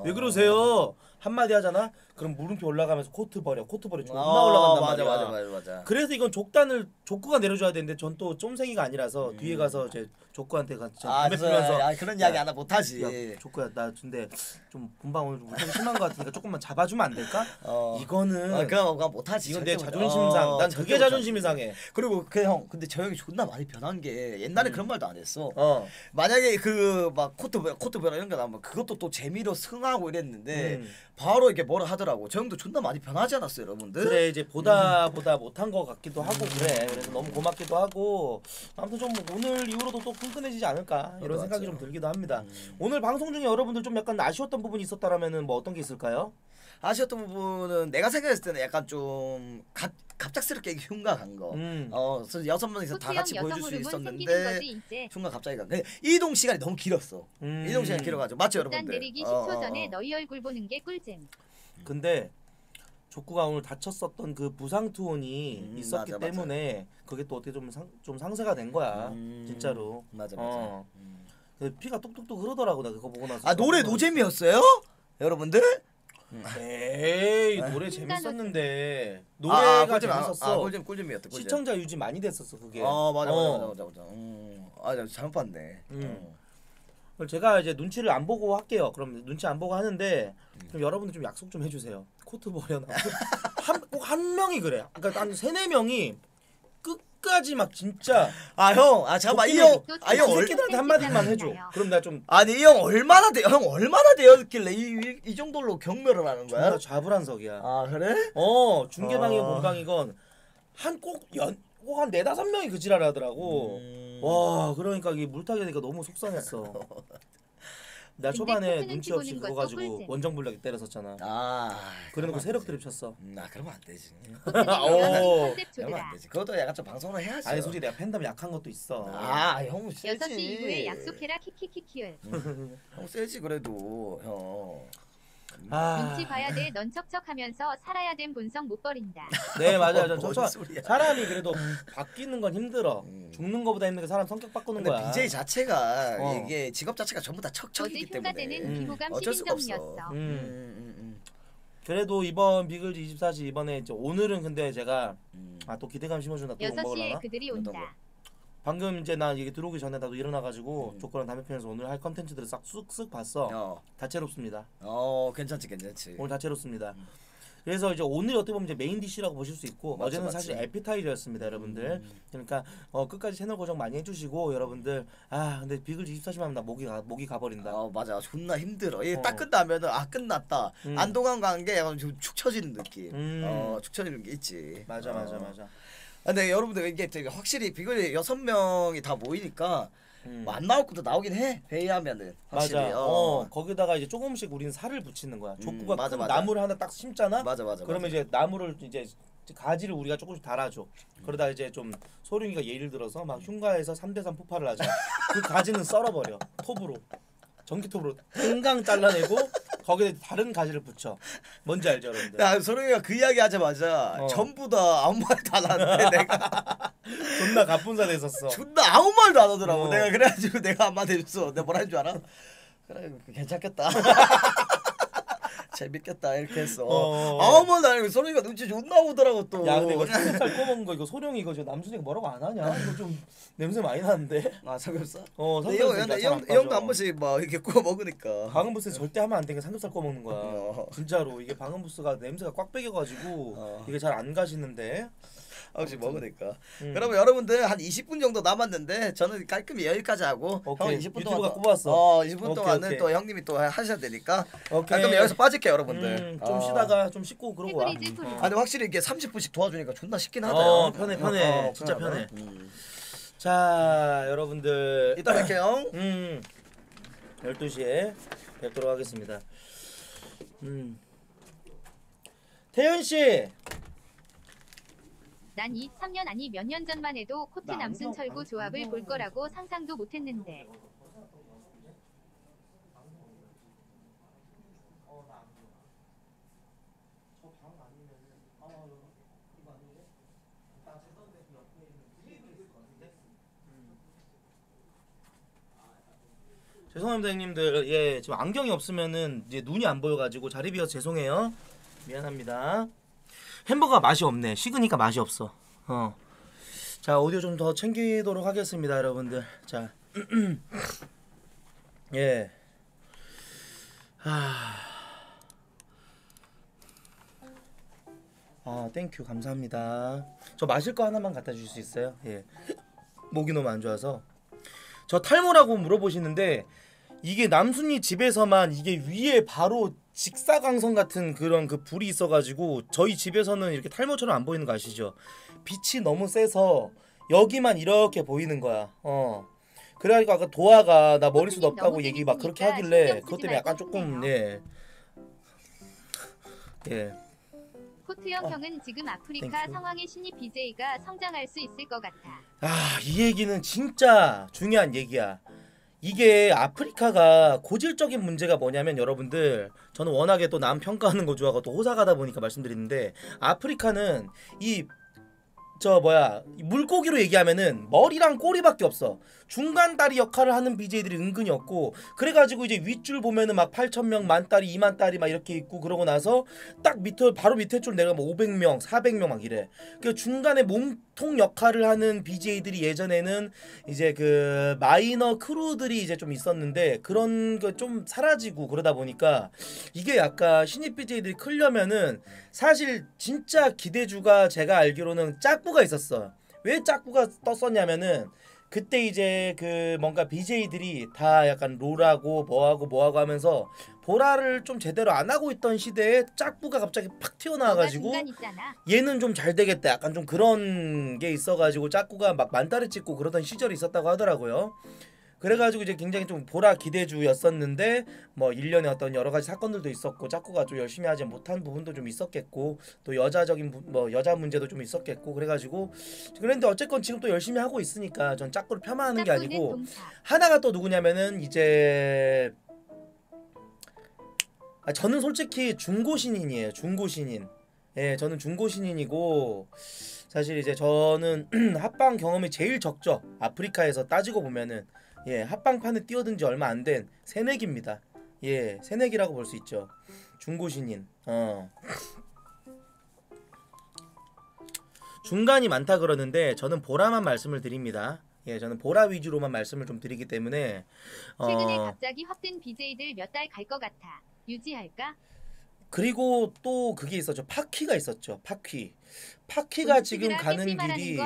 왜 어. 그러세요? 한마디 하잖아. 그럼 물음표 올라가면서 코트 버려. 코트 버려. 존나 아, 올라간단 맞아, 말이야. 맞아, 맞아, 맞아. 그래서 이건 족단을 족구가 내려줘야 되는데 전 또 쫌생이가 아니라서 음. 뒤에 가서 이제 조커한테 같이 아, 담배 피면서 야, 그런 이야기 야, 안 못하지. 야, 조커야 나 근데 좀 본방 오늘 좀 심한 것 같으니까 조금만 잡아주면 안 될까? 어. 이거는 아, 그럼 그럼 못하지. 이건 내 절대 못- 자존심 상. 어, 난 절대 그게. 자존심이 상해. 그리고 그 형, 근데 저 형이 존나 많이 변한 게 옛날에 음. 그런 말도 안 했어. 어. 만약에 그 막 코트 버려 코트 버려 이런 거 나오면 그것도 또 재미로 승화하고 이랬는데 음. 바로 이렇게 뭐라 하더라고. 저 형도 존나 많이 변하지 않았어요, 여러분들? 그래 이제 보다 보다 못한 것 같기도 하고 그래 그래서 너무 고맙기도 하고 아무튼 좀뭐 오늘 이후로도 또 끈끈해지지 않을까 이런. 생각이 좀 들기도 합니다 음. 오늘 방송 중에 여러분들 좀 약간 아쉬웠던 부분이 있었다라면은 뭐 어떤 게 있을까요? 아쉬웠던 부분은 내가 생각했을 때는 약간 좀 갑, 갑작스럽게 흉가 간 거. 음. 어, 그래서 여섯 명이서 다 같이 보여줄 수 있었는데 거지. 흉가 갑자기 간. 거. 이동 시간이 너무 길었어. 음. 이동 시간이 길어가지고 맞죠, 여러분들? 내리기 어, 10초 어, 전에 어. 너희 얼굴 보는 게 꿀잼. 근데 족구가 오늘 다쳤었던 그 부상 투혼이 음, 있었기 맞아, 맞아. 때문에 그게 또 어떻게 좀, 상, 좀 상세가 된 거야 음, 진짜로 맞아, 맞아. 어. 음. 근데 피가 뚝뚝뚝 흐르더라고 나 그거 보고 나서 아 노래 노잼이었어요? 여러분들? 에이 노래 아, 재밌었는데 아, 노래가 아, 꿀잼, 재밌었어 아, 아, 꿀잼 꿀잼이었다. 꿀잼. 시청자 유지 많이 됐었어 그게 어 맞아 어. 맞아 맞아 맞아. 음. 아나 잘못 봤네. 음. 어. 그럼 제가 이제 눈치를 안 보고 할게요. 그럼 눈치 안 보고 하는데 음. 좀 여러분들 좀 약속 좀 해주세요. 코트 버려놔. 한꼭 한 명이 그래. 그러니까 한 세네 명이 끝까지 막 진짜 아 형, 아 잠깐만 이 도끼를 형, 아형 새끼들한테 한 마디만 해줘. 그럼 나 좀 아니 이 형 얼마나 돼? 형 얼마나 되었길래 이, 이, 이 정도로 경멸을 하는 거야? 존나 좌불안석이야. 아 그래? 어 중계방이건 아. 본방이건 한 꼭연꼭한 네다섯 명이 그 지랄 하더라고. 음. 와 그러니까 이 물타기 되니까 너무 속상했어. 나 초반에 눈치 없이 그거 가지고. 원정불락이 때렸었잖아. 아 그래놓고 세력 안 드립. 쳤어. 음, 아 그러면 안 되지. 오. 컨셉 그러면 안. 되지. 그것도 약간 좀 방송을 해야지. 아니 솔직히 내가 팬덤 약한 것도 있어. 아형 세지. 6시 이후에 약속해라 키키키키을. 형 세지 그래도 형. 아, 눈치 봐야 돼. 넌 척척하면서 살아야 된 본성 못 버린다. 네 맞아요. 전뭔 소리야. 사람이 그래도 바뀌는 건 힘들어. 음. 죽는 거보다 힘든 게 사람 성격 바꾸는 근데 거야. BJ 자체가 어. 이게 직업 자체가 전부 다 어제 척척이기 흉가 때문에. 되는 음. 비호감 어쩔 수가 없어. 시민정이었어. 음, 음. 음, 음, 그래도 이번 비글즈 24시 이번에 이제 오늘은 근데 제가 음. 아또 기대감 심어준다 또욕 6시에 먹으려나? 그들이 온다. 방금 이제 나 이게 들어오기 전에 나도 일어나가지고 음. 조커랑 담배 피면서 오늘 할 컨텐츠들을 싹 쓱쓱 봤어. 어, 다채롭습니다. 어, 괜찮지, 괜찮지. 오늘 다채롭습니다. 그래서 이제 오늘이 어떻게 보면 이제 메인 디시라고 보실 수 있고 맞지, 어제는 맞지. 사실 에피타이저였습니다, 여러분들. 음. 그러니까 어, 끝까지 채널 고정 많이 해주시고 여러분들 아 근데 비글즈 24시만 하면 나 목이 가 목이 가버린다. 어 맞아 존나 힘들어 이게 어. 딱 끝나면은 아 끝났다 음. 안동안 간 게 약간 좀축 처지는 느낌 음. 어축 처지는 게 있지 맞아 어. 맞아 맞아. 근데 여러분들 이게 되게 확실히 비글이 여섯 명이 다 모이니까 음. 뭐안 나올 것도 나오긴 해 회의하면은 확실히 맞아. 어. 거기다가 이제 조금씩 우리는 살을 붙이는 거야. 족구가 음, 맞아, 큰 맞아. 나무를 하나 딱 심잖아. 맞아 맞아 그러면. 이제 나무를 이제 가지를 우리가 조금씩 달아줘. 그러다 이제 좀 소룡이가 예를 들어서 막 흉가에서 3대3 폭발을 하자. 그 가지는 썰어버려. 톱으로. 전기톱으로 땡강 잘라내고 거기에 다른 가지를 붙여. 뭔지 알죠, 여러분들? 야 소룡이가 그 이야기 하자마자 어. 전부 다 아무 말도 안 하는데 내가 존나 갑분사 됐었어. 존나 아무 말도 안 하더라고 어. 내가 그래가지고 내가 한마디 해줬어 내가 뭐라 한 줄 알아? 그래 괜찮겠다 재밌겠다 이렇게 했어 어. 아무 말도 안 하고 소룡이가 눈치 존나 보더라고 또 야 근데 이거 삼겹살 꺼먹는 거 이거 소룡이 이거 저 남순이가 뭐라고 안 하냐? 이거 좀 냄새 많이 나는데. 아 삼겹살? 어 삼겹살 이 형, 이 형도. 한 번씩 막 이렇게 구워 먹으니까 방음 부스 절대 하면 안 되는 게 삼겹살 꺼먹는 거야. 어. 진짜로 이게 방음 부스가 냄새가 꽉 배겨가지고 어. 이게 잘 안 가시는데. 한 번씩 먹으니까 음. 그러면 여러분들 한 20분 정도 남았는데 저는 깔끔히 여기까지 하고 형 오케이. 20분 유튜브가 동안 또- 꼽았어. 어 20분 오케이, 동안은 오케이. 또 형님이 또 하셔야 되니까 오케이. 깔끔히 여기서 빠질게요 여러분들 음, 좀 어. 쉬다가 좀 씻고 그러고 와. 소리. 아 근데 확실히 이게 30분씩 도와주니까 존나 쉽긴 하다 어, 형. 편해, 편해. 진짜 편해. 음. 자 여러분들 이따 뵐게요 음 12시에 뵙도록 하겠습니다. 음 태연 씨. 난 23년 아니 몇 년 전만 해도 코트 나 남순 안 철구 조합을 볼 거라고 상상도 못했는데. 죄송합니다 형님들. 예 지금 안경이 없으면은 이제 눈이 안 보여가지고 자리 비어서 죄송해요. 미안합니다 햄버거 맛이 없네 식으니까 맛이 없어 어 자 오디오 좀 더 챙기도록 하겠습니다 여러분들 자 예. 아. 아, 땡큐 감사합니다. 저 마실 거 하나만 갖다 주실 수 있어요? 예. 목이 너무 안 좋아서. 저 탈모라고 물어보시는데 이게 남순이 집에서만 이게 위에 바로 직사광선 같은 그런 그 불이 있어가지고 저희 집에서는 이렇게 탈모처럼 안 보이는 거 아시죠? 빛이 너무 세서 여기만 이렇게 보이는 거야. 어. 그래가지고 아까 도화가 나 머리숱 없다고 얘기 막 그렇게 하길래 그것 때문에 약간 조금. 예. 예. 코트형 어. 형은 지금 아프리카 땡큐. 상황의 신입 BJ가 성장할 수 있을 것 같아. 아, 이 얘기는 진짜 중요한 얘기야. 이게 아프리카가 고질적인 문제가 뭐냐면 여러분들 저는 워낙에 또 남 평가하는 거 좋아하고 또 호사가다 보니까 말씀드리는데 아프리카는 이 저 뭐야 이 물고기로 얘기하면은 머리랑 꼬리밖에 없어 중간 다리 역할을 하는 BJ들이 은근히 없고 그래가지고 이제 윗줄 보면은 막 8천 명 만 다리 2만 다리 막 이렇게 있고 그러고 나서 딱 밑에 바로 밑에 줄 내가 뭐 500명 400명 막 이래 그 중간에 몸통 역할을 하는 BJ들이 예전에는 이제 그 마이너 크루들이 이제 좀 있었는데 그런 거 좀 사라지고 그러다 보니까 이게 약간 신입 BJ들이 크려면은 사실 진짜 기대주가 제가 알기로는 짝구가 있었어. 왜 짝구가 떴었냐면은 그때 이제 그 뭔가 BJ들이 다 약간 롤하고 뭐하고 뭐하고 하면서 보라를 좀 제대로 안 하고 있던 시대에 짝구가 갑자기 팍 튀어나와가지고. 얘는 좀 잘 되겠다. 약간 좀 그런 게 있어가지고 짝구가 막 만다를 찍고 그러던 시절이 있었다고 하더라고요. 그래가지고 이제 굉장히 좀 보라 기대주였었는데 뭐 일련의 어떤 여러 가지 사건들도 있었고 짝구가 좀 열심히 하지 못한 부분도 좀 있었겠고 또 여자적인 부- 뭐 여자 문제도 좀 있었겠고 그래가지고 그런데 어쨌건 지금 또 열심히 하고 있으니까 전 짝구를 폄하하는 게 아니고 동사. 하나가 또 누구냐면은 이제 아, 저는 솔직히 중고 신인이에요. 중고 신인. 예, 저는 중고 신인이고 사실 이제 저는 합방 경험이 제일 적죠. 아프리카에서 따지고 보면은 예, 합방판에 뛰어든 지 얼마 안 된 새내기입니다. 예, 새내기라고 볼 수 있죠. 중고 신인. 어. 중간이 많다 그러는데 저는 보라만 말씀을 드립니다. 예, 저는 보라 위주로만 말씀을 좀 드리기 때문에 최근에 어, 갑자기 확 뜬 BJ들 몇 달 갈 것 같아. 유지할까? 그리고 또 그게 있었죠. 파퀴가 있었죠. 파퀴. 파퀴가 지금 가는 길이.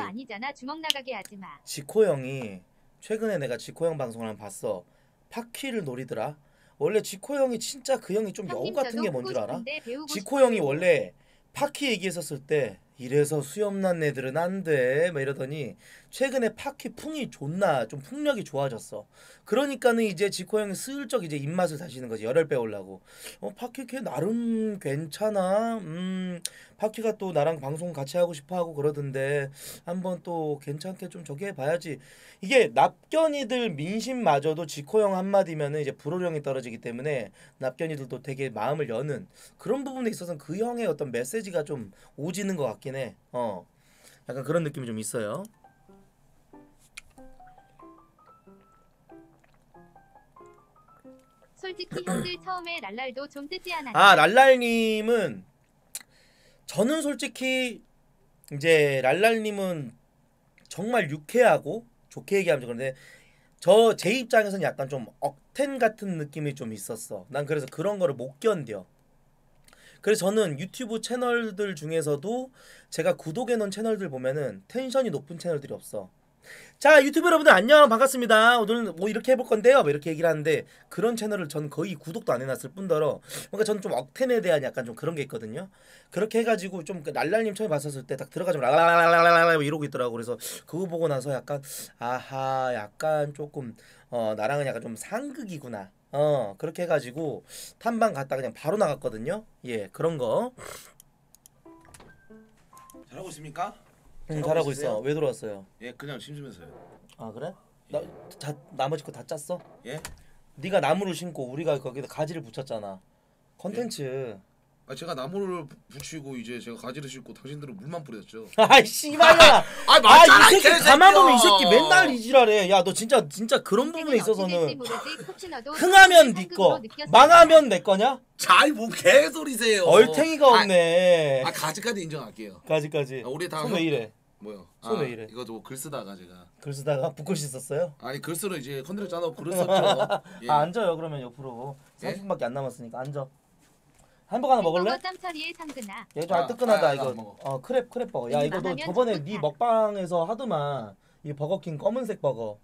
지코 형이 최근에 내가 지코 형 방송을 한번 봤어. 파퀴를 노리더라. 원래 지코 형이 진짜 그 형이 좀 여우 같은 게 뭔 줄 알아? 지코. 형이 원래 파키 얘기했었을 때 이래서 수염난 애들은 안 돼. 막 이러더니 최근에 파키 풍이 존나 좀 풍력이 좋아졌어. 그러니까는 이제 지코 형이 슬쩍 이제 입맛을 다시는 거지. 열을 빼오려고. 어 파키 걔 나름 괜찮아. 음 파키가 또 나랑 방송 같이 하고 싶어 하고 그러던데 한번 또 괜찮게 좀 저기 해봐야지. 이게 납견이들 민심마저도 지코 형 한마디면은 이제 불호령이 떨어지기 때문에 납견이들도 되게 마음을 여는 그런 부분에 있어서는 그 형의 어떤 메시지가 좀 오지는 것 같긴 해. 어. 약간 그런 느낌이 좀 있어요. 솔직히 형들 처음에 랄랄도 좀 뜨지 않았나? 아 랄랄님은 저는 솔직히 이제 랄랄님은 정말 유쾌하고 좋게 얘기하면 그런데 저 제 입장에서는 약간 좀 억텐 같은 느낌이 좀 있었어. 난 그래서 그런 거를 못 견뎌. 그래서 저는 유튜브 채널들 중에서도 제가 구독해 놓은 채널들 보면은 텐션이 높은 채널들이 없어. 자 유튜브 여러분들 안녕. 반갑습니다. 오늘은 뭐 이렇게 해볼 건데요. 뭐 이렇게 얘기를 하는데 그런 채널을 전 거의 구독도 안 해놨을 뿐더러 뭔가 저는 좀 억텐에 대한 약간 좀 그런 게 있거든요. 그렇게 해가지고 좀그 랄랄님 처음에 봤었을 때 딱 들어가자면 랄랄랄랄랄 이러고 있더라고 그래서 그거 보고 나서 약간 아하 약간 조금 어 나랑은 약간 좀 상극이구나 어 그렇게 해가지고 탐방 갔다 그냥 바로 나갔거든요 예 그런 거 잘하고 있습니까? 응, 잘하고? 있어 왜 들어왔어요 예, 그냥 심심해서요. 아 그래 나 다, 나머지 거 다 짰어 예? 네가 나무를 심고 우리가 거기다 가지를 붙였잖아. 컨텐츠. 아 제가 나무를 부- 붙이고 이제 제가 가지를 싣고 당신들은 물만 뿌렸죠. 아이 씨발야. 아아 맞잖아 이 새끼 개새끼야. 가만 보면 이 새끼 맨날 이지랄해. 야 너 진짜 진짜 그런 부분에 있어서는 흥하면 네 거, 망하면 내 거냐? 잘뭔 개소리세요. 얼탱이가 아, 없네. 아 가지까지 인정할게요. 까지까지. 아, 우리 다손 형- 왜 이래? 뭐요? 손왜 이래? 이거 저글 쓰다가 제가 글 쓰다가 붓글씨 썼어요? 아니 글 쓰러 이제 컨디를 짜놓고 글을 썼죠. 예. 아 앉아요 그러면 옆으로 예? 30분밖에 안 남았으니까 앉아 햄버거 하나 먹을래? 짬처리에 상근아. 얘좀 아, 뜨끈하다 아, 아, 이거 먹어. 어 크랩 크랩 버거 야이 이거 너 망하면 저번에 좋겠다. 네 먹방에서 하더만 이 버거킹 검은색 버거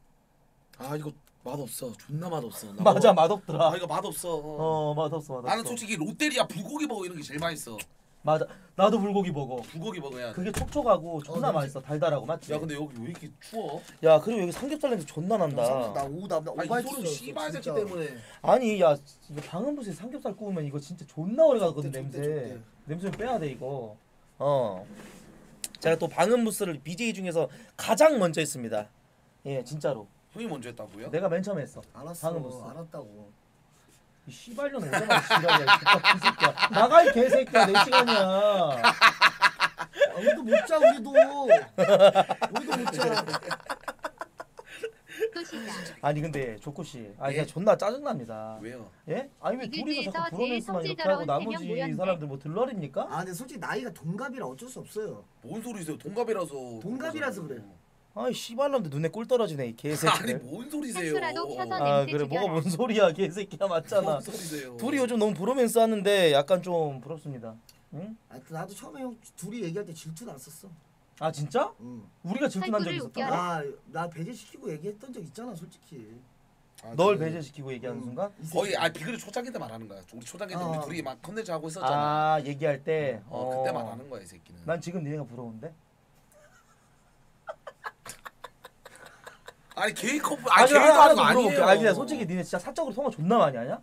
아 이거 맛없어. 존나 맛없어. 나 맞아 먹어. 맛없더라 아 이거 맛없어. 어 맛없어 맛없어 나는 솔직히 롯데리아 불고기 버거 이런 게 제일 맛있어. 맞아 나도 불고기 버거 불고기 버거야. 돼. 그게 촉촉하고 존나 어, 맛있어 달달하고 맞지? 야 근데 여기 왜 이렇게 추워? 야 그리고 여기 삼겹살 냄새 존나 난다 나 오다 나 아니 오바이트 이소름 썼어, 씨발 새끼. 때문에. 아니 야 이거 방음부스에 삼겹살 구우면 이거 진짜 존나 오래 가거든 좋대, 냄새 좋대, 좋대. 냄새 좀 빼야 돼 이거 어 제가 또 방음부스를 BJ 중에서 가장 먼저 했습니다 예 진짜로 형이 먼저 했다고요? 내가 맨 처음에 했어 알았어 방음부스 알았다고 이 씨발년 오자마자 지랄이야 이 새끼야 나가 이 개새끼야 내 시간이야 아, 우리도 못자 우리도 우리도 못자. 아니 근데 조코 씨, 아 예? 존나 짜증 납니다. 왜요? 예? 아니 왜 둘이서 자꾸 브로맨스만 이렇게 하고 나머지. 사람들 뭐 들러리입니까? 아 근데 솔직히 나이가 동갑이라 어쩔 수 없어요 뭔 소리세요? 동갑이라서. 동갑이라서 그래. 아이 씨발놈들 눈에 꿀 떨어지네 이 아니 개새끼들. 뭔 소리세요? 아 그래 뭐가. 뭔 소리야 개새끼야 맞잖아. 뭔 소리세요? 둘이 요즘 너무 브로맨스 하는데 약간 좀 부럽습니다. 응? 하여튼 나도 처음에 형 둘이 얘기할 때 질투 났었어 아 진짜? 응. 우리가 질투 난 적 살구를 있었다. 아나 배제시키고 얘기했던 적 있잖아 솔직히 아, 널그 배제시키고 얘기하는 음. 순간? 거의 아 비글이 초창기 때 말하는 거야. 우리 초창기 때 어. 우리 둘이 막 컨텐츠 하고 있었잖아. 아 얘기할 때. 어, 그때 말하는 거야 이 새끼는. 난 지금 니네가 부러운데? 아니 커플 아니 아니 하나 하는 아니에요. 아니 근데 솔직히 니네 진짜 사적으로 통화 존나 많이 하냐?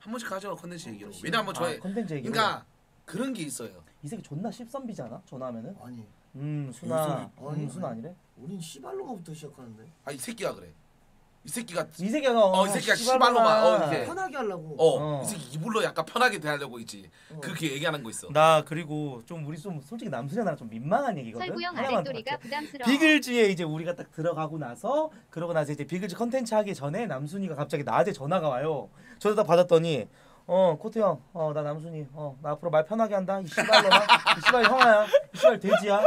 한 번씩 하죠 컨텐츠 얘기로. 왜냐면 저희 아, 컨텐츠 얘기. 그러니까 그런 게 있어요. 이 새끼 존나 십선비잖아 전화하면은. 아니 음 순아. 무슨 소리- 음 순아 아니래? 우린 시발로가부터 시작하는데 아이 새끼가 그래. 이 새끼가 이 새끼가 어, 이 새끼가 씨발로만, 어, 이게. 편하게 하려고 어, 어. 이 새끼 이불로 약간 편하게 대하려고 있지. 어. 그렇게 얘기하는 거 있어. 나 그리고 좀 우리 좀 솔직히 남순이 나랑 좀 민망한 얘기거든. 설구형 하나만 아랫도리가 할게. 부담스러워. 비글즈에 이제 우리가 딱 들어가고 나서 그러고 나서 이제 비글즈 컨텐츠 하기 전에 남순이가 갑자기 나한테 전화가 와요. 전화 딱 받았더니 어 코트 형, 어 나 남순이, 어 나 앞으로 말 편하게 한다. 이 씨발로나, 이 씨발 형아야, 이 씨발 돼지야.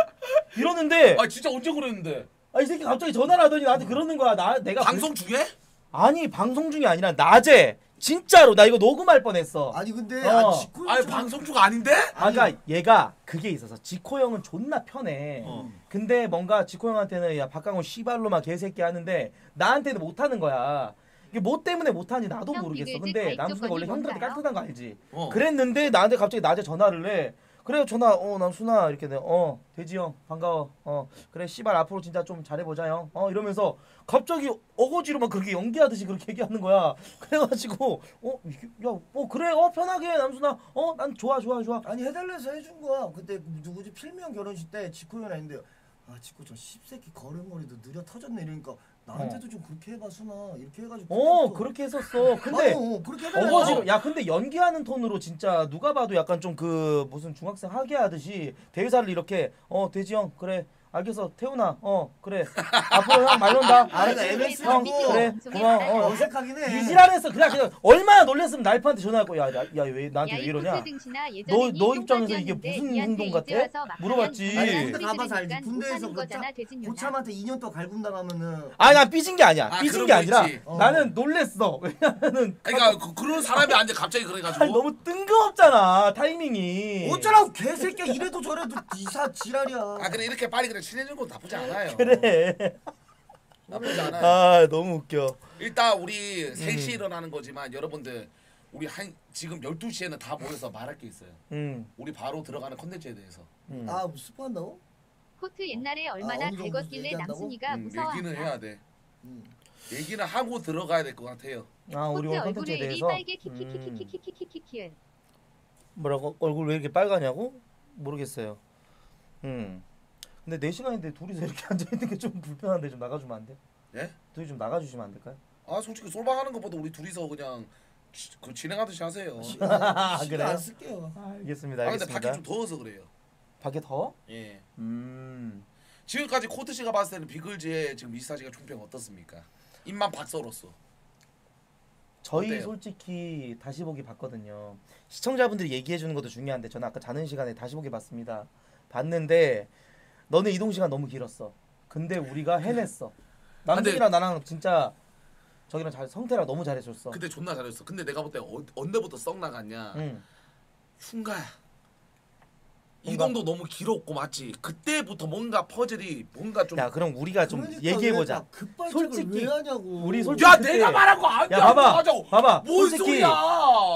이러는데 아 진짜 언제 그랬는데? 아 이 새끼 갑자기 전화를 하더니 나한테 그러는 거야. 나 내가 방송 중에? 아니 방송 중이 아니라 낮에 진짜로 나 이거 녹음할 뻔했어. 아니 근데 어. 아, 직구 아니 방송 중 아닌데? 아, 그러니까 얘가 그게 있어서 지코 형은 존나 편해. 어. 근데 뭔가 지코 형한테는 야 박강호 씨발로만 개새끼 하는데 나한테는 못 하는 거야. 이게 뭐 때문에 못하는지 나도 형 모르겠어. 근데 가입 남순이가 원래 형들한테? 깔끔한 거 알지? 어. 그랬는데 나한테 갑자기 낮에 전화를 해. 그래 전화. 어 남순아. 이렇게 돼어 돼지 형 반가워. 어 그래 씨발 앞으로 진짜 좀 잘해보자 형어 이러면서 갑자기 어거지로 막 그렇게 연기하듯이 그렇게 얘기하는 거야. 그래가지고 어야뭐 그래. 어 편하게 남순아. 어 난 좋아 좋아 좋아. 아니 해달래서 해준 거야. 그때 누구지? 필명 결혼식 때 지코 형이 했는데 아 지코 저 씹새끼 걸음머리도 느려 터졌네 이러니까 나한테도 좀 그렇게 해봐 순아. 이렇게 해가지고 어 그렇게 했었어. 근데 아, 어, 그렇게 해달래 어거지로 야 근데 연기하는 톤으로 진짜 누가 봐도 약간 좀 그 무슨 중학생 하게 하듯이 대사를 이렇게 어 돼지 형 그래 알겠어. 태훈아. 어 그래. 앞으로 형 말론다. 아, 그러니까 MS 형고 그래. 고마워. 어. 어색하긴 해. 이지랄했어. 그냥 그냥 얼마나 놀랬으면 날파한테 전화하고 야야왜 나한테 왜 이러냐? 너- 너이 입장에서 이게 무슨 행동 같아? 물어봤지. 아니, 소리 가봐서 알지. 군대에서 그 짜-. 고참한테 2년 동안 갈군 당하면은. 아니 난 삐진 게 아니야. 아, 삐진 그런 게거 아니라 있지. 어. 나는 놀랬어. 왜냐면은 그러니까 그, 그런 사람이 아닌데 갑자기 그래가지고. 아니, 너무 뜬금없잖아 타이밍이. 어쩌라고 개새끼야. 이래도 저래도 이사 지랄이야. 아 그래. 이렇게 빨리 그래 친해지는 건 나쁘지 않아요. 그래 나쁘지 않아요. 아 너무 웃겨 일단 우리 3시에 일어나는 거지만 여러분들 우리 한 지금 12시에는 다 모여서 말할 게 있어요. 음, 우리 바로 들어가는 컨텐츠에 대해서. 음. 아 스포한다고? 코트 옛날에 얼마나 정도 달궜길래? 남순이가 음, 무서워한다. 얘기는 해야 돼. 음. 얘기는 하고 들어가야 될 것 같아요. 아 우리 오늘 컨텐츠에 대해서 빨개 음, 키키키키키키키키키. 뭐라고 얼굴 왜 이렇게 빨가냐고 모르겠어요 음 근데 4 시간인데 둘이서 이렇게 앉아 있는 게 좀 불편한데 좀 나가주면 안 돼? 예? 둘이 좀 나가주시면 안 될까요? 아 솔직히 솔방하는 것보다 우리 둘이서 그냥 지- 그 진행하듯이 하세요. 아, 신경 그래요? 안 쓸게요 아, 알겠습니다 아 근데 알겠습니다 밖에 좀 더워서 그래요. 밖에 더? 예. 음 지금까지 코트 씨가 봤을 때는 비글즈의 지금 미스타지가 총평 어떻습니까? 입만 박서로서. 저희 어때요? 솔직히 다시 보기 봤거든요. 시청자분들이 얘기해 주는 것도 중요한데 저는 아까 자는 시간에 다시 보기 봤습니다. 봤는데 너네 이동 시간 너무 길었어. 근데 우리가 해냈어. 남준이랑 나랑 진짜 저기랑 잘 성태랑 너무 잘해줬어. 그때 존나 잘했어. 근데 내가 볼때 어, 언제부터 썩 나갔냐? 응. 흉가야. 이동도 너무 길었고 맞지? 그때부터 뭔가 퍼즐이 뭔가 좀. 야 그럼 우리가 좀 그러니까 얘기해 왜 보자. 솔직히 왜 하냐고. 우리 솔직히 야 그때- 내가 말한 거 아니야. 야 봐봐. 하자고. 봐봐. 뭔 솔직히 소리야?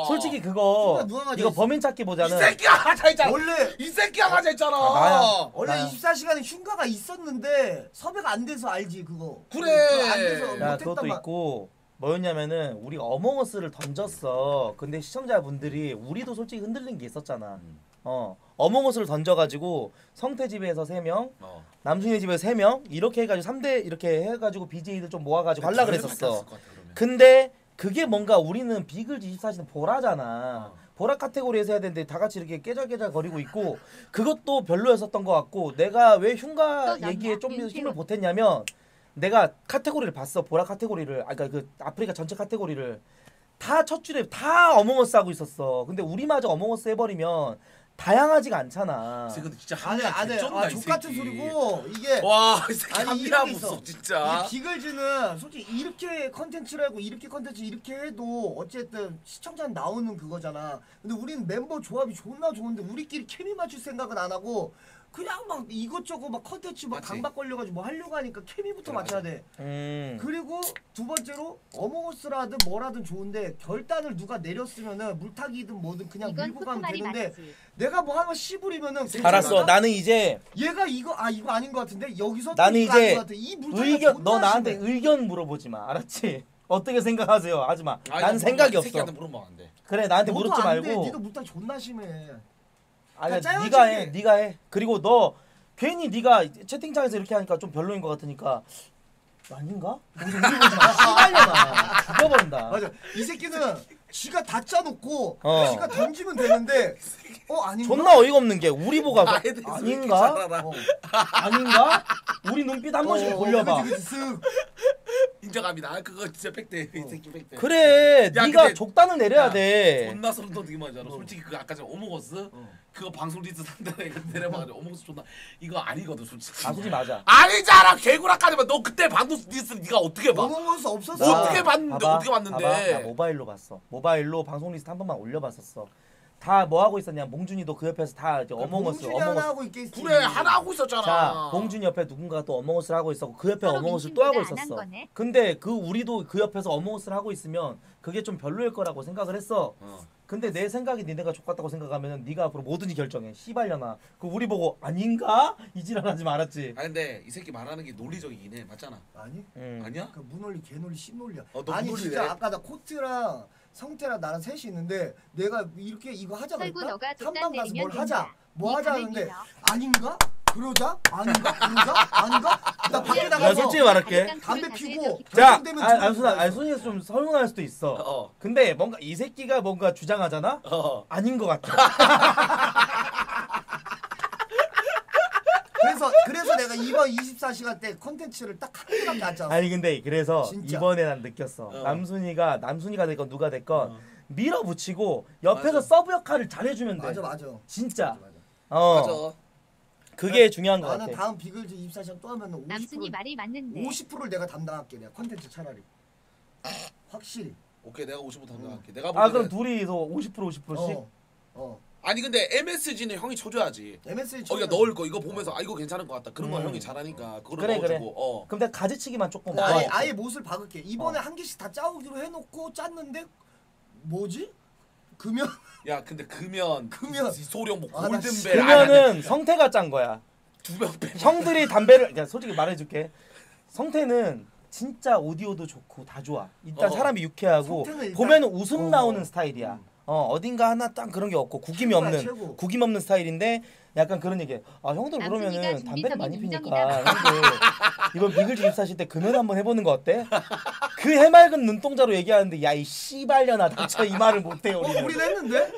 솔직히 그거 이거? 범인 찾기 이 보자는 새끼야 하자 했잖아. 원래 이 새끼야 하자 했잖아. 아, 나야. 원래 나- 24시간에 흉가가 있었는데 섭외가 안 돼서 알지 그거. 그래. 그거 안 돼서 야 그것도 말- 있고 뭐였냐면은 우리가 어몽어스를 던졌어. 근데 시청자분들이 우리도 솔직히 흔들린 게 있었잖아. 어 어몽어스를 던져가지고 성태 집에서 세 명, 어. 남순이 집에서 세 명 이렇게 해가지고 3대 이렇게 해가지고 BJ들 좀 모아가지고 할라 그래, 그랬었어. 같아. 근데 그게 뭔가 우리는 비글 24시는 보라잖아. 어. 보라 카테고리에서 해야 되는데 다 같이 이렇게 깨잘깨잘 거리고 있고 그것도 별로였었던 것 같고 내가 왜 흉가 또 얘기에 좀? 힘을 보탰냐면 내가 카테고리를 봤어 보라 카테고리를 아까 그러니까 그 아프리카 전체 카테고리를 다 첫 줄에 다 어몽어스 하고 있었어 근데 우리마저 어몽어스 해버리면 다양하지가 않잖아 이 새끼 진짜 안해 개쩐다 아, 이 족 새끼. 같은 소리고 이게 와, 이 새끼 아니, 한명 이런 게 있어. 없어 진짜. 이게 비글즈는 솔직히 이렇게 컨텐츠를 하고 이렇게 컨텐츠 이렇게 해도 어쨌든 시청자 나오는 그거잖아. 근데 우리는 멤버 조합이 존나 좋은데 우리끼리 케미 맞출 생각은 안 하고 그냥 막 이것저것 막 컨텐츠 막 맞지. 강박 걸려가지고 뭐 하려고 하니까 케미부터 그래, 맞춰야 돼. 음. 그리고 두 번째로 어몽어스라든 뭐라든 좋은데 결단을 누가 내렸으면은 물타기든 뭐든 그냥 이건 밀고 가면 코코말이 되는데 맞지. 내가 뭐 하나 씨부리면은 알았어 나는 이제 얘가 이거 아 이거 아닌 것 같은데 여기서 또 나는 이거 아닌 이제 것 같아. 이 물타기가 의견 존나 너 나한테 심해. 의견 물어보지 마 알았지 어떻게 생각하세요 하지 마 아니, 난너 생각이 이 없어 새끼한테 물어보면 안 돼. 그래 나한테 너도 물었지 안 돼. 말고 니도 물타기 존나 심해. 아니 네가 해. 네가 해 그리고 너 괜히 네가 채팅창에서 이렇게 하니까 좀 별로인 것 같으니까 아닌가? 우리 우리 보지 마 씨발년아 죽여버린다 맞아. 이 새끼는 지가 다 짜놓고 어. 지가 던지면 되는데 어 아닌가? 존나 어이가 없는 게 우리 이렇게 잘 아닌가? 어. 아닌가? 우리 눈빛 한 번씩 어, 돌려봐 그치, 그치, 쓱. 인정합니다. 아, 그거 진짜 팩트. 이 새끼 팩트. 그래 야, 네가 근데- 족단을 내려야 야, 돼 존나 소름 돋는 게 맞아. 솔직히 그 아까 전 어몽어스 그거 방송 리스트 상대에 내려봐가지고 어몽어스 존나 이거 아니거든 솔직히. 아 솔직히 맞아 아니잖아 개구락까지만 너 그때 방송 리스트 네가 어떻게 봐? 어몽어스 없었어. 뭐 어떻게 봤는데, 봐봐, 어떻게 봤는데? 봐봐. 나 모바일로 봤어. 모바일로 방송 리스트 한 번만 올려봤었어. 다 뭐 하고 있었냐? 몽준이도 그 옆에서 다 이제 어몽어스, 하나 어몽어스. 하고 있겠지. 그래 하나 하고 있었잖아. 자, 봉준이 옆에 누군가 또 어몽어스를 하고 있었고 그 옆에 어몽어스를 또 하고 있었어. 근데 그 우리도 그 옆에서 어몽어스를 하고 있으면 그게 좀 별로일 거라고 생각을 했어. 어. 근데 내 생각이 니네가 족같다고 생각하면 네가 앞으로 뭐든지 결정해. 씨발려나. 그 우리 보고 아닌가? 이지랄하지 말았지. 아니 근데 이 새끼 말하는 게 논리적이긴 해 맞잖아. 아니? 음. 아니야? 그 무논리 개논리 신논리야. 어, 너 아니 무논리래? 진짜 아까 나 코트랑 성태랑 나랑 셋이 있는데 내가 이렇게 이거 하자 설구 그랬다. 너가 족단 한방 가서 뭘 내리면 하자. 된다. 뭐 네 하자 하는데. 아닌가? 그러자? 아닌가? 그러자? 아닌가? 나 밖에 야, 나가서 솔직히 말할게. 담배 피고 자, 결정되면 아, 죽는 안순아. 안순이에서 좀 서운할 수도 있어. 어. 근데 뭔가 이 새끼가 뭔가 주장하잖아? 어. 아닌 것 같아. 그래서 그래서 내가 이번 24시간 때 컨텐츠를 딱 한 개밖에 안 짰어. 아니 근데 그래서 진짜. 이번에 난 느꼈어. 어. 남순이가 남순이가 됐건 누가 됐건 어. 밀어붙이고 옆에서 맞아. 서브 역할을 잘해주면 돼. 맞아 맞아. 진짜. 맞아, 맞아. 어. 맞아. 그게 중요한 것 나는 같아. 다음 비글즈 24시간 또 하면 50% 남순이 말이 맞는데 50%를 내가 담당할게 내가 컨텐츠 차라리. 확실히. 오케이 내가 50부터 담당할게. 내가 아 그럼 둘이서 50% 50%씩. 어. 어. 아니 근데 MSG는 형이 쳐줘야지. MSG 거기가 넣을 거 이거 보면서 아 이거 괜찮은 것 같다. 그런 거 음. 형이 잘하니까 그걸 그래, 그래. 넣어주고. 어. 그럼 내가 가지치기만 조금. 그 아예. 아예 못을 박을게. 이번에 어. 한 개씩 다 짜오기로 해놓고 짰는데 뭐지? 금연 야 근데 금연 금연. 이 소령 뭐 아, 나 골든벨 그러면은 성태가 짠 거야. 두명 빼. 형들이 담배를 그러니까 솔직히 말해줄게. 성태는 진짜 오디오도 좋고 다 좋아. 일단 어. 사람이 유쾌하고 성태는 일단- 보면 웃음 어. 나오는 스타일이야. 어 어딘가 하나 딱 그런 게 없고 구김이 최고야, 없는 최고. 구김 없는 스타일인데 약간 그런 얘기. 아 형들 그러면은 준비 담배를 많이 피니까 형들 이번 비글 집사실 때 금연 한번 해보는 거 어때? 그 해맑은 눈동자로 얘기하는데 야 이 씨발려나 대체 이 말을 못해 어, 우리는. 우리는 했는데?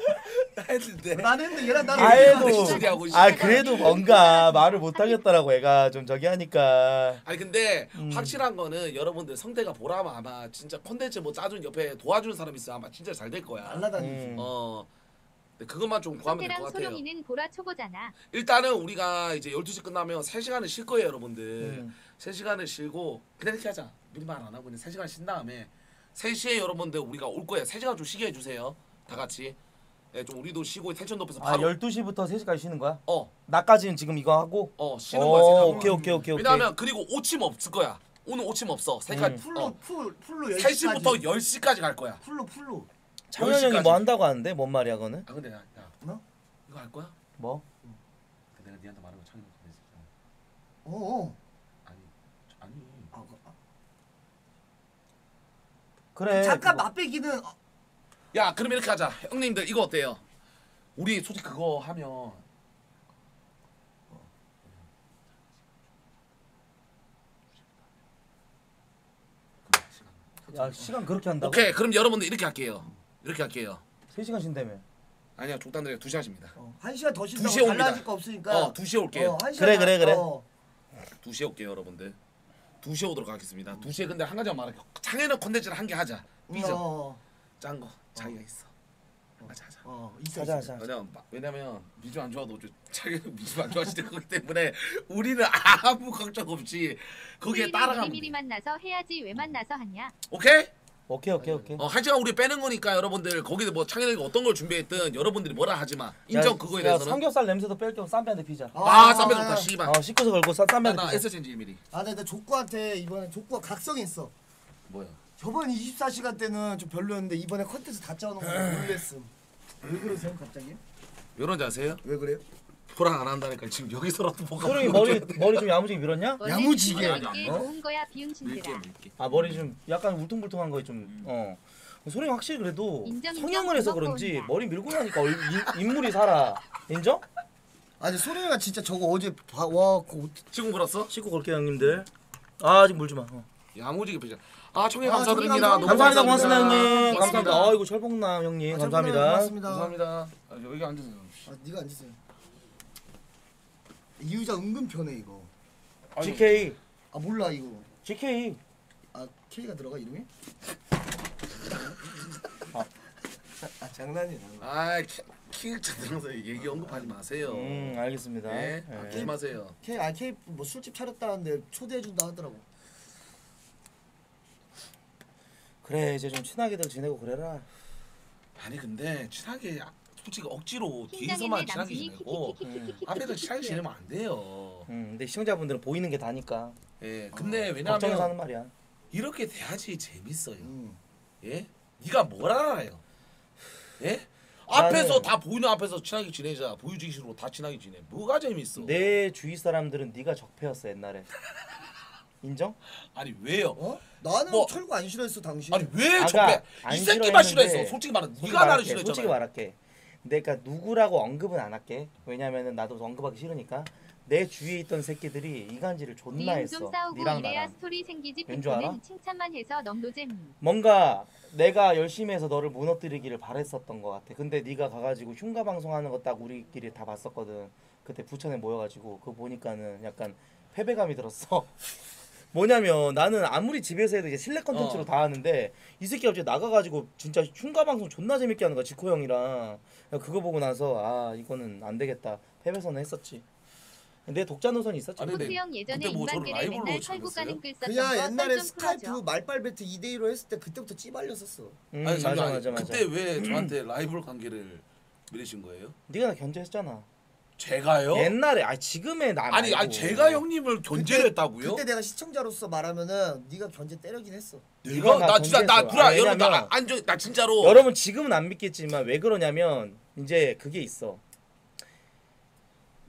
했는데. 난 했는데 얘랑 아이고. 지지리하고 아. 그래도 뭔가 말을 못 하겠더라고 애가 좀 저기 하니까. 아니 근데 음. 확실한 거는 여러분들 성대가 보라면 아마 진짜 컨텐츠 뭐 짜준 옆에 도와주는 사람 있어 아마 진짜 잘 될 거야. 날라다니지. 음. 어. 네, 그것만 좀 구하면 될 것 같아요. 소룡이는 보라 초보잖아. 일단은 우리가 이제 12시 끝나면 3시간을 쉴 거예요, 여러분들. 음. 3시간을 쉬고 그냥 이렇게 하자. 미리 말 안 하고 그냥 3시간 쉰 다음에 3시에 여러분들 우리가 올 거예요. 3시간 좀 쉬게 해 주세요. 다 같이. 예, 좀 우리도 쉬고 텐션 높여서 아, 바로 12시부터 3시까지 쉬는 거야? 어. 나까지는 지금 이거 하고? 어, 쉬는 거야, 생각하고. 오케이, 오케이, 오케이, 오케이. 왜냐면 그리고 오침 없을 거야. 오늘 오침 없어. 3시까지 음. 어. 풀로 풀 풀로 10시까지. 3시부터 10시까지 갈 거야. 풀로 풀로 창현 형이 뭐 한다고 하는데 뭔 말이야 그거는? 아 근데 나, 나 뭐? 이거 알 거야? 뭐? 그 내가 니한테 말한 거 창현 형한테 했었잖아. 어. 아니 아니. 아, 그, 아. 그래. 그 잠깐 그거. 맛배기는. 어. 야 그럼 이렇게 하자. 형님들 이거 어때요? 우리 솔직히 그거 하면 야 시간 그렇게 한다고? 오케이 그럼 여러분들 이렇게 할게요 이렇게 할게요. 3시간 쉰다며. 아니요 족단들에게 2시간입니다. 어, 한 시간 더 쉰다고 달라질 거 없으니까. 어 2시에 올게요. 어, 한 시간 그래, 그래, 그래. 어, 2시에 올게요 여러분들. 2시에 오도록 하겠습니다. 2시에 근데 한 가지만 말할게요. 창에는 컨텐츠를 한 개 하자. 삐져. 어, 어. 짠거 자기가 어. 있어. 하자 하자. 어, 있어. 하자, 하자. 왜냐면 왜냐면 미주 안 좋아도 저- 자기는 미주 안 좋아하실 거기 때문에 우리는 아무 걱정 없이 거기에 따라가면 돼. 미리 만나서 해야지 왜 만나서 하냐 오케이? 오케이 오케이 오케이. 어, 한 시간 우리 빼는 거니까 여러분들 거기서 뭐 창현이가 어떤 걸 준비했든 여러분들이 뭐라 하지만 인정 야, 그거에 대해서는 삼겹살 냄새도 뺄 겸 쌈배한테 피자. 아, 아, 아 쌈배 좋다 아, 씨발 어 씻고서 걸고 쌈배한테. 나 피자. S 젠지 미리 아, 근데 족구한테 이번에 족구가 각성이 있어. 뭐야 저번 24시간 때는 좀 별로였는데 이번에 컨텐츠 다 짜놓은 거 놀랬음. 왜 그러세요, 갑자기? 이런 자세요? 왜 그래요? 보랑 안 한다니까 지금 여기서라도 뭐가 그러니 머리 머리 좀 야무지게 밀었냐? 야무지게 아니 어? 거야 비웅신들아 아, 머리 좀 약간 울퉁불퉁한 거에 좀 음. 어. 소령 확실히 그래도 인정, 성형을 해서 그런지 온다. 머리 밀고 나니까 얼- 인- 인물이 살아. 인정? 아니 소령이가 진짜 저거 어제 봐- 와 지금 어, 걸었어? 씻고 걸게 형님들. 아 아직 물지 마. 어. 야무지게 비자. 아 청해 아, 감사드립니다. 감사합니다. 고맙습니다 형님. 아, 감사합니다. 아 이고 철봉남 형님 감사합니다. 감사합니다. 여기 앉으세요. 아 네가 앉으세요. 이유자 은근 편해 이거. GK 아 몰라 이거. GK 아 K가 들어가 이름이? 아, 장난이에요. 아 키- 키를 찾으면서 얘기 언급하지 마세요. 음 알겠습니다 네, 네. 하지 마세요. K 아 K 뭐 술집 차렸다는데 초대해 준다 하더라고. 그래 이제 좀 친하게들 지내고 그래라 아니 근데 친하게 솔직히 억지로 뒤에서만 친하게 지내고 앞에서 친하게 지내면 안 돼요. 음, 근데 시청자분들은 보이는 게 다니까. 예. 근데 어, 걱정해서 하는 왜냐하면 말이야. 이렇게 돼야지 재밌어요. 음. 예? 네가 뭘 알아요? 예? 앞에서 나는- 다 보이는 앞에서 친하게 지내자. 보여주기식으로 다 친하게 지내. 뭐가 재밌어? 내 주위 사람들은 네가 적폐였어 옛날에. 인정? 아니 왜요? 어? 나는 뭐- 철구 안 싫어했어 당신. 아니 왜 적배? 이 새끼만 싫어했어. 솔직히 말해. 네가 나를 싫어했잖아. 솔직히 말할게. 내가 누구라고 언급은 안 할게. 왜냐면은 나도 언급하기 싫으니까. 내 주위에 있던 새끼들이 이간질을 존나 니은 했어. 좀 싸우고 니랑 이래야 나랑. 스토리 생기지 왠줄 알아? 칭찬만 해서 넘도잼 뭔가 내가 열심히 해서 너를 무너뜨리기를 바랬었던 것 같아. 근데 네가 가가지고 흉가 방송하는 거 딱 우리끼리 다 봤었거든. 그때 부천에 모여가지고 그거 보니까는 약간 패배감이 들었어. 뭐냐면 나는 아무리 집에서 해도 이제 실내 컨텐츠로 어. 다 하는데 이 새끼가 갑자기 나가가지고 진짜 흉가 방송 존나 재밌게 하는 거야 지코 형이랑 야, 그거 보고 나서 아 이거는 안 되겠다 패배 선언을 했었지. 내 독자 노선이 있었지. 아니, 근데 호수형 예전에 그때 뭐 저를 라이브로 맨날? 털고 가는 글 썼던 그냥 거 옛날에 썰좀 스카이프 풀어줘. 말빨 배틀 2대 1로 했을 때 그때부터 처발렸었어. 음, 아니 맞아 잠깐 맞아 맞아. 그때 왜 저한테 라이벌 관계를 맺으신 거예요? 네가 나 견제했잖아. 제가요? 옛날에 아니 지금의 나 아니. 아니 제가 형님을 견제를 그때- 했다고요? 그때 내가 시청자로서 말하면은 네가 견제 때려긴 했어. 내가 네가 나나 진짜 나. 불아 아, 여러분 왜냐면- 나안나 진짜로 여러분 지금은 안 믿겠지만 왜 그러냐면 이제 그게 있어.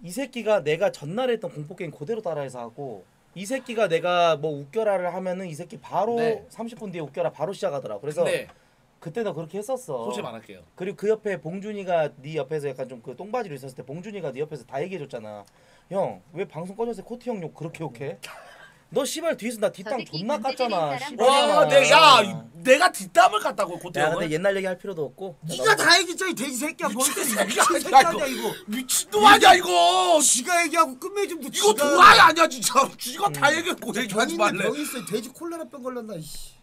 이 새끼가 내가 전날에 했던 공포 게임 그대로 따라해서 하고 이 새끼가 내가 뭐 웃겨라를 하면은 이 새끼 바로 네. 30분 뒤에 웃겨라 바로 시작하더라. 그래서 근데 그때도 그렇게 했었어. 솔직히 말할게요. 그리고 그 옆에 봉준이가 네 옆에서 약간 좀 그 똥바지로 있었을 때 봉준이가 네 옆에서 다 얘기해줬잖아. 형 왜 방송 꺼졌을 때 코트 형 욕 그렇게 욕해? 너 씨발 뒤에서 나 뒷담 저 존나 깠잖아. 사람. 와, 내, 야, 내가 뒷담을 깠다고 고태 야 형을. 근데 옛날 얘기 할 필요도 없고. 네가 다 얘기했잖아 이 돼지 새끼야. 뭔 미친 소리야 새끼야, 미친 새끼 야, 아니야 이거. 미친놈 아니야 이거. 지가 얘기하고 끝맺음도 이거 도라이 아니야 진짜. 쥐가 다 얘기했고 얘기하지 말래. 병이 있어 돼지 콜레라 병 걸렸나 이씨.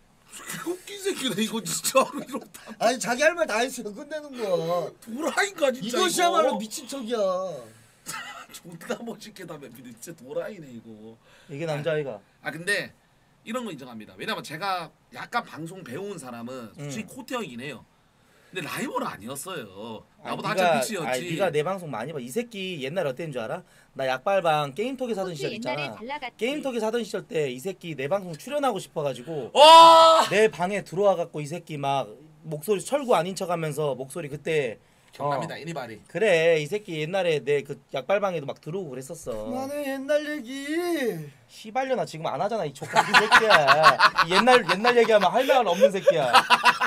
웃긴 새끼네 이거 진짜로 이렇다 아니 자기 할 말 다 했어요. 끝내는 거. 도라이인가 진짜 이것이야말로 이거. 미친 척이야. 존나 멋있게 담배 피는 진짜 도라이네 이거. 이게 남자아이가. 아 근데 이런 거 인정합니다. 왜냐면 제가 약간 방송 배운 사람은 솔직히 음. 코트 형이긴 해요 근데 라이벌은 아니었어요 나보다 아니, 한참 빛이었지 아니, 네가 내 방송 많이 봐. 이 새끼 옛날 어땠는 줄 알아? 나 약발방 게임톡에 사던 시절 있잖아. 게임톡에 사던 시절 때 이 새끼 내 방송 출연하고 싶어가지고 와내 방에 들어와 갖고 이 새끼 막 목소리 철구 아닌 척하면서 목소리 그때 경남이다 어. 애니바리 그래 이 새끼 옛날에 내 그 약발방에도 막 들어오고 그랬었어. 그만해 옛날 얘기 시발려나 지금 안 하잖아 이 족같은 새끼야. 이 옛날 옛날 얘기하면 할 말 없는 새끼야.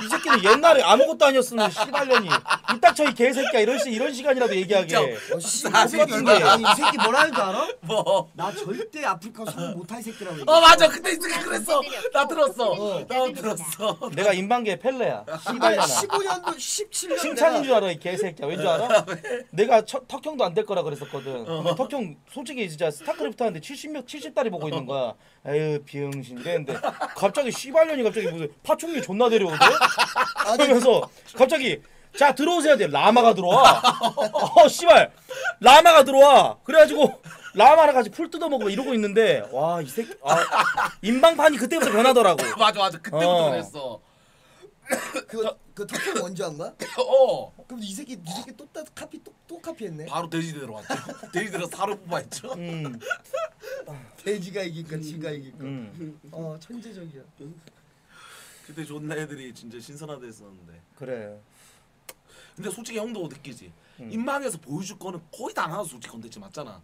이 새끼는 옛날에 아무것도 아니었으면 시발려니 이딱 저이 개새끼야 이런 시 이런 시간이라도 얘기하게. 어, 씨, 아, 이 새끼. 아니 이 새끼 뭐라는 줄 알아? 뭐 나 절대 아프리카 성공 못할 새끼라고 얘기해 어 맞아 그때 이 새끼 그랬어 나 들었어 어. 나 들었어 내가 인방계 펠레야. 시발려나. 15년도 17년 칭찬인 줄 알아 이 개새끼야 왠 줄 알아? 내가 처, 턱형도 안 될 거라 그랬었거든 어. 근데 턱형 솔직히 진짜 스타크래프트 하는데 70몇 70달이 보고 있는 거야. 에휴 비응신 이랬는데 갑자기 씨발년이 갑자기 무슨 파충류 존나 데려오대 그러면서 갑자기 자 들어오세요. 돼 라마가 들어와. 어 씨발. 라마가 들어와. 그래가지고 라마랑 같이 풀 뜯어먹고 이러고 있는데 와 이 새끼 아, 인방판이 그때부터 변하더라고. 맞아 맞아. 그때부터 어. 그랬어 그그 턱형 언제 한 거야? 어. 그럼 이 새끼 이 새끼 또 따- 카피 또, 또 카피했네? 바로 돼지대로 왔죠. 돼지대로 사로 뽑아했죠. 음, 돼지가 이길까 지가 이길까. 음, 어 천재적이야. 그때 존나 애들이 진짜 신선하다 했었는데. 그래. 근데 솔직히 형도 느끼지. 음. 인망에서 보여줄 거는 거의 다 나왔어 솔직히 컨텐츠 맞잖아.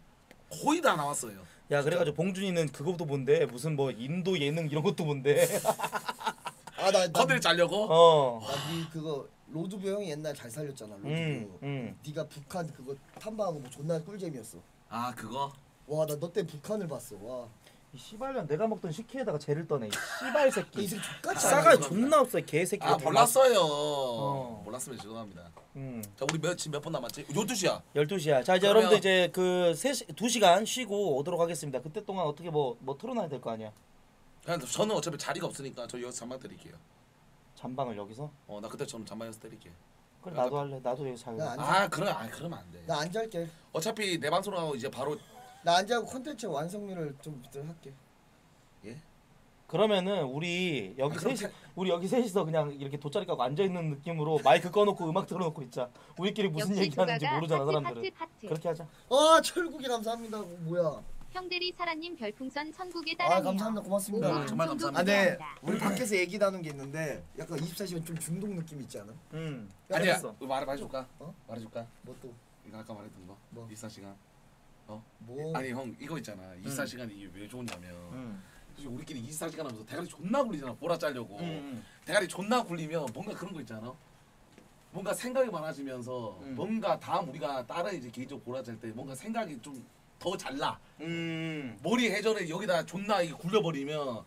거의 다 나왔어요. 야 그래가지고 봉준이는 그것도 본대. 무슨 뭐 인도 예능 이런 것도 본대 아나나 컨텐츠 짜려고? 어. 네 그거 로드뷰 형이 옛날 잘 살렸잖아 로드뷰. 음, 음. 네가 북한 그거 탐방하고 뭐 존나 꿀잼이었어. 아 그거? 와 나 너 때 북한을 봤어 와. 이 씨발년 내가 먹던 식혜에다가 재를 터네 이 씨발 이 새끼. 새끼 족같이 싸가 아니야. 존나? 없어 이 개새끼 아 몰랐어요. 어. 몰랐으면 죄송합니다. 음. 자 우리 몇 지금 몇분 남았지? 12시야. 12시야. 자 이제 그러면- 여러분들 이제 그 3시, 2시간 쉬고 오도록 하겠습니다. 그때 동안 어떻게 뭐뭐 틀어놔야 될 거 아니야 저는 어차피 자리가 없으니까 저 여기서 잠만 드릴게요. 잠방을 여기서? 어 나 그때 저는 잠만 여기서 드릴게. 그래 나도 할래. 나도 나 앉아. 아 그럼 아 그러면 안 돼. 나 앉아 할게. 어차피 내 방송하고 이제 바로 나 앉아 하고 콘텐츠 완성률을 좀 할게. 그러면은 우리 여기 아, 그럼 셋이 우리 여기 셋이서 그냥 이렇게 돗자리 까고 앉아 있는 느낌으로 마이크 꺼놓고 음악 틀어놓고 있자. 우리끼리 무슨 얘기하는지 모르잖아 하트, 사람들은. 하트, 하트. 그렇게 하자. 아 철국이 감사합니다. 어, 뭐야 형들이 사라님 별풍선 천국에 아 따라네요. 감사합니다 고맙습니다 음, 정말 감사합니다. 아, 네. 우리 밖에서 얘기 나눈 게 있는데 약간 24시간 좀 중독 느낌 있지 않아? 음 아니야 알겠어. 말 말해줄까 어? 말해줄까 뭐 또? 이거 아까 말했던 거 뭐? 24시간 뭐? 아니 형 이거 있잖아 24시간이 이게 왜 좋냐면 음. 사실 우리끼리 24시간 하면서 대가리 존나 굴리잖아 보라 짜려고 음. 대가리 존나 굴리면 뭔가 그런 거 있잖아 뭔가 생각이 많아지면서 음. 뭔가 다음 우리가 다른 이제 개인적 보라 짤 때 뭔가 생각이 좀 더 잘나 음. 머리 회전에 여기다 존나 이게 굴려버리면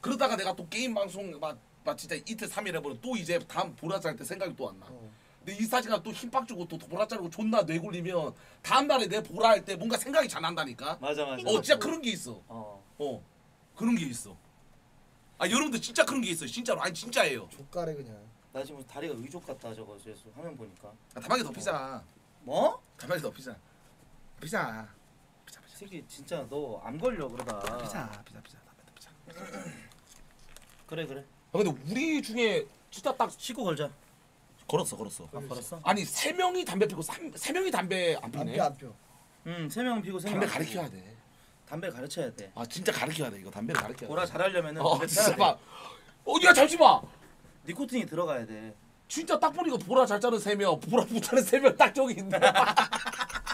그러다가 내가 또 게임 방송 막, 막 진짜 이틀 삼일 해버려 또 이제 다음 보라 짤 때 생각이 또 안 나. 어. 근데 이 사진가 또 힘 빡 주고 또 보라 자르고 존나 뇌 굴리면 다음 날에 내 보라 할 때 뭔가 생각이 잘 난다니까. 맞아 맞아 어 진짜 그런 게 있어. 어. 어 그런 게 있어. 아 여러분들 진짜 그런 게 있어요. 진짜로 아니 진짜예요. 족가래 그냥 나 지금 다리가 의족 같다 저거 그래서 화면 보니까 아, 다방이 더 비싸. 뭐? 다방이 더 비싸. 비싸. 새끼 진짜 너암 걸려 그러다 비싸 비싸 비싸 담배 더 비싸. 그래 그래 아, 근데 우리 중에 진짜 딱 씻고 걸자 걸었어 걸었어. 아 걸었어? 아니 세 명이 담배 피고 삼, 세 명이 담배 안 피네. 안펴 안 펴 응 세 명 피고 세 명 담배 가르쳐야 돼. 담배 가르쳐야 돼 아 진짜 가르쳐야 돼 이거 담배를 가르쳐야 돼. 보라 잘하려면은 어 담배 진짜 돼 봐. 어야 잠시만. 니코틴이 들어가야 돼 진짜 딱 보니까 보라 잘 자는 세 명, 보라 못하는 세 명 딱 저기 있네.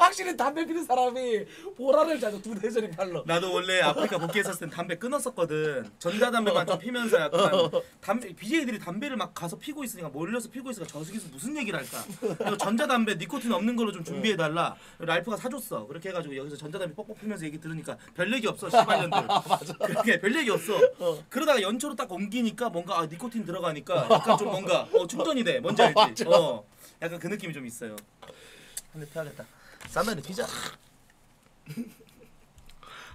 확실히 담배 피는 사람이 보라를 자주 두 대전이 팔러. 나도 원래 아프리카 복귀 했었을 땐 담배 끊었었거든. 전자담배만 좀 피면서 약간 담배 BJ들이 담배를 막 가서 피고 있으니까 몰려서 피고 있으니까 저기서 무슨 얘기를 할까? 그리고 전자담배 니코틴 없는 걸로 좀 준비해 달라. 랄프가 사줬어. 그렇게 해가지고 여기서 전자담배 뻑뻑 피면서 얘기 들으니까 별 얘기 없어 씨발년들. 그렇게 별 얘기 없어. 그러다가 연초로 딱 옮기니까 뭔가 아, 니코틴 들어가니까 약간 좀 뭔가 어, 충전이 돼. 뭔지 알지? 어. 약간 그 느낌이 좀 있어요. 한대 피하겠다 쌈면에 피자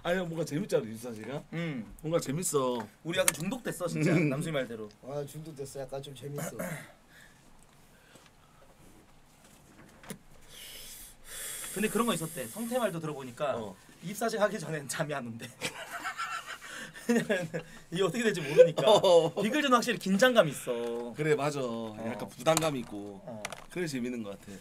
아니 뭔가 재밌잖아 유사씨가. 음 뭔가 재밌어. 우리 약간 중독됐어 진짜 음. 남순이 말대로 아 중독됐어. 약간 좀 재밌어. 근데 그런 거 있었대 성태 말도 들어보니까 어. 입사식 하기 전엔 잠이 안 온대 왜냐면 이게 어떻게 될지 모르니까 어. 비글즈는 확실히 긴장감 있어 그래 맞아. 약간 부담감 있고. 어. 그래 재밌는 것 같아.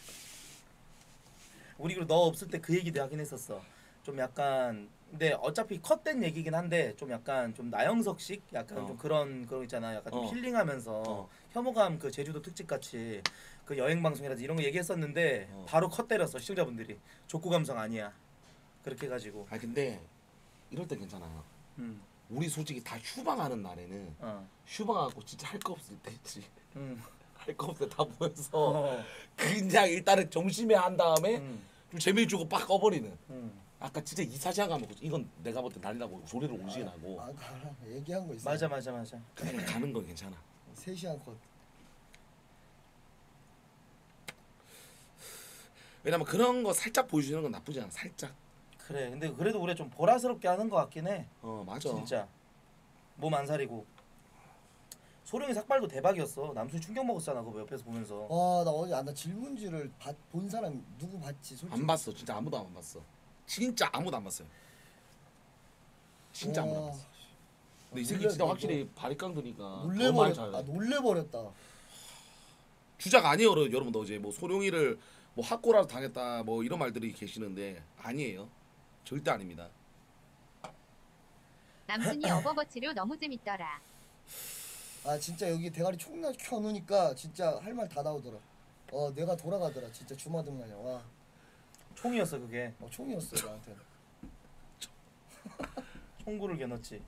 우리 그리고 너 없을 때 그 얘기도 하긴 했었어. 좀 약간 근데 어차피 컷된 얘기긴 한데 좀 약간 좀 나영석식 약간 어. 좀 그런 그런 거 있잖아. 약간 좀 어. 힐링하면서 어. 혐오감 그 제주도 특집 같이 그 여행 방송이라든지 이런 거 얘기했었는데 어. 바로 컷 때렸어 시청자분들이 족구 감성 아니야. 그렇게 해가지고. 아 근데 이럴 때 괜찮아요. 음. 우리 솔직히 다 휴방하는 날에는 어. 휴방하고 진짜 할 거 없을 때 있지. 음. 할거 없을 때다 모여서 어. 그냥 일단은 정심에 한 다음에 음. 좀 재미 주고 빡 꺼버리는. 음. 아까 진짜 이사장 가면 이건 내가 볼때 난리 나고 소리를 오지게 나고 아 가라. 얘기한 거 있어. 맞아 맞아 맞아. 그냥 가는 건 괜찮아. 3시간 컷. 왜냐면 그런 거 살짝 보여주는 건 나쁘지 않아. 살짝. 그래. 근데 그래도 우리 좀 보라스럽게 하는 것 같긴 해. 어 맞아. 진짜 몸 안 사리고 소룡이 삭발도 대박이었어 남순 충격 먹었잖아 그거 옆에서 보면서 와나 어제 아, 나 질문지를 봤- 본 사람 누구 봤지? 솔직히. 안 봤어. 진짜 아무도 안 봤어. 진짜 아무도 안 봤어요. 진짜 아무도 안 와, 봤어. 근데 이 새끼 놀래- 진짜 확실히 바리깡 드니까 더 많이 놀래버렸. 잘해. 아 놀래버렸다. 주작 아니에요, 여러- 여러분들 어제 뭐 소룡이를 뭐 학고라도 당했다 뭐 이런 말들이 계시는데 아니에요. 절대 아닙니다. 남순이 어버버치로 너무 재밌더라. 아 진짜 여기 대가리 총나 켜놓으니까 진짜 할 말 다 나오더라. 어 내가 돌아가더라. 진짜 주마등 마냥 와. 총이었어 그게 어, 총이었어 나한테. 총구를 겨눴지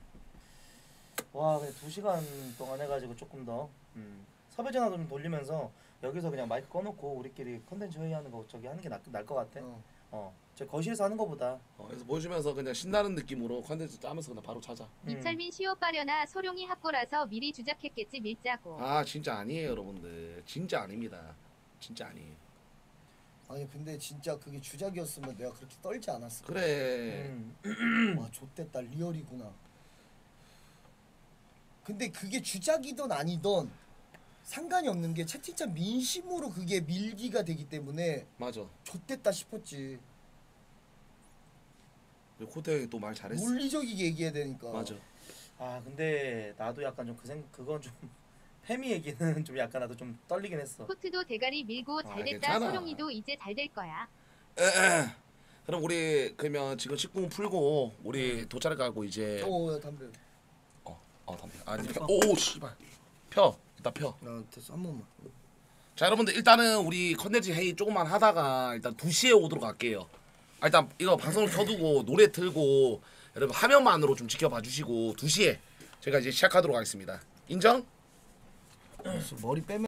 와 근데 두 시간 동안 해가지고 조금 더 음. 섭외 전화 좀 돌리면서 여기서 그냥 마이크 꺼놓고 우리끼리 컨텐츠 회의하는 거 저기 하는 게 나을 것 같아 어. 어저 거실에서 하는 거보다 어, 그래서 보여주면서 그냥 신나는 느낌으로 컨텐츠 짜면서 그냥 바로. 음. 이철민 시오빠려나 소룡이 합고라서 미리 주작했겠지 밀자고. 아 진짜 아니에요, 여러분들. 진짜 아닙니다. 진짜 아니에요. 아니 근데 진짜 그게 주작이었으면 내가 그렇게 떨지 않았어. 그래. 음. 와 좆됐다 리얼이구나. 근데 그게 주작이든 아니든 상관이 없는 게 채팅창 민심으로 그게 밀기가 되기 때문에 맞아. 좆됐다 싶었지. 코태 형이 또 말 잘했어. 논리적이게 얘기해야 되니까. 맞아. 아 근데 나도 약간 좀 그 생 그건 좀 페미 얘기는 좀 약간 나도 좀 떨리긴 했어 코트도 대가리 밀고 아, 잘됐다. 괜찮아. 소룡이도 이제 잘 될 거야. 그럼 우리 그러면 지금 19분 풀고 우리 돗자리 가고 이제 어, 야, 담배. 어, 어 담배. 아, 니까 오, 씨발. 펴. 이따 펴. 나 됐어 한 번만. 자, 여러분들 일단은 우리 컨텐츠 회의 조금만 하다가 일단 2시에 오도록 할게요. 아, 일단 이거 방송을 켜두고 노래 틀고 여러분 화면만으로 좀 지켜봐 주시고 2시에 제가 이제 시작하도록 하겠습니다. 인정? 머리 빼면.